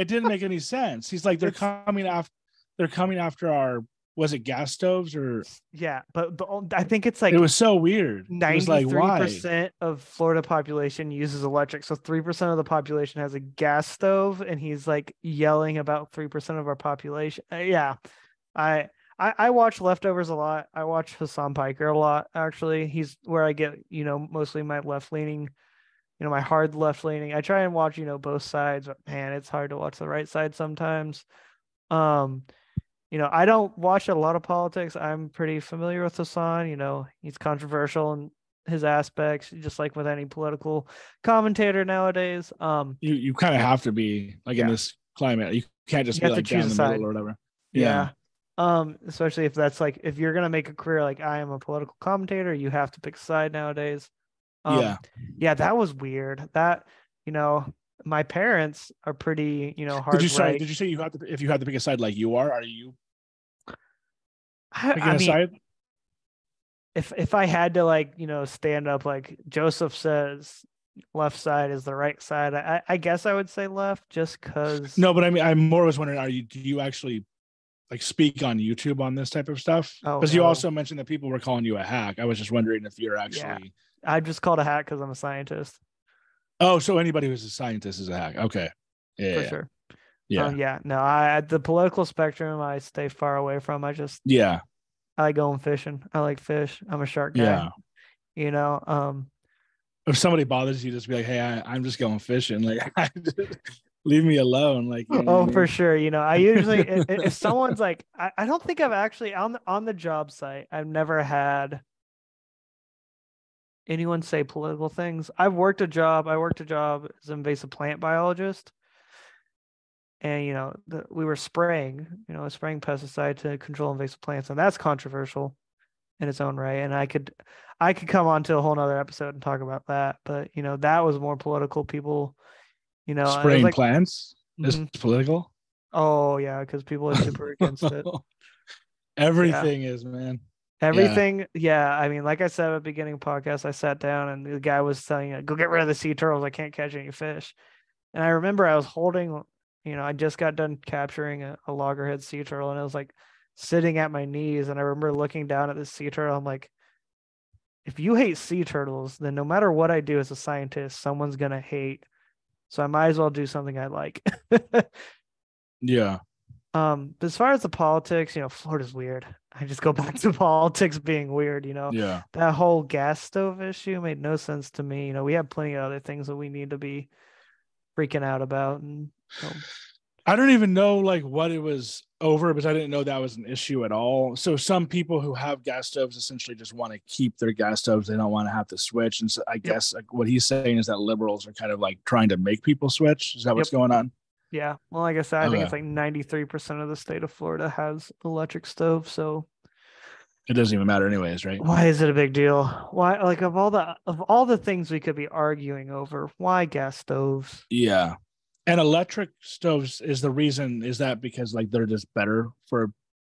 It didn't make any sense. He's like they're coming after. They're coming after our was it gas stoves or yeah but the, i think it's like it was so weird. 93% like, of florida population uses electric so 3% of the population has a gas stove and he's like yelling about 3% of our population. Uh, yeah I, I i watch leftovers a lot. I watch hasan piker a lot actually. He's where i get you know mostly my left leaning you know my hard left leaning i try and watch you know both sides but man it's hard to watch the right side sometimes. Um you know, I don't watch a lot of politics. I'm pretty familiar with Hasan. You know, he's controversial in his aspects, just like with any political commentator nowadays. Um, you you kind of have to be like yeah. in this climate. You can't just you be like down the middle or whatever. Yeah. yeah. Um, especially if that's like if you're gonna make a career like I am a political commentator, you have to pick a side nowadays. Um, yeah. Yeah, that was weird. That you know, my parents are pretty, you know, hard. Did you right. say? Did you say you have to? If you had to pick a side like you are, are you I, I mean, if if I had to like you know stand up like Joseph says, left side is the right side. I I guess I would say left just because. No, but I mean, I'm more was wondering, are you do you actually like speak on YouTube on this type of stuff? Because oh, no. you also mentioned that people were calling you a hack. I was just wondering if you're actually. Yeah. I'm just called a hack because I'm a scientist. Oh, so anybody who's a scientist is a hack. Okay. Yeah. For yeah. sure. Yeah. Um, yeah. No, I the political spectrum I stay far away from. I just yeah. I like going fishing. I like fish. I'm a shark guy. Yeah. You know, um if somebody bothers you, just be like, Hey, I, am just going fishing. Like leave me alone. Like you know, Oh, for sure. You know, I usually if, if, someone's like I, I don't think I've actually on the on the job site, I've never had anyone say political things. I've worked a job, I worked a job as an invasive plant biologist and you know the, we were spraying you know spraying pesticide to control invasive plants and that's controversial in its own right and i could i could come on to a whole nother episode and talk about that but you know that was more political people you know spraying like, plants mm-hmm. is political oh yeah because people are super against it everything yeah. is man everything yeah. yeah. i mean like i said at the beginning podcast i sat down and the guy was telling you go get rid of the sea turtles i can't catch any fish and i remember i was holding you know, I just got done capturing a, a loggerhead sea turtle and it was like sitting at my knees. And I remember looking down at this sea turtle. I'm like, if you hate sea turtles, then no matter what I do as a scientist, someone's going to hate. So I might as well do something I like. yeah. Um, but as far as the politics, you know, Florida's weird. I just go back to politics being weird, you know. Yeah. That whole gas stove issue made no sense to me. You know, we have plenty of other things that we need to be freaking out about and so. I don't even know like what it was over because I didn't know that was an issue at all. So some people who have gas stoves essentially just want to keep their gas stoves. They don't want to have to switch. And so I yep. guess like what he's saying is that liberals are kind of like trying to make people switch. Is that yep. what's going on? Yeah. Well, like I said, I okay. think it's uh. like 93% of the state of Florida has electric stove. So it doesn't even matter anyways, right? Why is it a big deal? Why like of all the of all the things we could be arguing over, why gas stoves? Yeah. And electric stoves is the reason is that because like they're just better for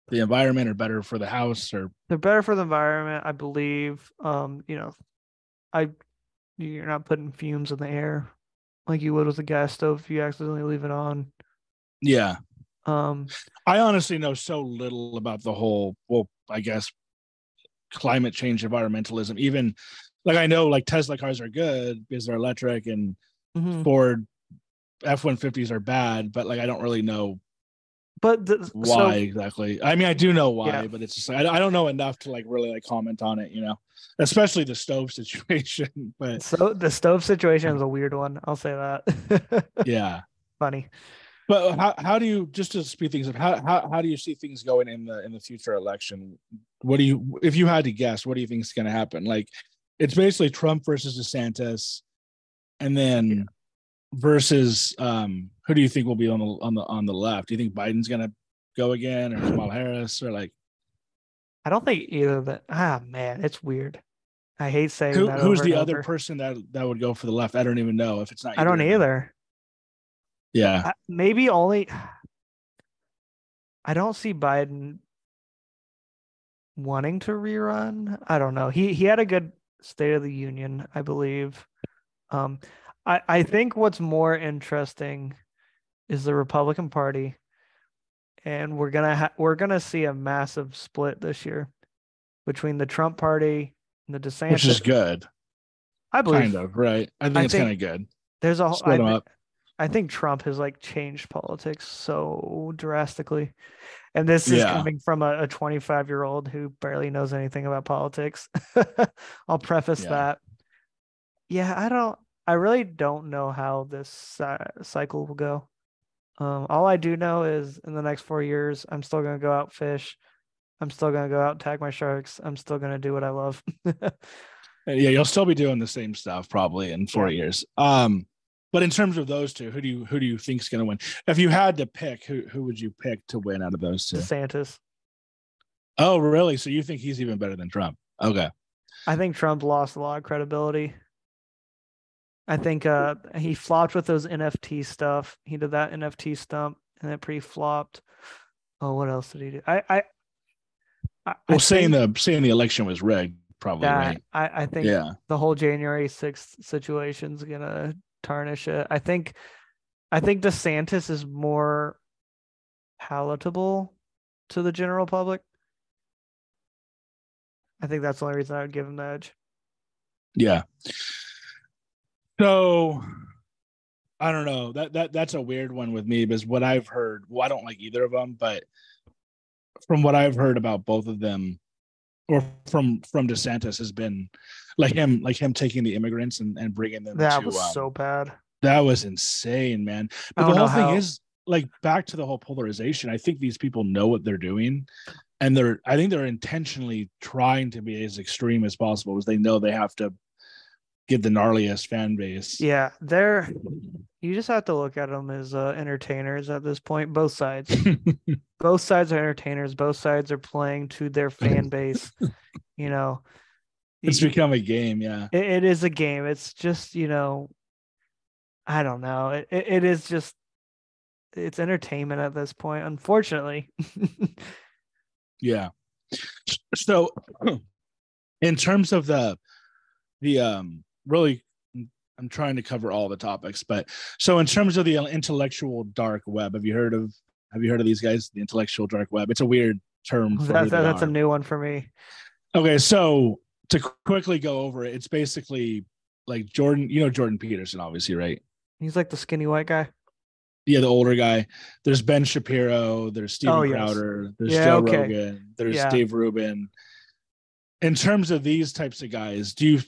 the environment or better for the house or they're better for the environment, I believe. Um, you know, I you're not putting fumes in the air like you would with a gas stove if you accidentally leave it on. Yeah. Um I honestly know so little about the whole well, I guess climate change environmentalism. Even like I know like Tesla cars are good because they're electric and mm-hmm. Ford F one fifties are bad, but like I don't really know but the, why so, exactly. I mean, I do know why, yeah. but it's just I, I don't know enough to like really like comment on it, you know, especially the stove situation. But so the stove situation is a weird one. I'll say that. yeah, funny. But how, how do you just to speed things up? How, how how do you see things going in the in the future election? What do you if you had to guess? What do you think is going to happen? Like, it's basically Trump versus DeSantis, and then. Versus um, who do you think will be on the on the on the left? Do you think Biden's gonna go again, or Kamala Harris, or like? I don't think either of that. Ah, man, it's weird. I hate saying Who, that. Who's the other person that that would go for the left? I don't even know if it's not. I don't either. Yeah, I, maybe only. I don't see Biden wanting to rerun. I don't know. He he had a good State of the Union, I believe. Um, I, I think what's more interesting is the Republican Party, and we're gonna ha- we're gonna see a massive split this year between the Trump Party and the DeSantis, which is good. I believe, kind of right. I think I it's kind of good. There's a whole. I, I think Trump has like changed politics so drastically. And this is yeah. coming from a 25 year old who barely knows anything about politics. I'll preface yeah. that. Yeah, I don't I really don't know how this uh, cycle will go. Um, all I do know is in the next four years, I'm still going to go out fish. I'm still going to go out and tag my sharks. I'm still going to do what I love. yeah, you'll still be doing the same stuff probably in four yeah. years. Um, but in terms of those two, who do you who do you think is going to win? If you had to pick, who who would you pick to win out of those two? DeSantis. Oh, really? So you think he's even better than Trump? Okay. I think Trump lost a lot of credibility. I think uh, he flopped with those NFT stuff. He did that NFT stump and it pretty flopped. Oh, what else did he do? I, I, I well, saying the saying the election was rigged, probably that, right. I, I think yeah. the whole January sixth situation's gonna tarnish it. I think, I think DeSantis is more palatable to the general public. I think that's the only reason I would give him the edge. Yeah. So I don't know. That that that's a weird one with me because what I've heard, well, I don't like either of them, but from what I've heard about both of them, or from from DeSantis has been like him, like him taking the immigrants and, and bringing them. That to, was um, so bad. That was insane, man. But the whole thing how... is like back to the whole polarization. I think these people know what they're doing, and they're I think they're intentionally trying to be as extreme as possible because they know they have to get the gnarliest fan base. Yeah, they're you just have to look at them as uh, entertainers at this point. Both sides, both sides are entertainers. Both sides are playing to their fan base. you know, it's you, become a game. Yeah, it, it is a game. It's just you know, I don't know. It, it, it is just it's entertainment at this point. Unfortunately. yeah. So, in terms of the the um really I'm trying to cover all the topics, but so in terms of the intellectual dark web, have you heard of have you heard of these guys? The intellectual dark web. It's a weird term. That, that, that's a new one for me. Okay, so to quickly go over it, it's basically like Jordan. You know Jordan Peterson, obviously, right? He's like the skinny white guy. Yeah, the older guy. There's Ben Shapiro. There's Steven oh, Crowder. There's yeah, Joe okay. Rogan. There's yeah. Dave Rubin. In terms of these types of guys, do you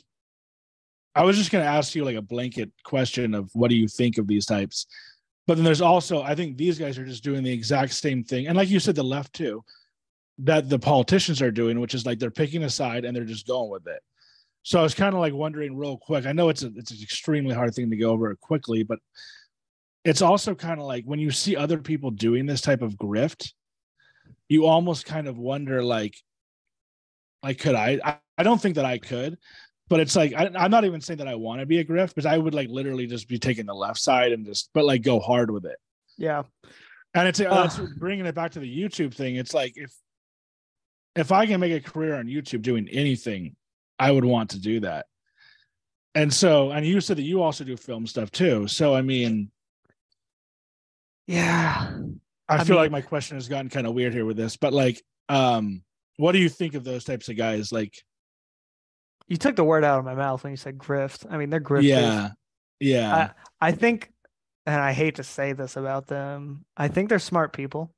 I was just going to ask you like a blanket question of what do you think of these types? But then there's also, I think these guys are just doing the exact same thing. And like you said, the left too, that the politicians are doing, which is like they're picking a side and they're just going with it. So I was kind of like wondering real quick. I know it's a, it's an extremely hard thing to go over quickly, but it's also kind of like when you see other people doing this type of grift, you almost kind of wonder like, Like, could I? I, I don't think that I could, but it's like I, am not even saying that I want to be a grift because I would like literally just be taking the left side and just, but like go hard with it. Yeah. And it's, uh, it's bringing it back to the YouTube thing. It's like if if I can make a career on YouTube doing anything, I would want to do that. And so, and you said that you also do film stuff too. So, I mean, yeah, I, I feel mean, like my question has gotten kind of weird here with this, but like, um, what do you think of those types of guys? Like, you took the word out of my mouth when you said grift. I mean, they're grifters. Yeah, yeah. I, I think, and I hate to say this about them, I think they're smart people.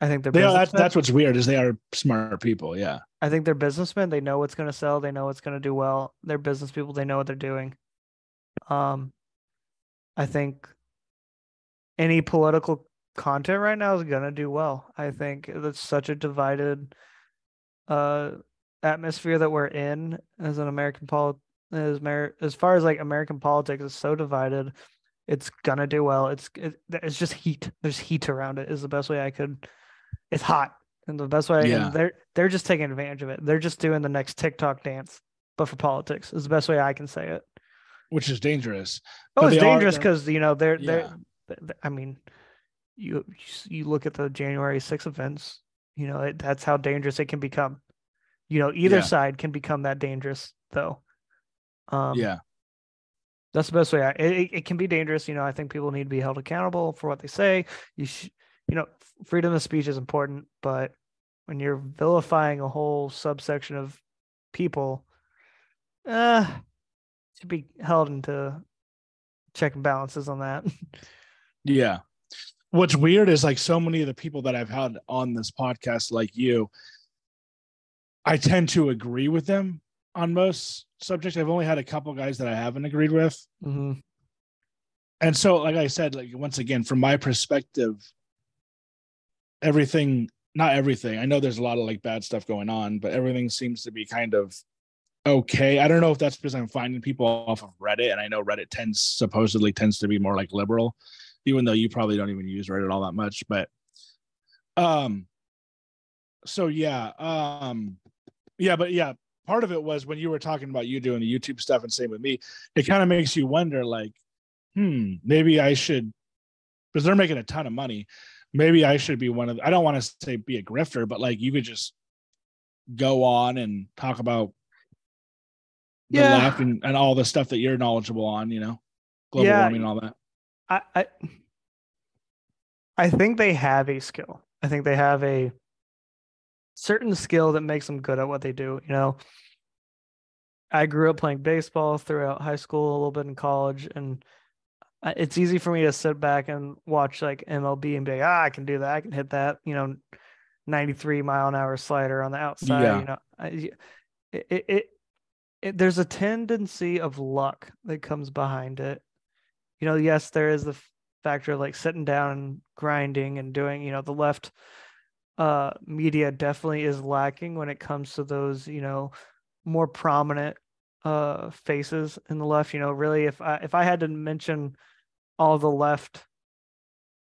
I think they're they are, that's, that's what's weird is they are smart people. Yeah. I think they're businessmen. They know what's going to sell. They know what's going to do well. They're business people. They know what they're doing. Um, I think any political content right now is going to do well. I think that's such a divided uh atmosphere that we're in as an American pol as Mer- as far as like American politics is so divided. It's gonna do well. It's it, it's just heat. There's heat around it. Is the best way I could it's hot and the best way yeah. they're they're just taking advantage of it they're just doing the next tiktok dance but for politics is the best way i can say it which is dangerous oh but it's dangerous because you know they're yeah. they're i mean you you look at the january 6 events you know it, that's how dangerous it can become you know either yeah. side can become that dangerous though um yeah that's the best way I, it, it can be dangerous you know i think people need to be held accountable for what they say you should you know, freedom of speech is important, but when you're vilifying a whole subsection of people, uh, should be held into check and balances on that. yeah. What's weird is like so many of the people that I've had on this podcast, like you, I tend to agree with them on most subjects. I've only had a couple guys that I haven't agreed with. Mm-hmm. And so, like I said, like once again, from my perspective, everything not everything i know there's a lot of like bad stuff going on but everything seems to be kind of okay i don't know if that's because i'm finding people off of reddit and i know reddit tends supposedly tends to be more like liberal even though you probably don't even use reddit all that much but um so yeah um yeah but yeah part of it was when you were talking about you doing the youtube stuff and same with me it kind of makes you wonder like hmm maybe i should because they're making a ton of money maybe I should be one of I don't want to say be a grifter, but like you could just go on and talk about the yeah. left and, and all the stuff that you're knowledgeable on, you know, global yeah, warming and all that. I, I I think they have a skill. I think they have a certain skill that makes them good at what they do. You know, I grew up playing baseball throughout high school, a little bit in college, and it's easy for me to sit back and watch like MLB and be like, ah, I can do that. I can hit that, you know, 93 mile an hour slider on the outside. Yeah. You know, I, it, it, it, it, there's a tendency of luck that comes behind it. You know, yes, there is the factor of like sitting down and grinding and doing, you know, the left uh media definitely is lacking when it comes to those, you know, more prominent uh faces in the left you know really if i if i had to mention all the left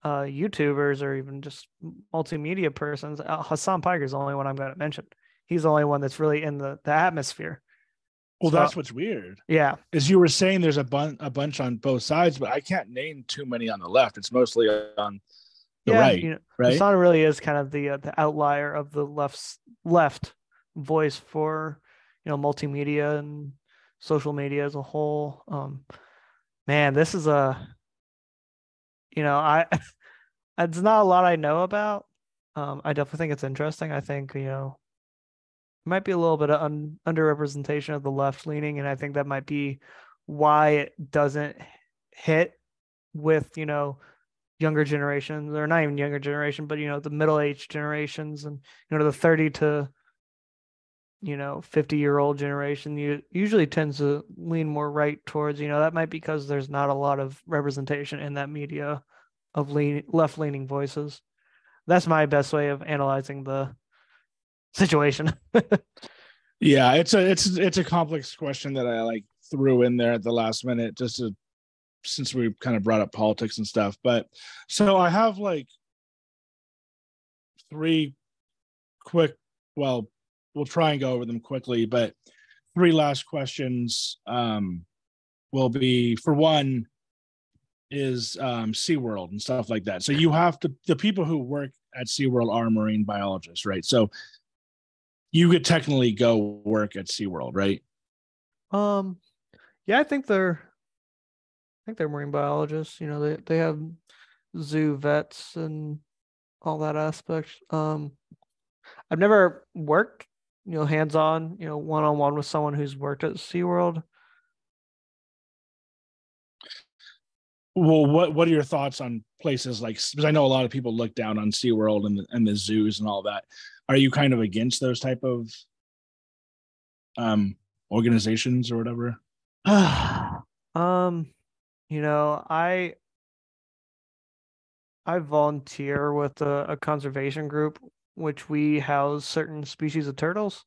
uh youtubers or even just multimedia persons uh, hasan piker is the only one i'm going to mention. He's the only one that's really in the the atmosphere. Well so, that's what's weird. yeah. As you were saying there's a, bun- a bunch on both sides but i can't name too many on the left. It's mostly on the yeah, right you know, right? Really is kind of the uh, the outlier of the left's left voice for you know multimedia and social media as a whole. Um man this is a you know i it's not a lot i know about. Um i definitely think it's interesting. I think you know might be a little bit of un- underrepresentation of the left leaning and i think that might be why it doesn't hit with you know younger generations or not even younger generation but you know the middle aged generations and you know the 30 to you know 50 year old generation you usually tends to lean more right towards you know that might be because there's not a lot of representation in that media of lean left leaning voices. That's my best way of analyzing the situation. Yeah it's a it's it's a complex question that i like threw in there at the last minute just to since we kind of brought up politics and stuff but so i have like three quick well we'll try and go over them quickly, but three last questions um, will be for one is um, SeaWorld and stuff like that. So you have to the people who work at SeaWorld are marine biologists, right? So you could technically go work at SeaWorld, right? Um yeah, I think they're think they're marine biologists. You know, they they have zoo vets and all that aspect. Um I've never worked, you know, hands on, you know, one on one with someone who's worked at SeaWorld. Well, what what are your thoughts on places like because I know a lot of people look down on SeaWorld and the, and the zoos and all that. Are you kind of against those type of um organizations or whatever? um, you know, I I volunteer with a, a, conservation group which we house certain species of turtles.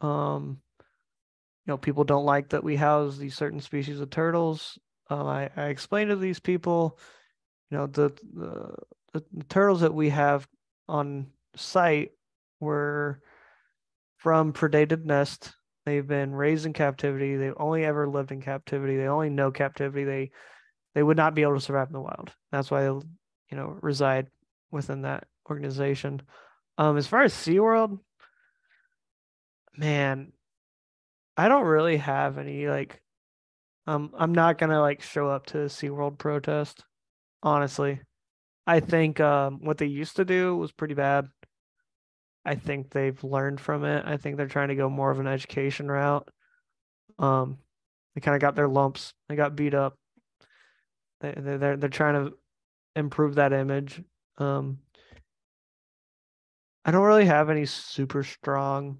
Um, you know, people don't like that we house these certain species of turtles. Um, I, I explain to these people, you know, the, the the, the turtles that we have on site were from predated nest. They've been raised in captivity. They've only ever lived in captivity. They only know captivity. They they would not be able to survive in the wild. That's why they, you know, reside within that organization. Um, as far as SeaWorld, man, I don't really have any like um I'm not gonna like show up to a SeaWorld protest, honestly. I think um what they used to do was pretty bad. I think they've learned from it. I think they're trying to go more of an education route. Um they kind of got their lumps. They got beat up. They they're they're trying to improve that image. Um I don't really have any super strong,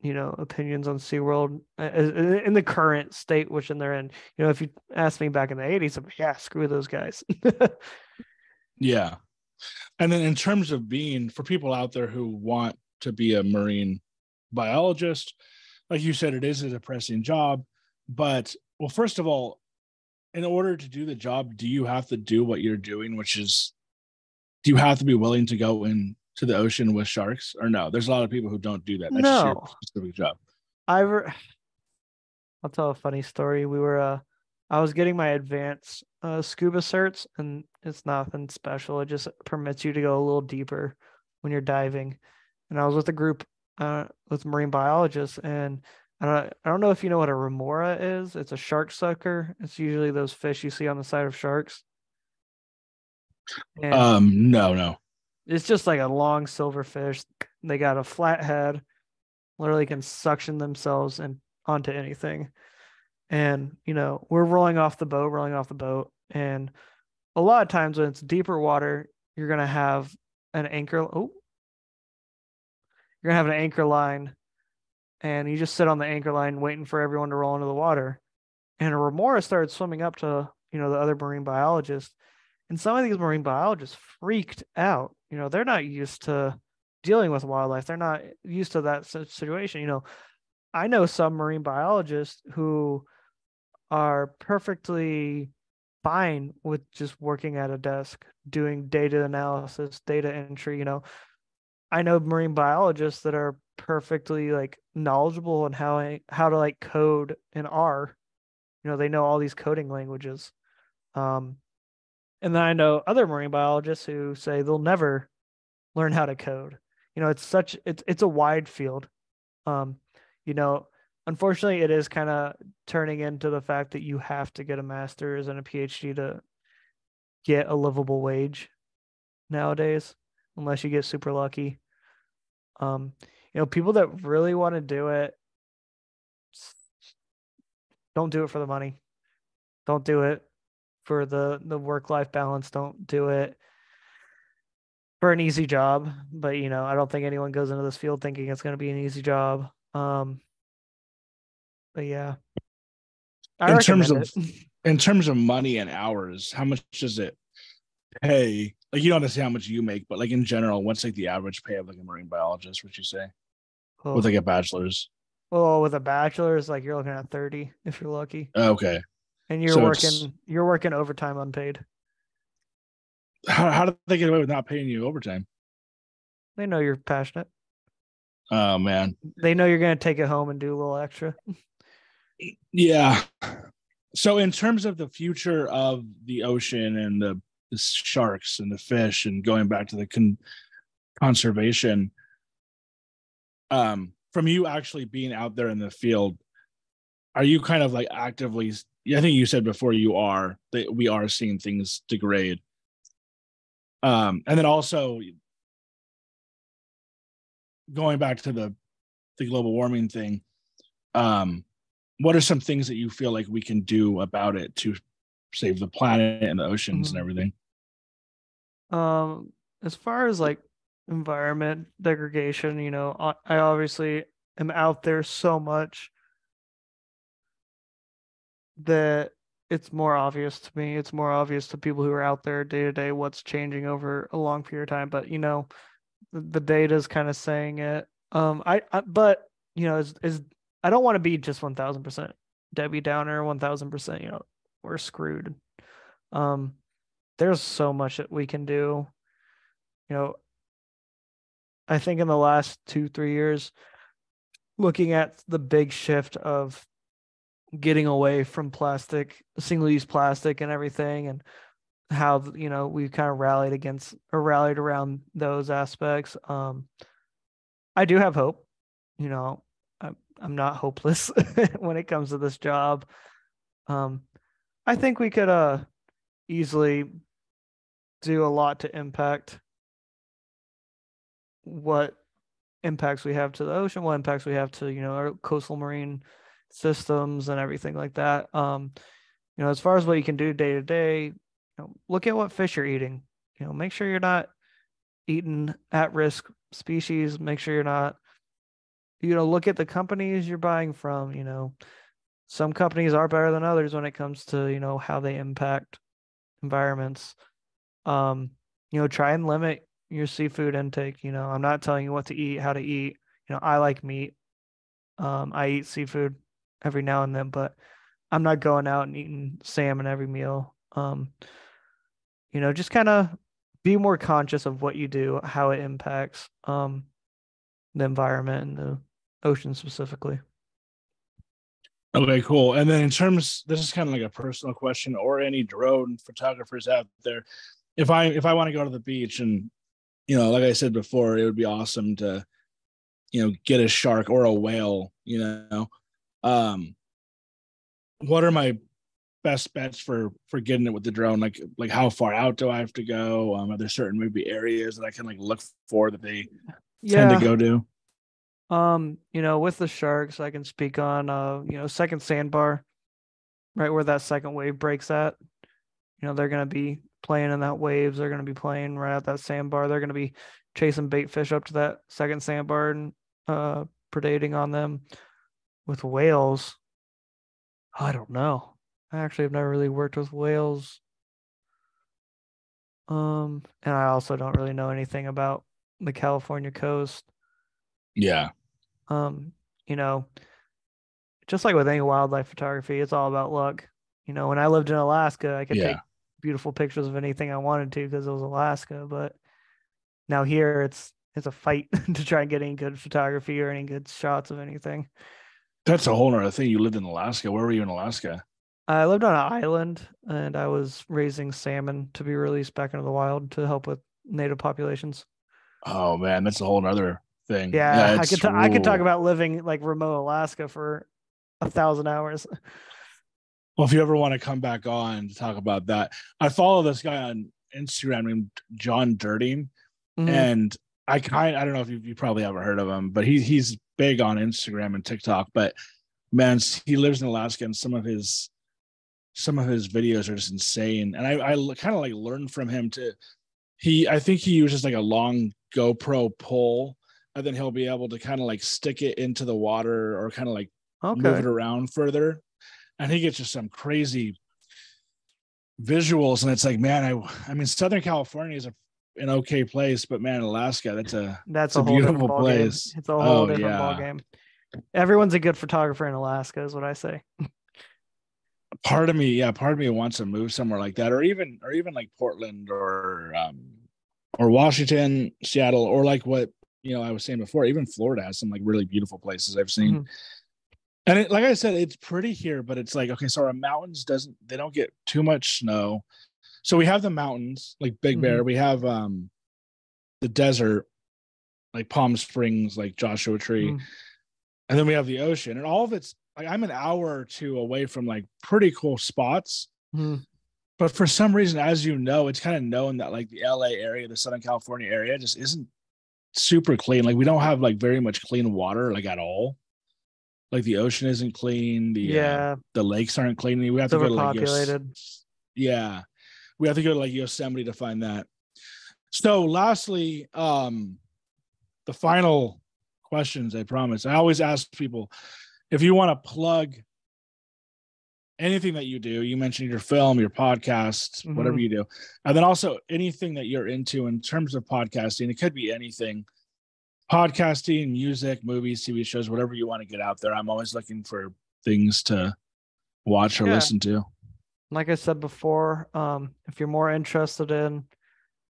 you know, opinions on SeaWorld uh, in the current state which in they're in. You know, if you asked me back in the 80s, I'm yeah, screw those guys. yeah. And then in terms of being for people out there who want to be a marine biologist, like you said, it is a depressing job. But well, first of all, in order to do the job, do you have to do what you're doing, which is do you have to be willing to go into the ocean with sharks or no? There's a lot of people who don't do that. That's no. specific job. I re- I'll tell a funny story. We were uh I was getting my advanced uh, scuba certs and it's nothing special. It just permits you to go a little deeper when you're diving. And I was with a group uh, with marine biologists and I don't, I don't know if you know what a remora is. It's a shark sucker. It's usually those fish you see on the side of sharks. And um, no, no. It's just like a long silver fish. They got a flat head, literally can suction themselves and onto anything. And you know, we're rolling off the boat, rolling off the boat, and a lot of times when it's deeper water, you're gonna have an anchor. Oh, you're gonna have an anchor line, and you just sit on the anchor line waiting for everyone to roll into the water. And a remora started swimming up to you know the other marine biologist, and some of these marine biologists freaked out. You know, they're not used to dealing with wildlife. They're not used to that situation. You know, I know some marine biologists who are perfectly fine with just working at a desk, doing data analysis, data entry. You know, I know marine biologists that are perfectly like knowledgeable on how I, how to like code in R. You know, they know all these coding languages. Um, and then I know other marine biologists who say they'll never learn how to code. You know, it's such it's it's a wide field. Um, you know, unfortunately it is kind of turning into the fact that you have to get a master's and a PhD to get a livable wage nowadays, unless you get super lucky. Um, you know, people that really want to do it don't do it for the money. Don't do it for the the work life balance. Don't do it for an easy job. But you know, I don't think anyone goes into this field thinking it's going to be an easy job. Um, but yeah, I in terms of in terms of money and hours, how much does it pay? Like you don't have to say how much you make, but like in general, what's like the average pay of like a marine biologist? Would you say oh. with like a bachelor's? Well, with a bachelor's, like you're looking at thirty if you're lucky. Okay and you're so working you're working overtime unpaid. How how do they get away with not paying you overtime? They know you're passionate. Oh man. They know you're gonna take it home and do a little extra. Yeah. So in terms of the future of the ocean and the, the sharks and the fish and going back to the con- conservation, um, from you actually being out there in the field, are you kind of like actively I think you said before you are that we are seeing things degrade. Um, and then also going back to the the global warming thing, um, what are some things that you feel like we can do about it to save the planet and the oceans mm-hmm. and everything? Um, as far as like environment degradation, you know, I obviously am out there so much that it's more obvious to me. It's more obvious to people who are out there day to day what's changing over a long period of time. But you know, the, the data is kind of saying it. Um, I, I but you know, is is I don't want to be just one thousand percent Debbie Downer, one thousand percent. You know, we're screwed. Um, there's so much that we can do. You know, I think in the last two three years, looking at the big shift of getting away from plastic, single use plastic and everything, and how you know we kind of rallied against or rallied around those aspects. Um, I do have hope. You know, I'm not hopeless when it comes to this job. Um, I think we could uh easily do a lot to impact what impacts we have to the ocean, what impacts we have to you know our coastal marine systems and everything like that. Um, you know, as far as what you can do day to day, you know, look at what fish you're eating. You know, make sure you're not eating at risk species. Make sure you're not, you know, look at the companies you're buying from. You know, some companies are better than others when it comes to you know how they impact environments. Um, you know, try and limit your seafood intake. You know, I'm not telling you what to eat, how to eat. You know, I like meat. Um, I eat seafood every now and then, but I'm not going out and eating salmon every meal. Um, you know, just kind of be more conscious of what you do, how it impacts um, the environment and the ocean specifically. Okay, cool. And then in terms, this is kind of like a personal question, or any drone photographers out there. If I if I want to go to the beach and, you know, like I said before, it would be awesome to, you know, get a shark or a whale. You know, um, what are my best bets for for getting it with the drone? Like like how far out do I have to go? Um, are there certain maybe areas that I can like look for that they yeah. tend to go to? Um, you know, with the sharks, I can speak on uh, you know, second sandbar, right where that second wave breaks at. You know, they're gonna be playing in that waves. They're gonna be playing right at that sandbar. They're gonna be chasing bait fish up to that second sandbar and uh predating on them with whales, I don't know. I actually have never really worked with whales. Um, and I also don't really know anything about the California coast. Yeah. Um, you know, just like with any wildlife photography, it's all about luck. You know, when I lived in Alaska, I could yeah. take beautiful pictures of anything I wanted to because it was Alaska, but now here it's it's a fight to try and get any good photography or any good shots of anything. That's a whole other thing. You lived in Alaska. Where were you in Alaska? I lived on an island and I was raising salmon to be released back into the wild to help with native populations. Oh man, that's a whole other thing. Yeah, yeah I could I could talk about living like remote Alaska for a thousand hours. Well, if you ever want to come back on to talk about that, I follow this guy on Instagram named John Dirting, mm-hmm. and I kind I don't know if you, you probably haven't heard of him, but he he's big on Instagram and TikTok. But man, he lives in Alaska, and some of his some of his videos are just insane. And I I kind of like learned from him to he I think he uses like a long GoPro pull, and then he'll be able to kind of like stick it into the water or kind of like okay. move it around further. And he gets just some crazy visuals and it's like man i i mean southern california is a an okay place, but man, Alaska, that's a that's a, a beautiful place. Game. It's a whole oh, different yeah. ball game. Everyone's a good photographer in Alaska, is what I say. part of me, yeah, part of me wants to move somewhere like that, or even, or even like Portland or um, or Washington, Seattle, or like what you know, I was saying before, even Florida has some like really beautiful places I've seen. Mm-hmm. And it, like I said, it's pretty here, but it's like okay, so our mountains doesn't they don't get too much snow. So we have the mountains like Big Bear. Mm-hmm. We have um the desert, like Palm Springs, like Joshua Tree, mm-hmm. and then we have the ocean, and all of it's like I'm an hour or two away from like pretty cool spots. Mm-hmm. But for some reason, as you know, it's kind of known that like the LA area, the Southern California area, just isn't super clean. Like we don't have like very much clean water, like at all. Like the ocean isn't clean. The uh, yeah, uh, the lakes aren't clean. We have to go to like Yos- yeah, we have to go to like Yosemite to find that. So, lastly, um, the final questions. I promise. I always ask people if you want to plug anything that you do. You mentioned your film, your podcast, mm-hmm. whatever you do, and then also anything that you're into in terms of podcasting. It could be anything podcasting, music, movies, TV shows, whatever you want to get out there. I'm always looking for things to watch or yeah. listen to. Like I said before, um, if you're more interested in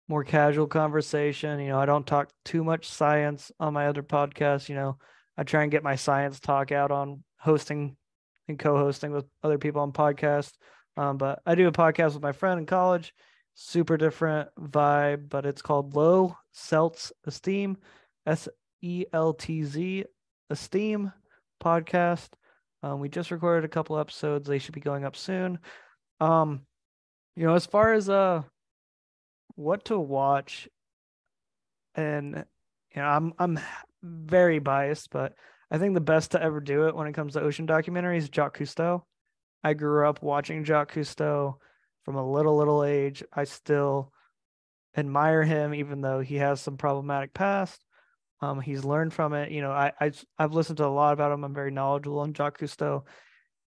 more casual conversation, you know, I don't talk too much science on my other podcasts. You know, I try and get my science talk out on hosting and co-hosting with other people on podcasts. Um, but I do a podcast with my friend in college, super different vibe, but it's called Low Seltz Esteem. S E L T Z Esteem podcast. Um, we just recorded a couple episodes. They should be going up soon. Um, you know, as far as uh what to watch, and you know, I'm I'm very biased, but I think the best to ever do it when it comes to ocean documentaries, Jacques Cousteau. I grew up watching Jacques Cousteau from a little little age. I still admire him, even though he has some problematic past. Um, he's learned from it. You know, I, I I've listened to a lot about him. I'm very knowledgeable on Jacques Cousteau.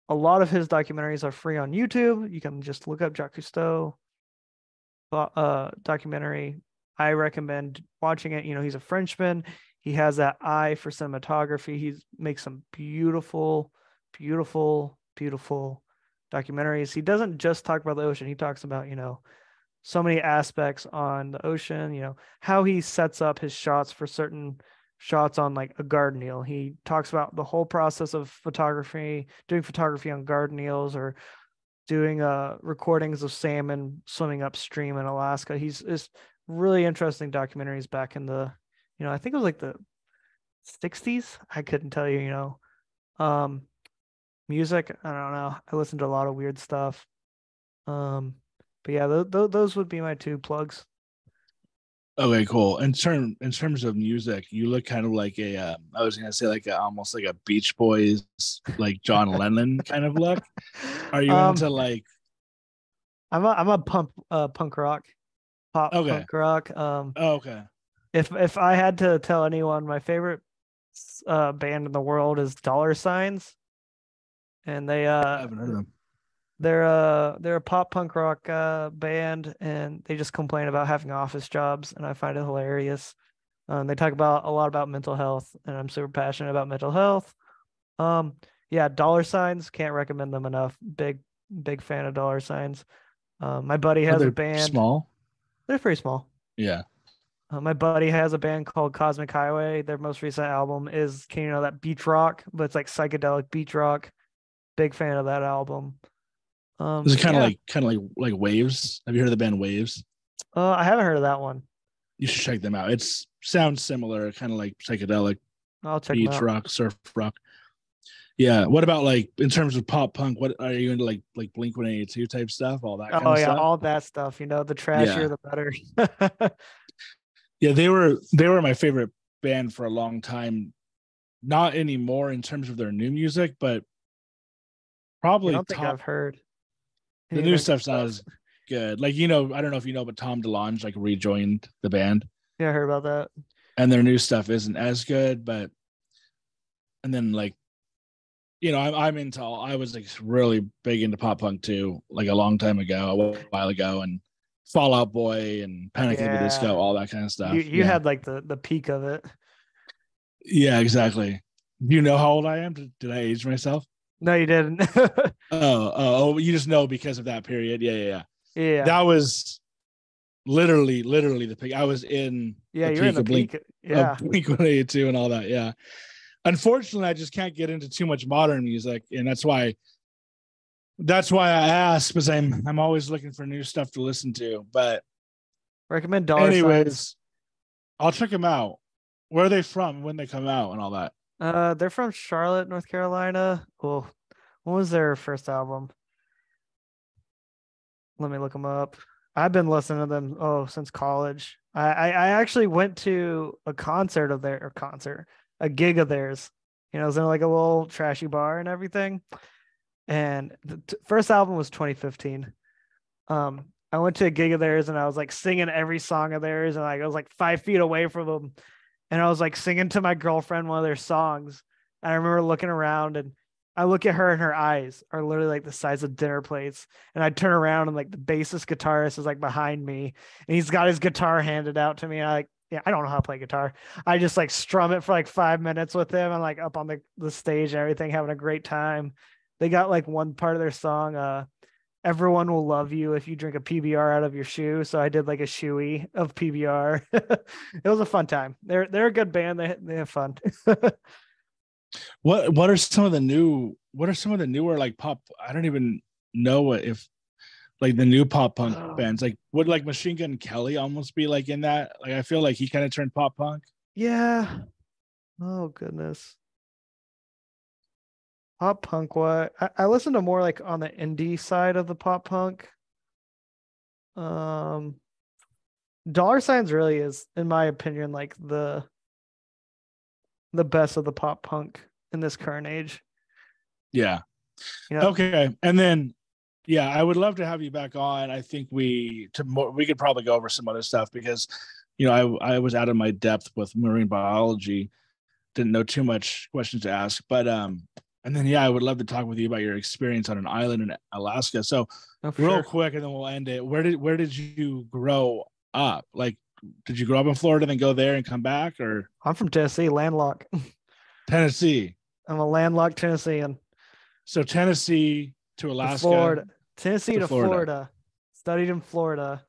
A lot of his documentaries are free on YouTube. You can just look up Jacques Cousteau uh, documentary. I recommend watching it. You know, he's a Frenchman. He has that eye for cinematography. He makes some beautiful, beautiful, beautiful documentaries. He doesn't just talk about the ocean. He talks about, you know, so many aspects on the ocean, you know, how he sets up his shots for certain shots on like a garden eel. He talks about the whole process of photography, doing photography on garden eels or doing uh recordings of salmon swimming upstream in Alaska. He's is really interesting documentaries back in the, you know, I think it was like the 60s. I couldn't tell you, you know. Um music, I don't know. I listened to a lot of weird stuff. Um but yeah, th- th- those would be my two plugs. Okay, cool. In term in terms of music, you look kind of like a uh, I was gonna say like a, almost like a Beach Boys, like John Lennon kind of look. Are you um, into like? I'm a I'm a punk uh, punk rock, pop okay. punk rock. Um, oh, okay. If if I had to tell anyone, my favorite uh, band in the world is Dollar Signs, and they uh I haven't heard of them they're a they're a pop punk rock uh, band, and they just complain about having office jobs, and I find it hilarious. Um, they talk about a lot about mental health, and I'm super passionate about mental health. Um, yeah, dollar signs can't recommend them enough. Big big fan of dollar signs. Um, my buddy has a band. Small. They're very small. Yeah. Uh, my buddy has a band called Cosmic Highway. Their most recent album is, can you know that beach rock? But it's like psychedelic beach rock. Big fan of that album. Um, Is it kind of yeah. like kind of like like Wavves? Have you heard of the band Wavves? Uh, I haven't heard of that one. You should check them out. It's sounds similar, kind of like psychedelic. I'll check beach rock, surf rock. Yeah. What about like in terms of pop punk? What are you into like like Blink One Eighty Two type stuff? All that. Oh yeah, all that stuff. You know, the trashier yeah. the better. yeah, they were they were my favorite band for a long time. Not anymore in terms of their new music, but probably I don't top, think I've heard the new stuff's not as good. Like you know, I don't know if you know, but Tom DeLonge like rejoined the band. Yeah, I heard about that. And their new stuff isn't as good, but and then like you know, I'm I'm into all, I was like really big into pop punk too, like a long time ago, a while ago, and Fall Out Boy and Panic yeah. at the Disco, all that kind of stuff. You, you yeah. had like the the peak of it. Yeah, exactly. You know how old I am? Did, did I age myself? No, you didn't. oh, oh, oh, you just know because of that period. Yeah, yeah, yeah. Yeah. That was literally, literally the peak. I was in yeah, you're in the Blink, peak. Yeah, Blink One Eighty Two and all that. Yeah. Unfortunately, I just can't get into too much modern music, and that's why. That's why I asked because I'm I'm always looking for new stuff to listen to. But recommend dollar anyways, signs. I'll check them out. Where are they from? When they come out and all that? Uh, they're from Charlotte, North Carolina. Well, when was their first album? Let me look them up. I've been listening to them oh since college. I I, I actually went to a concert of their concert, a gig of theirs. You know, it was in like a little trashy bar and everything. And the t- first album was 2015. Um, I went to a gig of theirs and I was like singing every song of theirs, and like I was like five feet away from them, and I was like singing to my girlfriend one of their songs. And I remember looking around and I look at her and her eyes are literally like the size of dinner plates. And I turn around and like the bassist guitarist is like behind me and he's got his guitar handed out to me. I like, yeah, I don't know how to play guitar. I just like strum it for like five minutes with him and like up on the, the stage and everything, having a great time. They got like one part of their song, uh, everyone will love you if you drink a PBR out of your shoe. So I did like a shoey of PBR. it was a fun time. They're they're a good band. They they have fun. what what are some of the new what are some of the newer like pop i don't even know what if like the new pop punk oh. bands like would like machine gun kelly almost be like in that like i feel like he kind of turned pop punk yeah oh goodness pop punk what I, I listen to more like on the indie side of the pop punk um dollar signs really is in my opinion like the the best of the pop punk in this current age. Yeah. yeah. Okay. And then yeah, I would love to have you back on. I think we to more, we could probably go over some other stuff because you know, I I was out of my depth with marine biology. Didn't know too much questions to ask, but um and then yeah, I would love to talk with you about your experience on an island in Alaska. So oh, real sure. quick and then we'll end it. Where did where did you grow up? Like did you grow up in Florida, then go there and come back, or? I'm from Tennessee, landlocked. Tennessee. I'm a landlocked Tennessean. So Tennessee to Alaska, to Florida, Tennessee to, to Florida. Florida. Studied in Florida,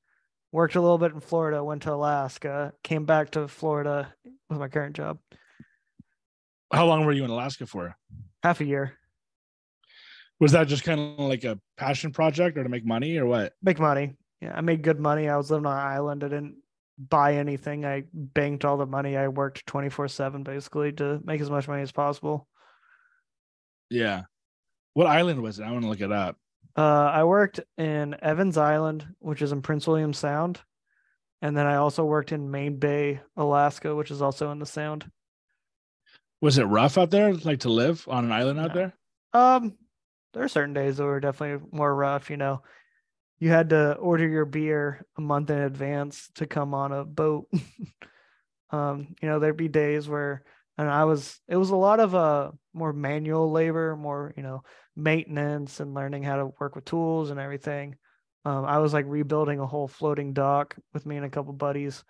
worked a little bit in Florida, went to Alaska, came back to Florida with my current job. How long were you in Alaska for? Half a year. Was that just kind of like a passion project or to make money or what? Make money. Yeah, I made good money. I was living on an island. I didn't buy anything. I banked all the money. I worked 24 7 basically to make as much money as possible. Yeah. What island was it? I want to look it up. Uh, I worked in Evans Island, which is in Prince William Sound. And then I also worked in Main Bay, Alaska, which is also in the Sound. Was it rough out there, like to live on an island out there? Um, there are certain days that were definitely more rough. You know, you had to order your beer a month in advance to come on a boat. um, you know, there'd be days where and I was it was a lot of uh more manual labor, more, you know, maintenance and learning how to work with tools and everything. Um, I was like rebuilding a whole floating dock with me and a couple buddies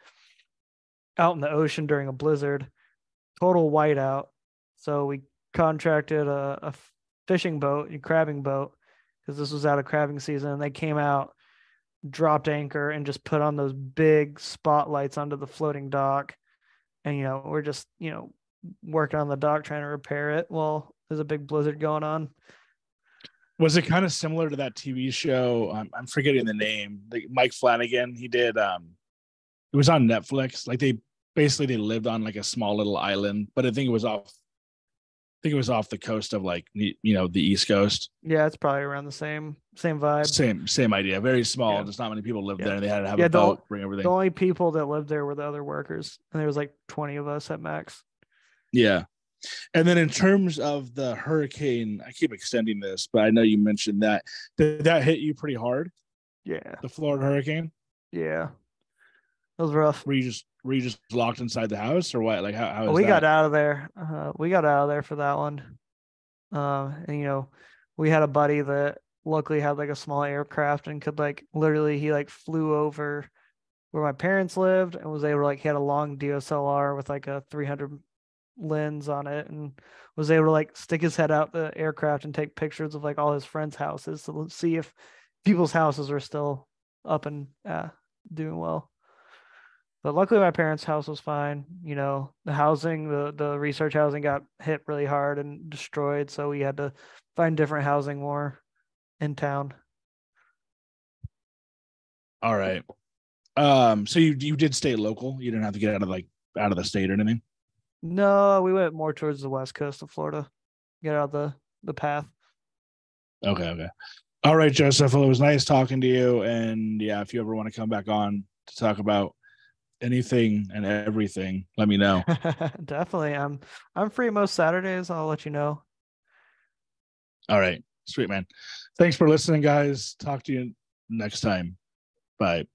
out in the ocean during a blizzard, total whiteout. So we contracted a, a fishing boat, a crabbing boat, because this was out of crabbing season. And they came out, dropped anchor, and just put on those big spotlights onto the floating dock. And you know, we're just you know working on the dock trying to repair it. Well, there's a big blizzard going on. Was it kind of similar to that TV show? Um, I'm forgetting the name. Like Mike Flanagan, he did. um It was on Netflix. Like they basically they lived on like a small little island, but I think it was off I think it was off the coast of like you know the East Coast. Yeah, it's probably around the same same vibe. Same same idea. Very small. Yeah. There's not many people lived yeah. there, and they had to have yeah, a boat, bring everything. The only people that lived there were the other workers, and there was like 20 of us at max. Yeah, and then in terms of the hurricane, I keep extending this, but I know you mentioned that did that hit you pretty hard? Yeah, the Florida hurricane. Yeah, it was rough. Were you just were you just locked inside the house or what? Like how? how we that? got out of there. Uh, we got out of there for that one. Uh, and you know, we had a buddy that luckily had like a small aircraft and could like literally he like flew over where my parents lived and was able to like he had a long DSLR with like a 300 lens on it and was able to like stick his head out the aircraft and take pictures of like all his friends' houses to see if people's houses were still up and uh, doing well. But luckily, my parents' house was fine. You know, the housing, the the research housing got hit really hard and destroyed, so we had to find different housing more in town. All right. Um. So you you did stay local. You didn't have to get out of like out of the state or anything. No, we went more towards the west coast of Florida. Get out the the path. Okay. Okay. All right, Joseph. Well, it was nice talking to you. And yeah, if you ever want to come back on to talk about anything and everything, let me know. Definitely. I'm I'm free most Saturdays. I'll let you know. All right. Sweet man. Thanks for listening, guys. Talk to you next time. Bye.